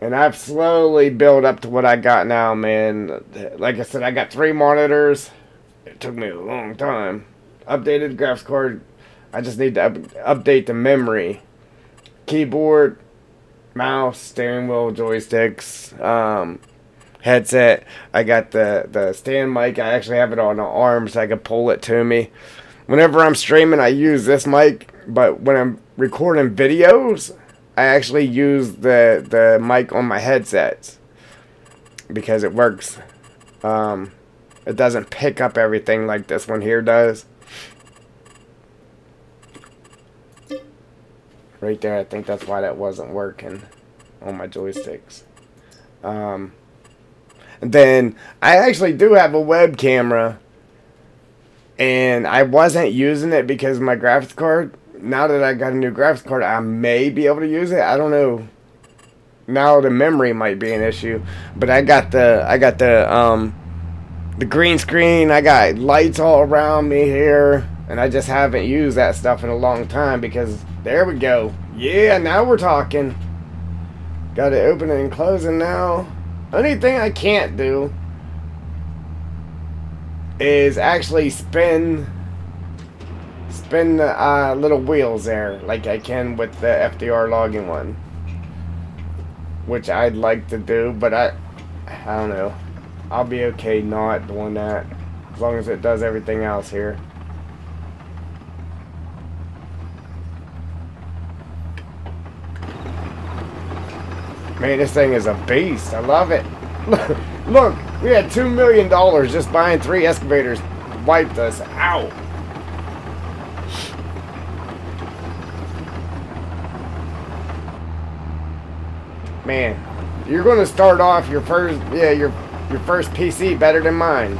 And I've slowly built up to what I got now, man. Like I said, I got three monitors. It took me a long time. Updated graphics card. I just need to up update the memory. Keyboard, mouse, steering wheel, joysticks, um, headset. I got the, the stand mic. I actually have it on an arm so I can pull it to me. Whenever I'm streaming, I use this mic. But when I'm recording videos, I actually use the, the mic on my headsets. Because it works. Um, it doesn't pick up everything like this one here does. Right there, I think that's why that wasn't working on my joysticks. Um, then I actually do have a web camera. And I wasn't using it because my graphics card. Now that I got a new graphics card, I may be able to use it. I don't know. Now the memory might be an issue, but I got the I got the um the green screen. I got lights all around me here. And I just haven't used that stuff in a long time because there we go. Yeah, now we're talking. Got it opening and closing now. Only thing I can't do is actually spin spin the uh, little wheels there like I can with the FDR logging one. Which I'd like to do, but I I don't know. I'll be okay not doing that. As long as it does everything else here. Man, this thing is a beast. I love it. Look, look we had $2 million just buying three excavators. Wiped us out. Man, you're going to start off your first, yeah, your your first PC better than mine.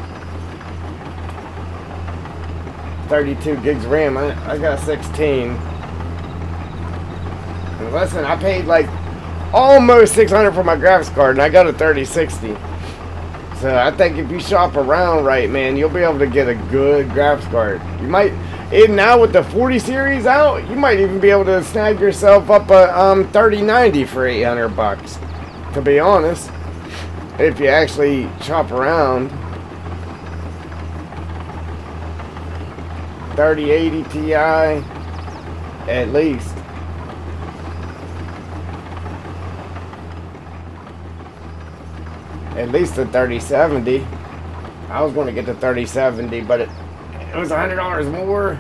32 gigs RAM. I, I got 16. And listen, I paid like almost 600 for my graphics card, and I got a 3060. So I think if you shop around right, man, you'll be able to get a good graphics card. You might, even now with the 40 series out, you might even be able to snag yourself up a um, 3090 for 800 bucks. To be honest if you actually chop around 3080 Ti at least at least the 3070 I was going to get the 3070 but it, it was $100 more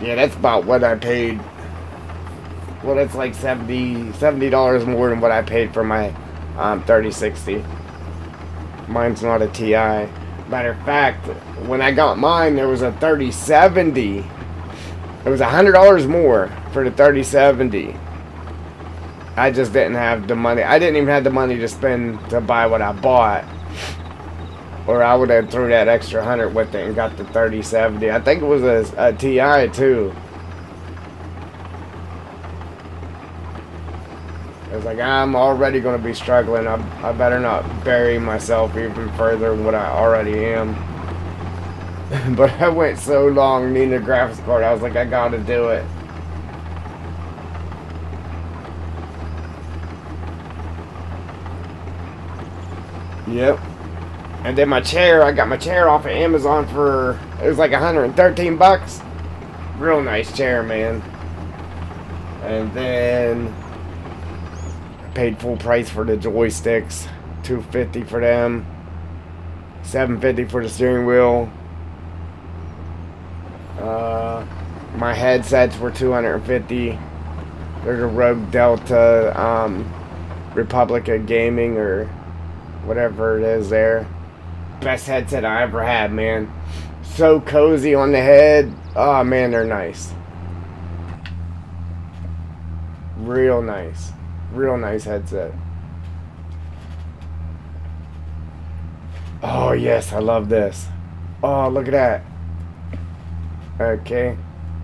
Yeah, that's about what I paid. Well, that's like 70 $70 more than what I paid for my um, 3060. Mine's not a TI. Matter of fact, when I got mine, there was a 3070. It was a hundred dollars more for the 3070. I just didn't have the money. I didn't even have the money to spend to buy what I bought. Or I would have threw that extra hundred with it and got the 3070. I think it was a, a TI too. I was like, I'm already going to be struggling. I, I better not bury myself even further than what I already am. but I went so long needing a graphics card, I was like, I got to do it. Yep. And then my chair, I got my chair off of Amazon for, it was like 113 bucks. Real nice chair, man. And then I paid full price for the joysticks. 250 for them. 750 for the steering wheel. Uh, my headsets were 250. There's a ROG Delta um, Republica Gaming or whatever it is there. Best headset I ever had, man. So cozy on the head. Oh, man, they're nice. Real nice. Real nice headset. Oh, yes, I love this. Oh, look at that. Okay.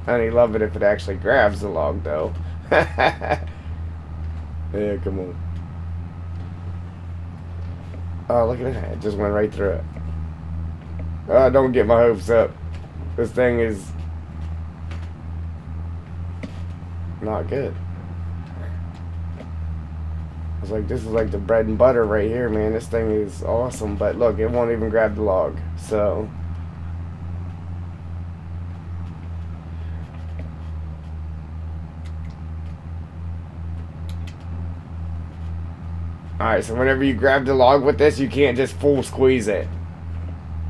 I only love it if it actually grabs the log, though. yeah, come on. Oh, look at that. It just went right through it. Oh, don't get my hopes up. This thing is not good. I was like, this is like the bread and butter right here, man. This thing is awesome. But look, it won't even grab the log. So... Alright, so whenever you grab the log with this, you can't just full squeeze it.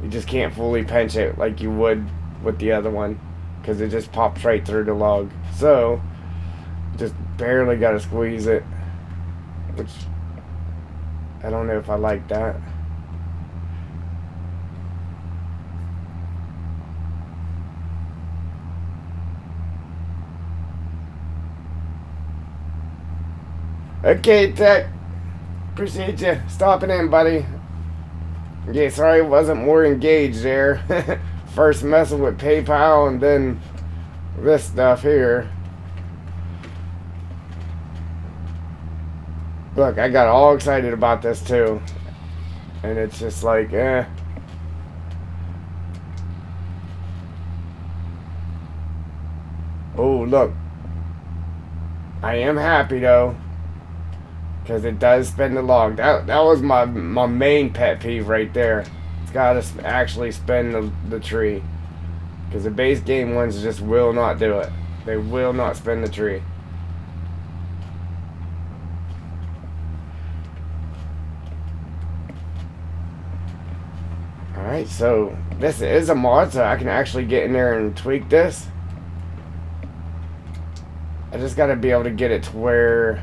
You just can't fully pinch it like you would with the other one. Because it just pops right through the log. So, just barely got to squeeze it. Which, I don't know if I like that. Okay, Tech. Appreciate you stopping in, buddy. Yeah, sorry I wasn't more engaged there. First messing with PayPal and then this stuff here. Look, I got all excited about this too. And it's just like, eh. Oh, look. I am happy though. Because it does spin the log. That, that was my, my main pet peeve right there. It's got to actually spin the, the tree. Because the base game ones just will not do it. They will not spin the tree. Alright, so this is a mod, so I can actually get in there and tweak this. I just got to be able to get it to where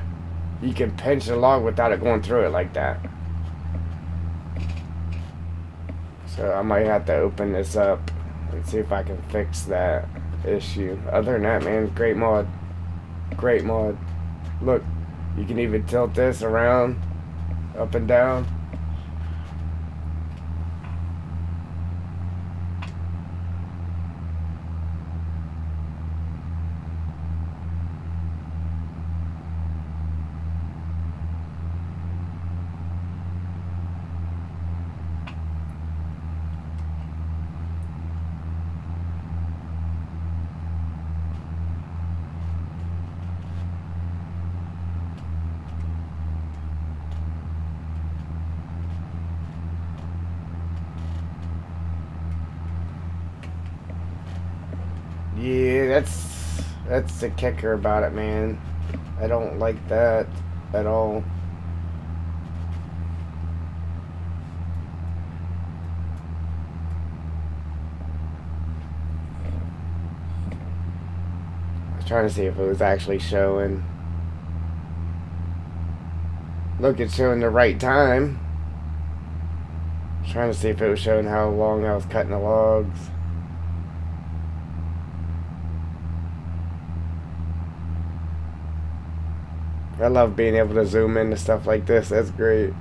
you can pinch log without it going through it like that. So I might have to open this up and see if I can fix that issue. Other than that, man, great mod. Great mod. Look, you can even tilt this around, up and down. Yeah, that's the kicker about it, man. I don't like that at all. I was trying to see if it was actually showing. Look, it's showing the right time. Trying to see if it was showing how long I was cutting the logs. I love being able to zoom into stuff like this. That's great.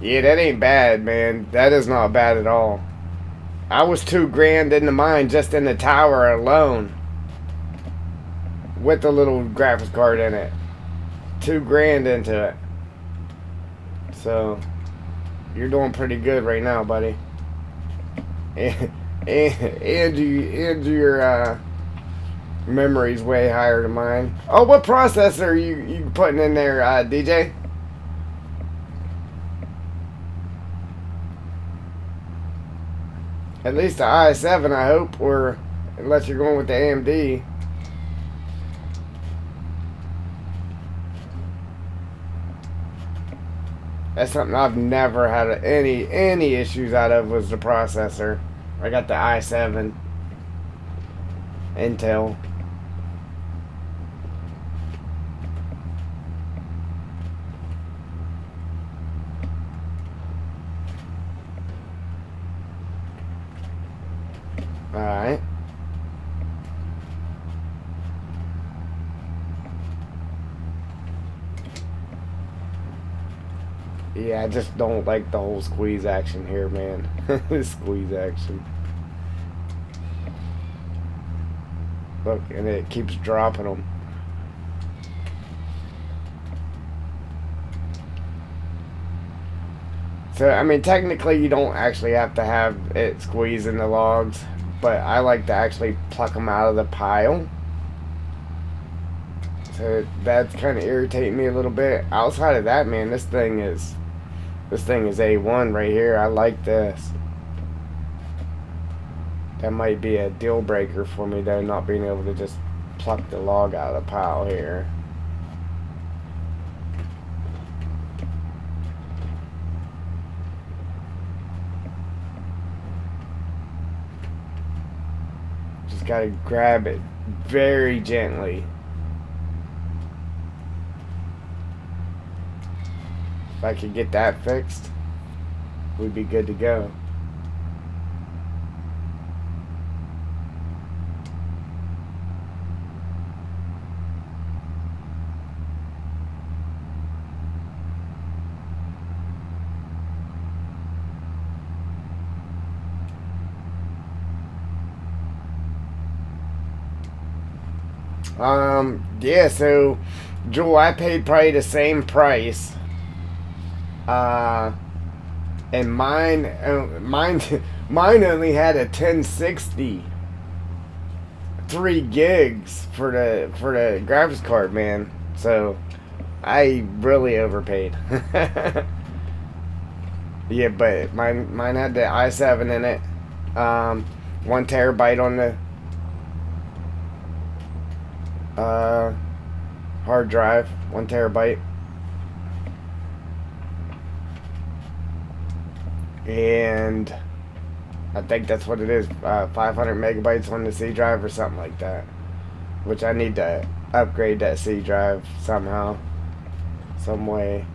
Yeah, that ain't bad, man. That is not bad at all. I was two grand in the mine just in the tower alone. With the little graphics card in it. Two grand into it. So, you're doing pretty good right now, buddy. And, and, and, you, and your uh, memory's way higher than mine. Oh, what processor are you, you putting in there, uh, DJ? At least the i7, I hope, or unless you're going with the AMD. That's something I've never had any any issues out of was the processor. I got the i7 Intel. Alright. Yeah, I just don't like the whole squeeze action here, man. This squeeze action. Look, and it keeps dropping them. So, I mean, technically you don't actually have to have it squeeze in the logs but I like to actually pluck them out of the pile. So that's kind of irritating me a little bit. Outside of that, man, this thing is this thing is A1 right here. I like this. That might be a deal breaker for me though, not being able to just pluck the log out of the pile here. Just gotta grab it very gently. If I could get that fixed, we'd be good to go. Um, yeah, so, Joel, I paid probably the same price. Uh, and mine, uh, mine, mine only had a 1060. Three gigs for the, for the graphics card, man. So, I really overpaid. yeah, but mine, mine had the i7 in it. Um, one terabyte on the uh, hard drive, one terabyte. And I think that's what it is, uh, 500 megabytes on the C drive or something like that. Which I need to upgrade that C drive somehow, some way.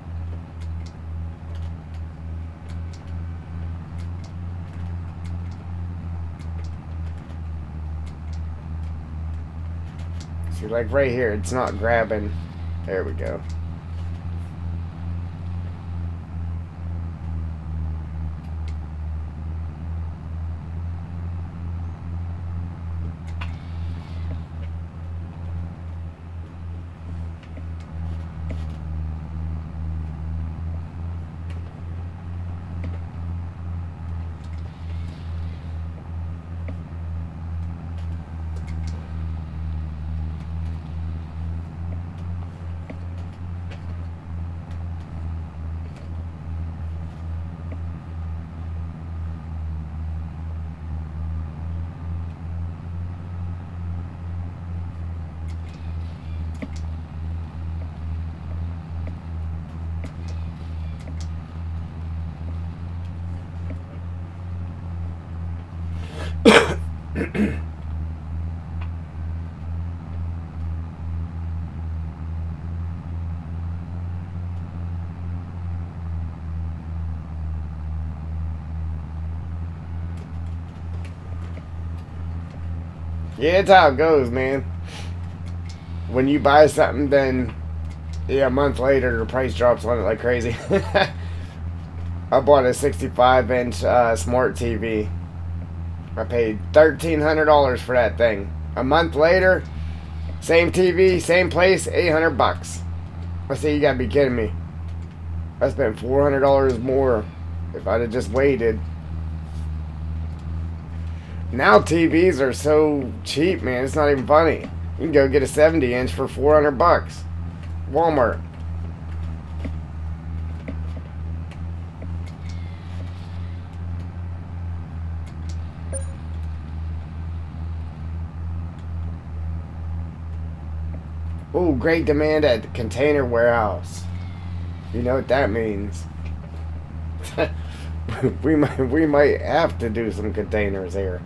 See, like right here, it's not grabbing. There we go. Yeah, it's how it goes, man. When you buy something, then yeah, a month later the price drops on it like crazy. I bought a 65 inch uh, smart TV I paid $1,300 for that thing. A month later, same TV, same place, 800 bucks. I say, you gotta be kidding me. I spent $400 more if I'd have just waited. Now TVs are so cheap, man. It's not even funny. You can go get a 70 inch for 400 bucks. Walmart. Oh, great demand at the container warehouse. You know what that means. we might we might have to do some containers here.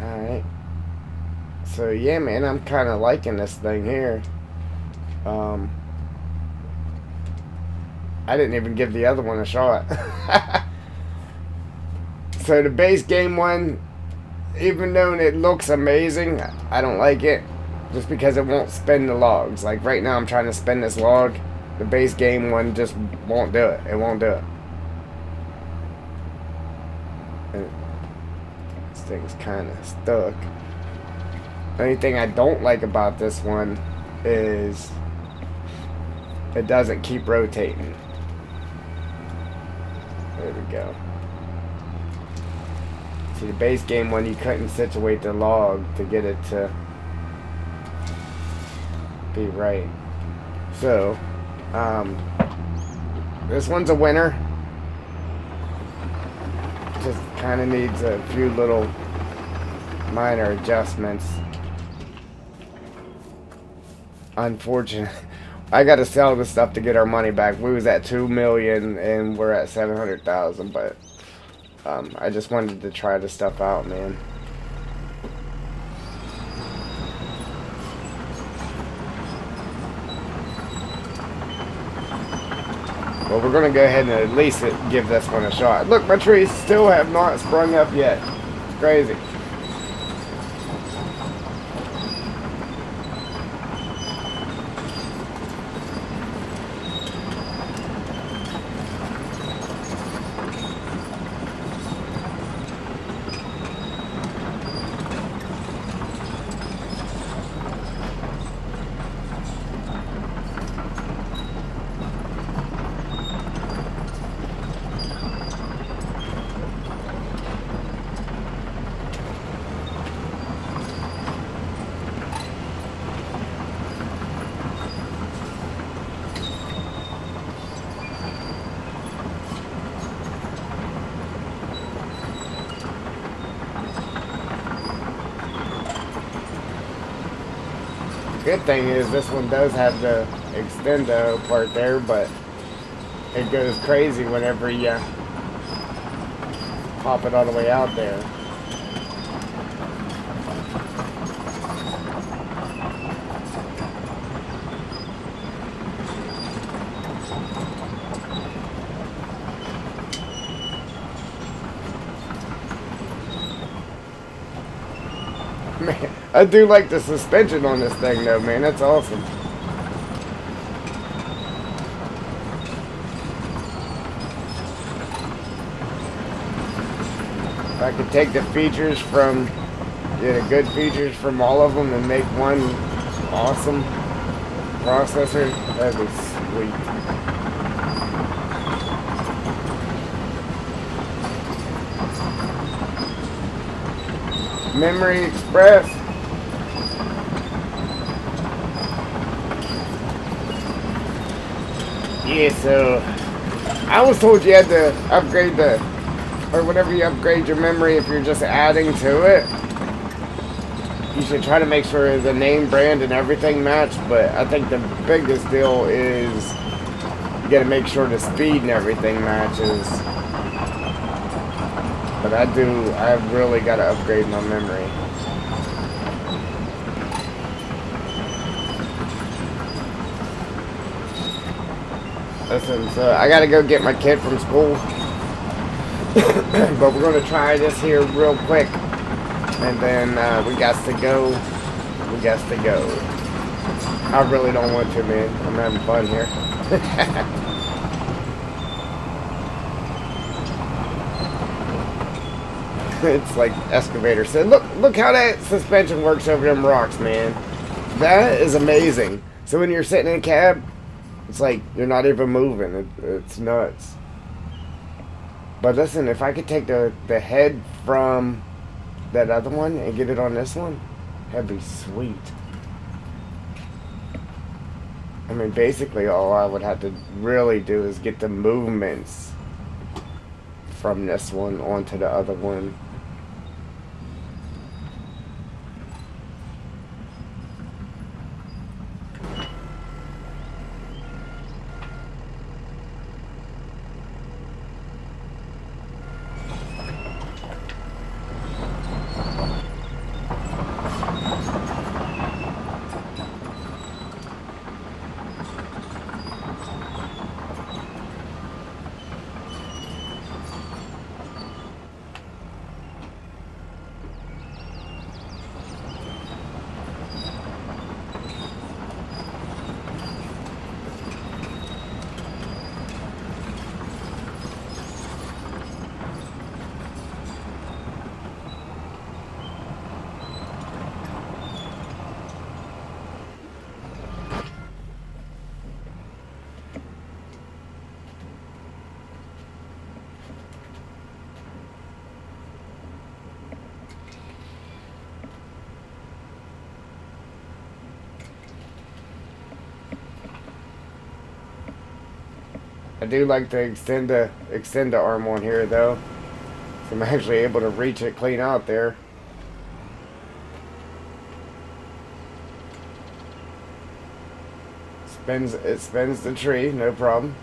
Alright. So yeah man, I'm kinda liking this thing here. Um, I didn't even give the other one a shot. so the base game one, even though it looks amazing, I don't like it. Just because it won't spin the logs. Like right now I'm trying to spin this log. The base game one just won't do it. It won't do it. This thing's kind of stuck. The only thing I don't like about this one is it doesn't keep rotating. There we go. See, the base game one, you couldn't situate the log to get it to be right. So, um, this one's a winner. Just kind of needs a few little minor adjustments. Unfortunate. I got to sell the stuff to get our money back. We was at two million and we're at seven hundred thousand, but um, I just wanted to try the stuff out, man. Well, we're gonna go ahead and at least give this one a shot. Look, my trees still have not sprung up yet. It's crazy. Good thing is this one does have the extendo part there, but it goes crazy whenever you pop it all the way out there. Man, I do like the suspension on this thing though, man. That's awesome. If I could take the features from, yeah, the good features from all of them and make one awesome processor, that'd be sweet. Memory Express. Yeah, so I was told you had to upgrade the, or whenever you upgrade your memory, if you're just adding to it, you should try to make sure the name, brand, and everything match. But I think the biggest deal is you got to make sure the speed and everything matches. But I do, I've really got to upgrade my memory. Listen, so I gotta go get my kid from school. but we're gonna try this here real quick. And then uh, we got to go. We got to go. I really don't want to, man. I'm having fun here. it's like excavator said. Look, look how that suspension works over them rocks, man. That is amazing. So when you're sitting in a cab, it's like you're not even moving. It, it's nuts. But listen, if I could take the, the head from that other one and get it on this one, that'd be sweet. I mean, basically all I would have to really do is get the movements from this one onto the other one. Do like to extend the extend the arm on here though. So I'm actually able to reach it clean out there. Spins it spins the tree, no problem.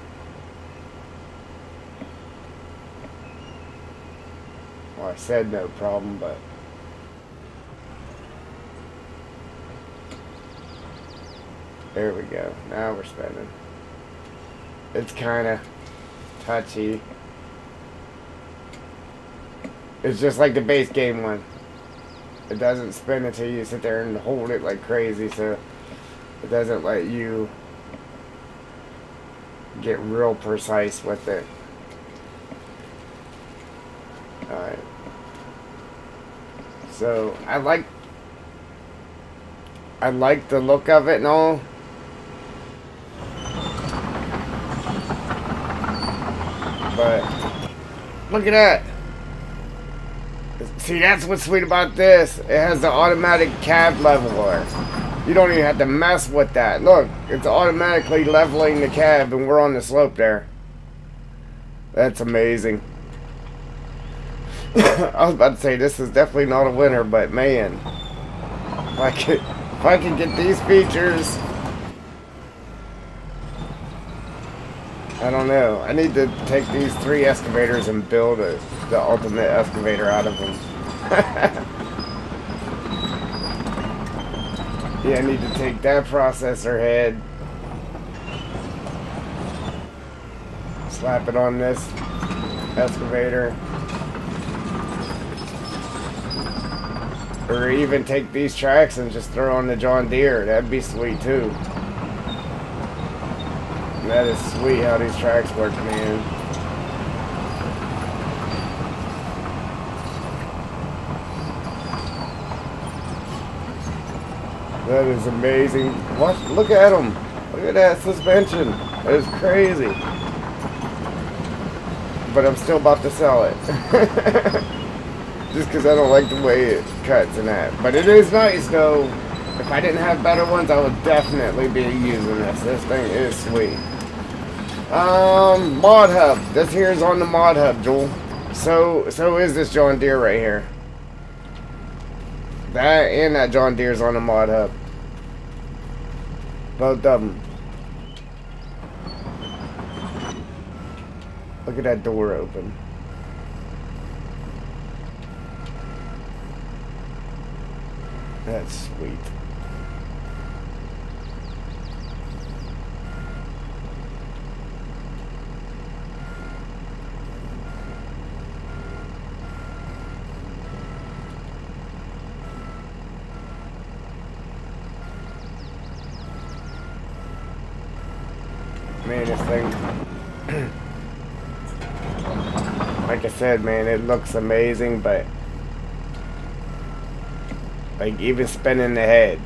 Well I said no problem, but There we go. Now we're spinning it's kind of touchy. It's just like the base game one. It doesn't spin until you sit there and hold it like crazy, so it doesn't let you get real precise with it. Alright. So, I like I like the look of it and all. But look at that. See, that's what's sweet about this. It has the automatic cab leveler. You don't even have to mess with that. Look, it's automatically leveling the cab and we're on the slope there. That's amazing. I was about to say this is definitely not a winner, but man, if I could, if I could get these features I don't know. I need to take these three excavators and build a, the ultimate excavator out of them. yeah, I need to take that processor head, slap it on this excavator, or even take these tracks and just throw on the John Deere. That'd be sweet too. That is sweet how these tracks work, man. That is amazing. Watch, look at them. Look at that suspension. That is crazy. But I'm still about to sell it. Just because I don't like the way it cuts and that. But it is nice, though. If I didn't have better ones, I would definitely be using this. This thing is sweet. Um, Mod Hub. This here is on the Mod Hub, Joel. So, so is this John Deere right here. That and that John Deere's on the Mod Hub. Both of them. Look at that door open. That's sweet. Man, it looks amazing, but... Like, even spinning the head.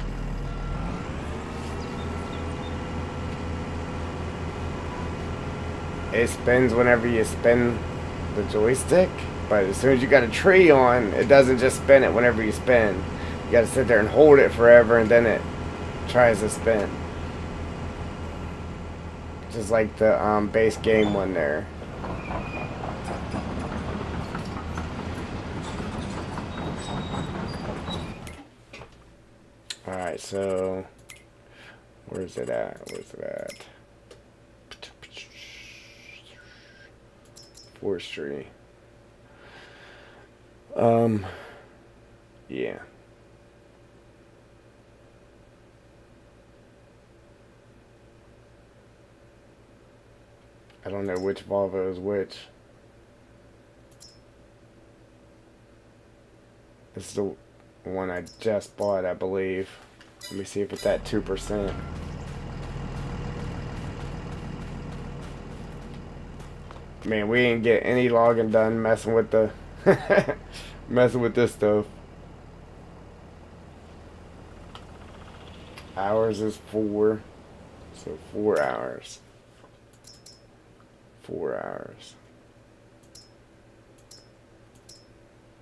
It spins whenever you spin the joystick, but as soon as you got a tree on, it doesn't just spin it whenever you spin. You gotta sit there and hold it forever, and then it tries to spin. Just like the um, base game one there. Alright, so where's it at? Where's it at? Forestry. Um yeah. I don't know which Volvo is which. This is the one I just bought, I believe. Let me see if it's at 2%. Man, we ain't get any logging done messing with the messing with this stuff. Hours is four. So four hours four hours.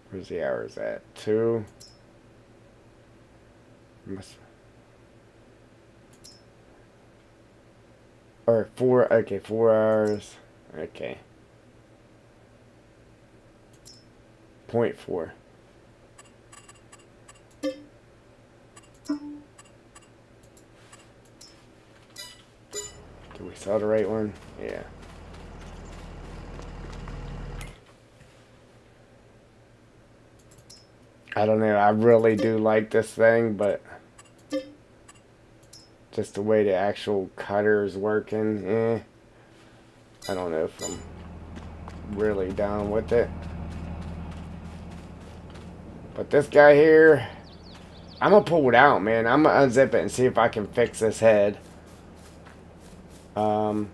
Where's the hours at? Two. Must. Or four. Okay, four hours. Okay. Point four. Did we saw the right one? Yeah. I don't know. I really do like this thing, but just the way the actual cutter is working, eh. I don't know if I'm really down with it. But this guy here, I'm going to pull it out, man. I'm going to unzip it and see if I can fix this head. Um,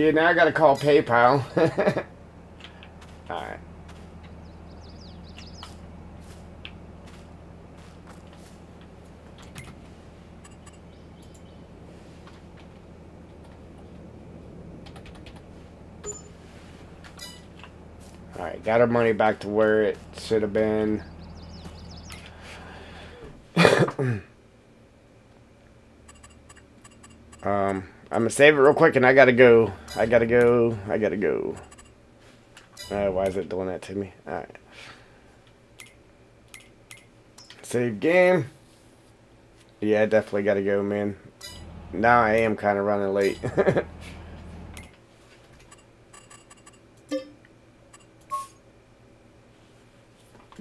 Yeah, now I gotta call PayPal. Alright. Alright, got our money back to where it should have been. um... I'm gonna save it real quick and I gotta go. I gotta go. I gotta go. Uh, why is it doing that to me? Alright. Save game. Yeah, I definitely gotta go, man. Now I am kind of running late.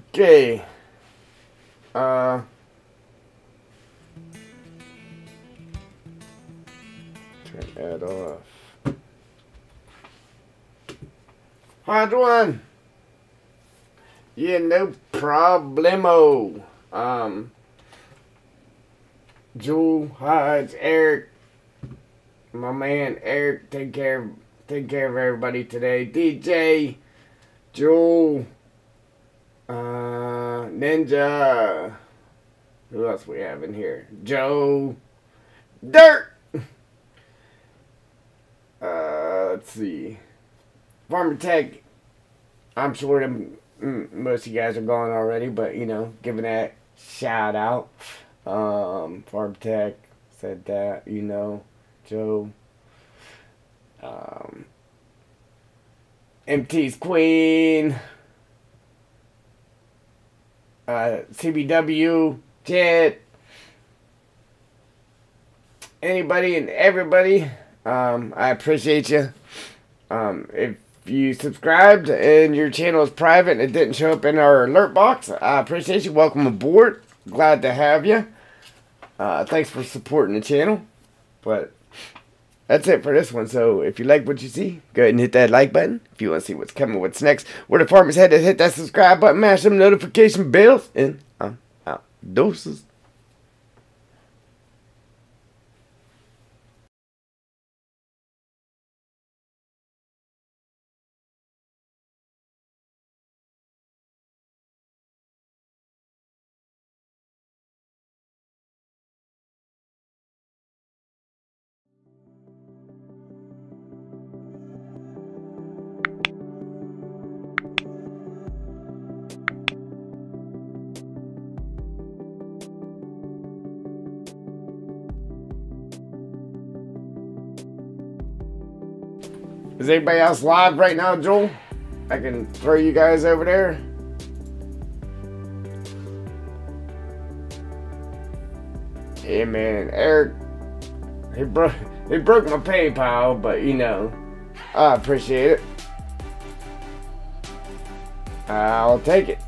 okay. One. Yeah, no problemo. Um, Jewel, Hides, Eric, my man Eric, take care, take care of everybody today. DJ, Jewel, uh, Ninja. Who else we have in here? Joe, Dirt. Uh, let's see. Farmer Tech. I'm sure mm, most of you guys are gone already, but you know, giving that shout out. Um, Tech said that, you know, Joe. Um, MT's Queen. Uh, CBW, Jet. Anybody and everybody, um, I appreciate you. Um, if you subscribed and your channel is private and it didn't show up in our alert box, I appreciate you. Welcome aboard. Glad to have you. Uh, thanks for supporting the channel. But that's it for this one. So if you like what you see, go ahead and hit that like button. If you want to see what's coming, what's next, where the farmer's headed, hit that subscribe button, mash them notification bells, and I'm out. Doses. Is anybody else live right now, Joel? I can throw you guys over there. Yeah, man, Eric, he broke he broke my PayPal, but you know, I appreciate it. I'll take it.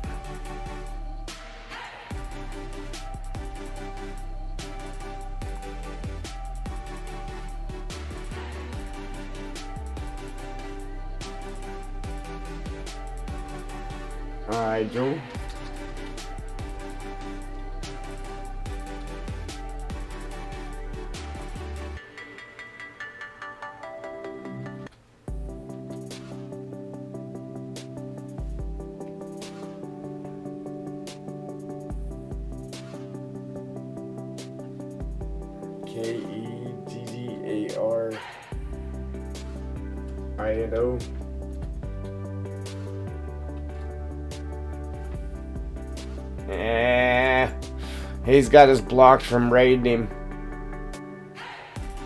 He's got us blocked from raiding him.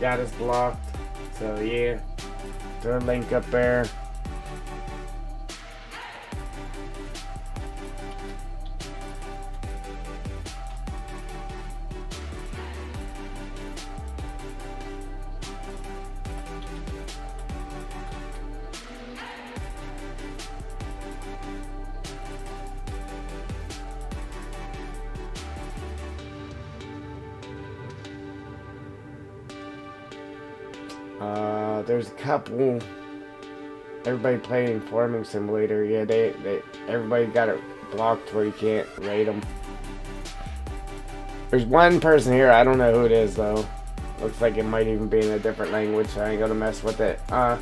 Got us blocked. So yeah, a link up there. Couple. Everybody playing Farming Simulator. Yeah, they, they everybody got it blocked where you can't raid them. There's one person here. I don't know who it is though. Looks like it might even be in a different language. I ain't gonna mess with it. Uh,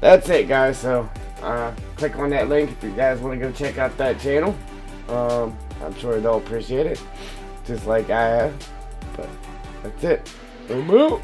that's it, guys. So, uh, click on that link if you guys want to go check out that channel. Um, I'm sure they'll appreciate it, just like I have. But that's it. I'm.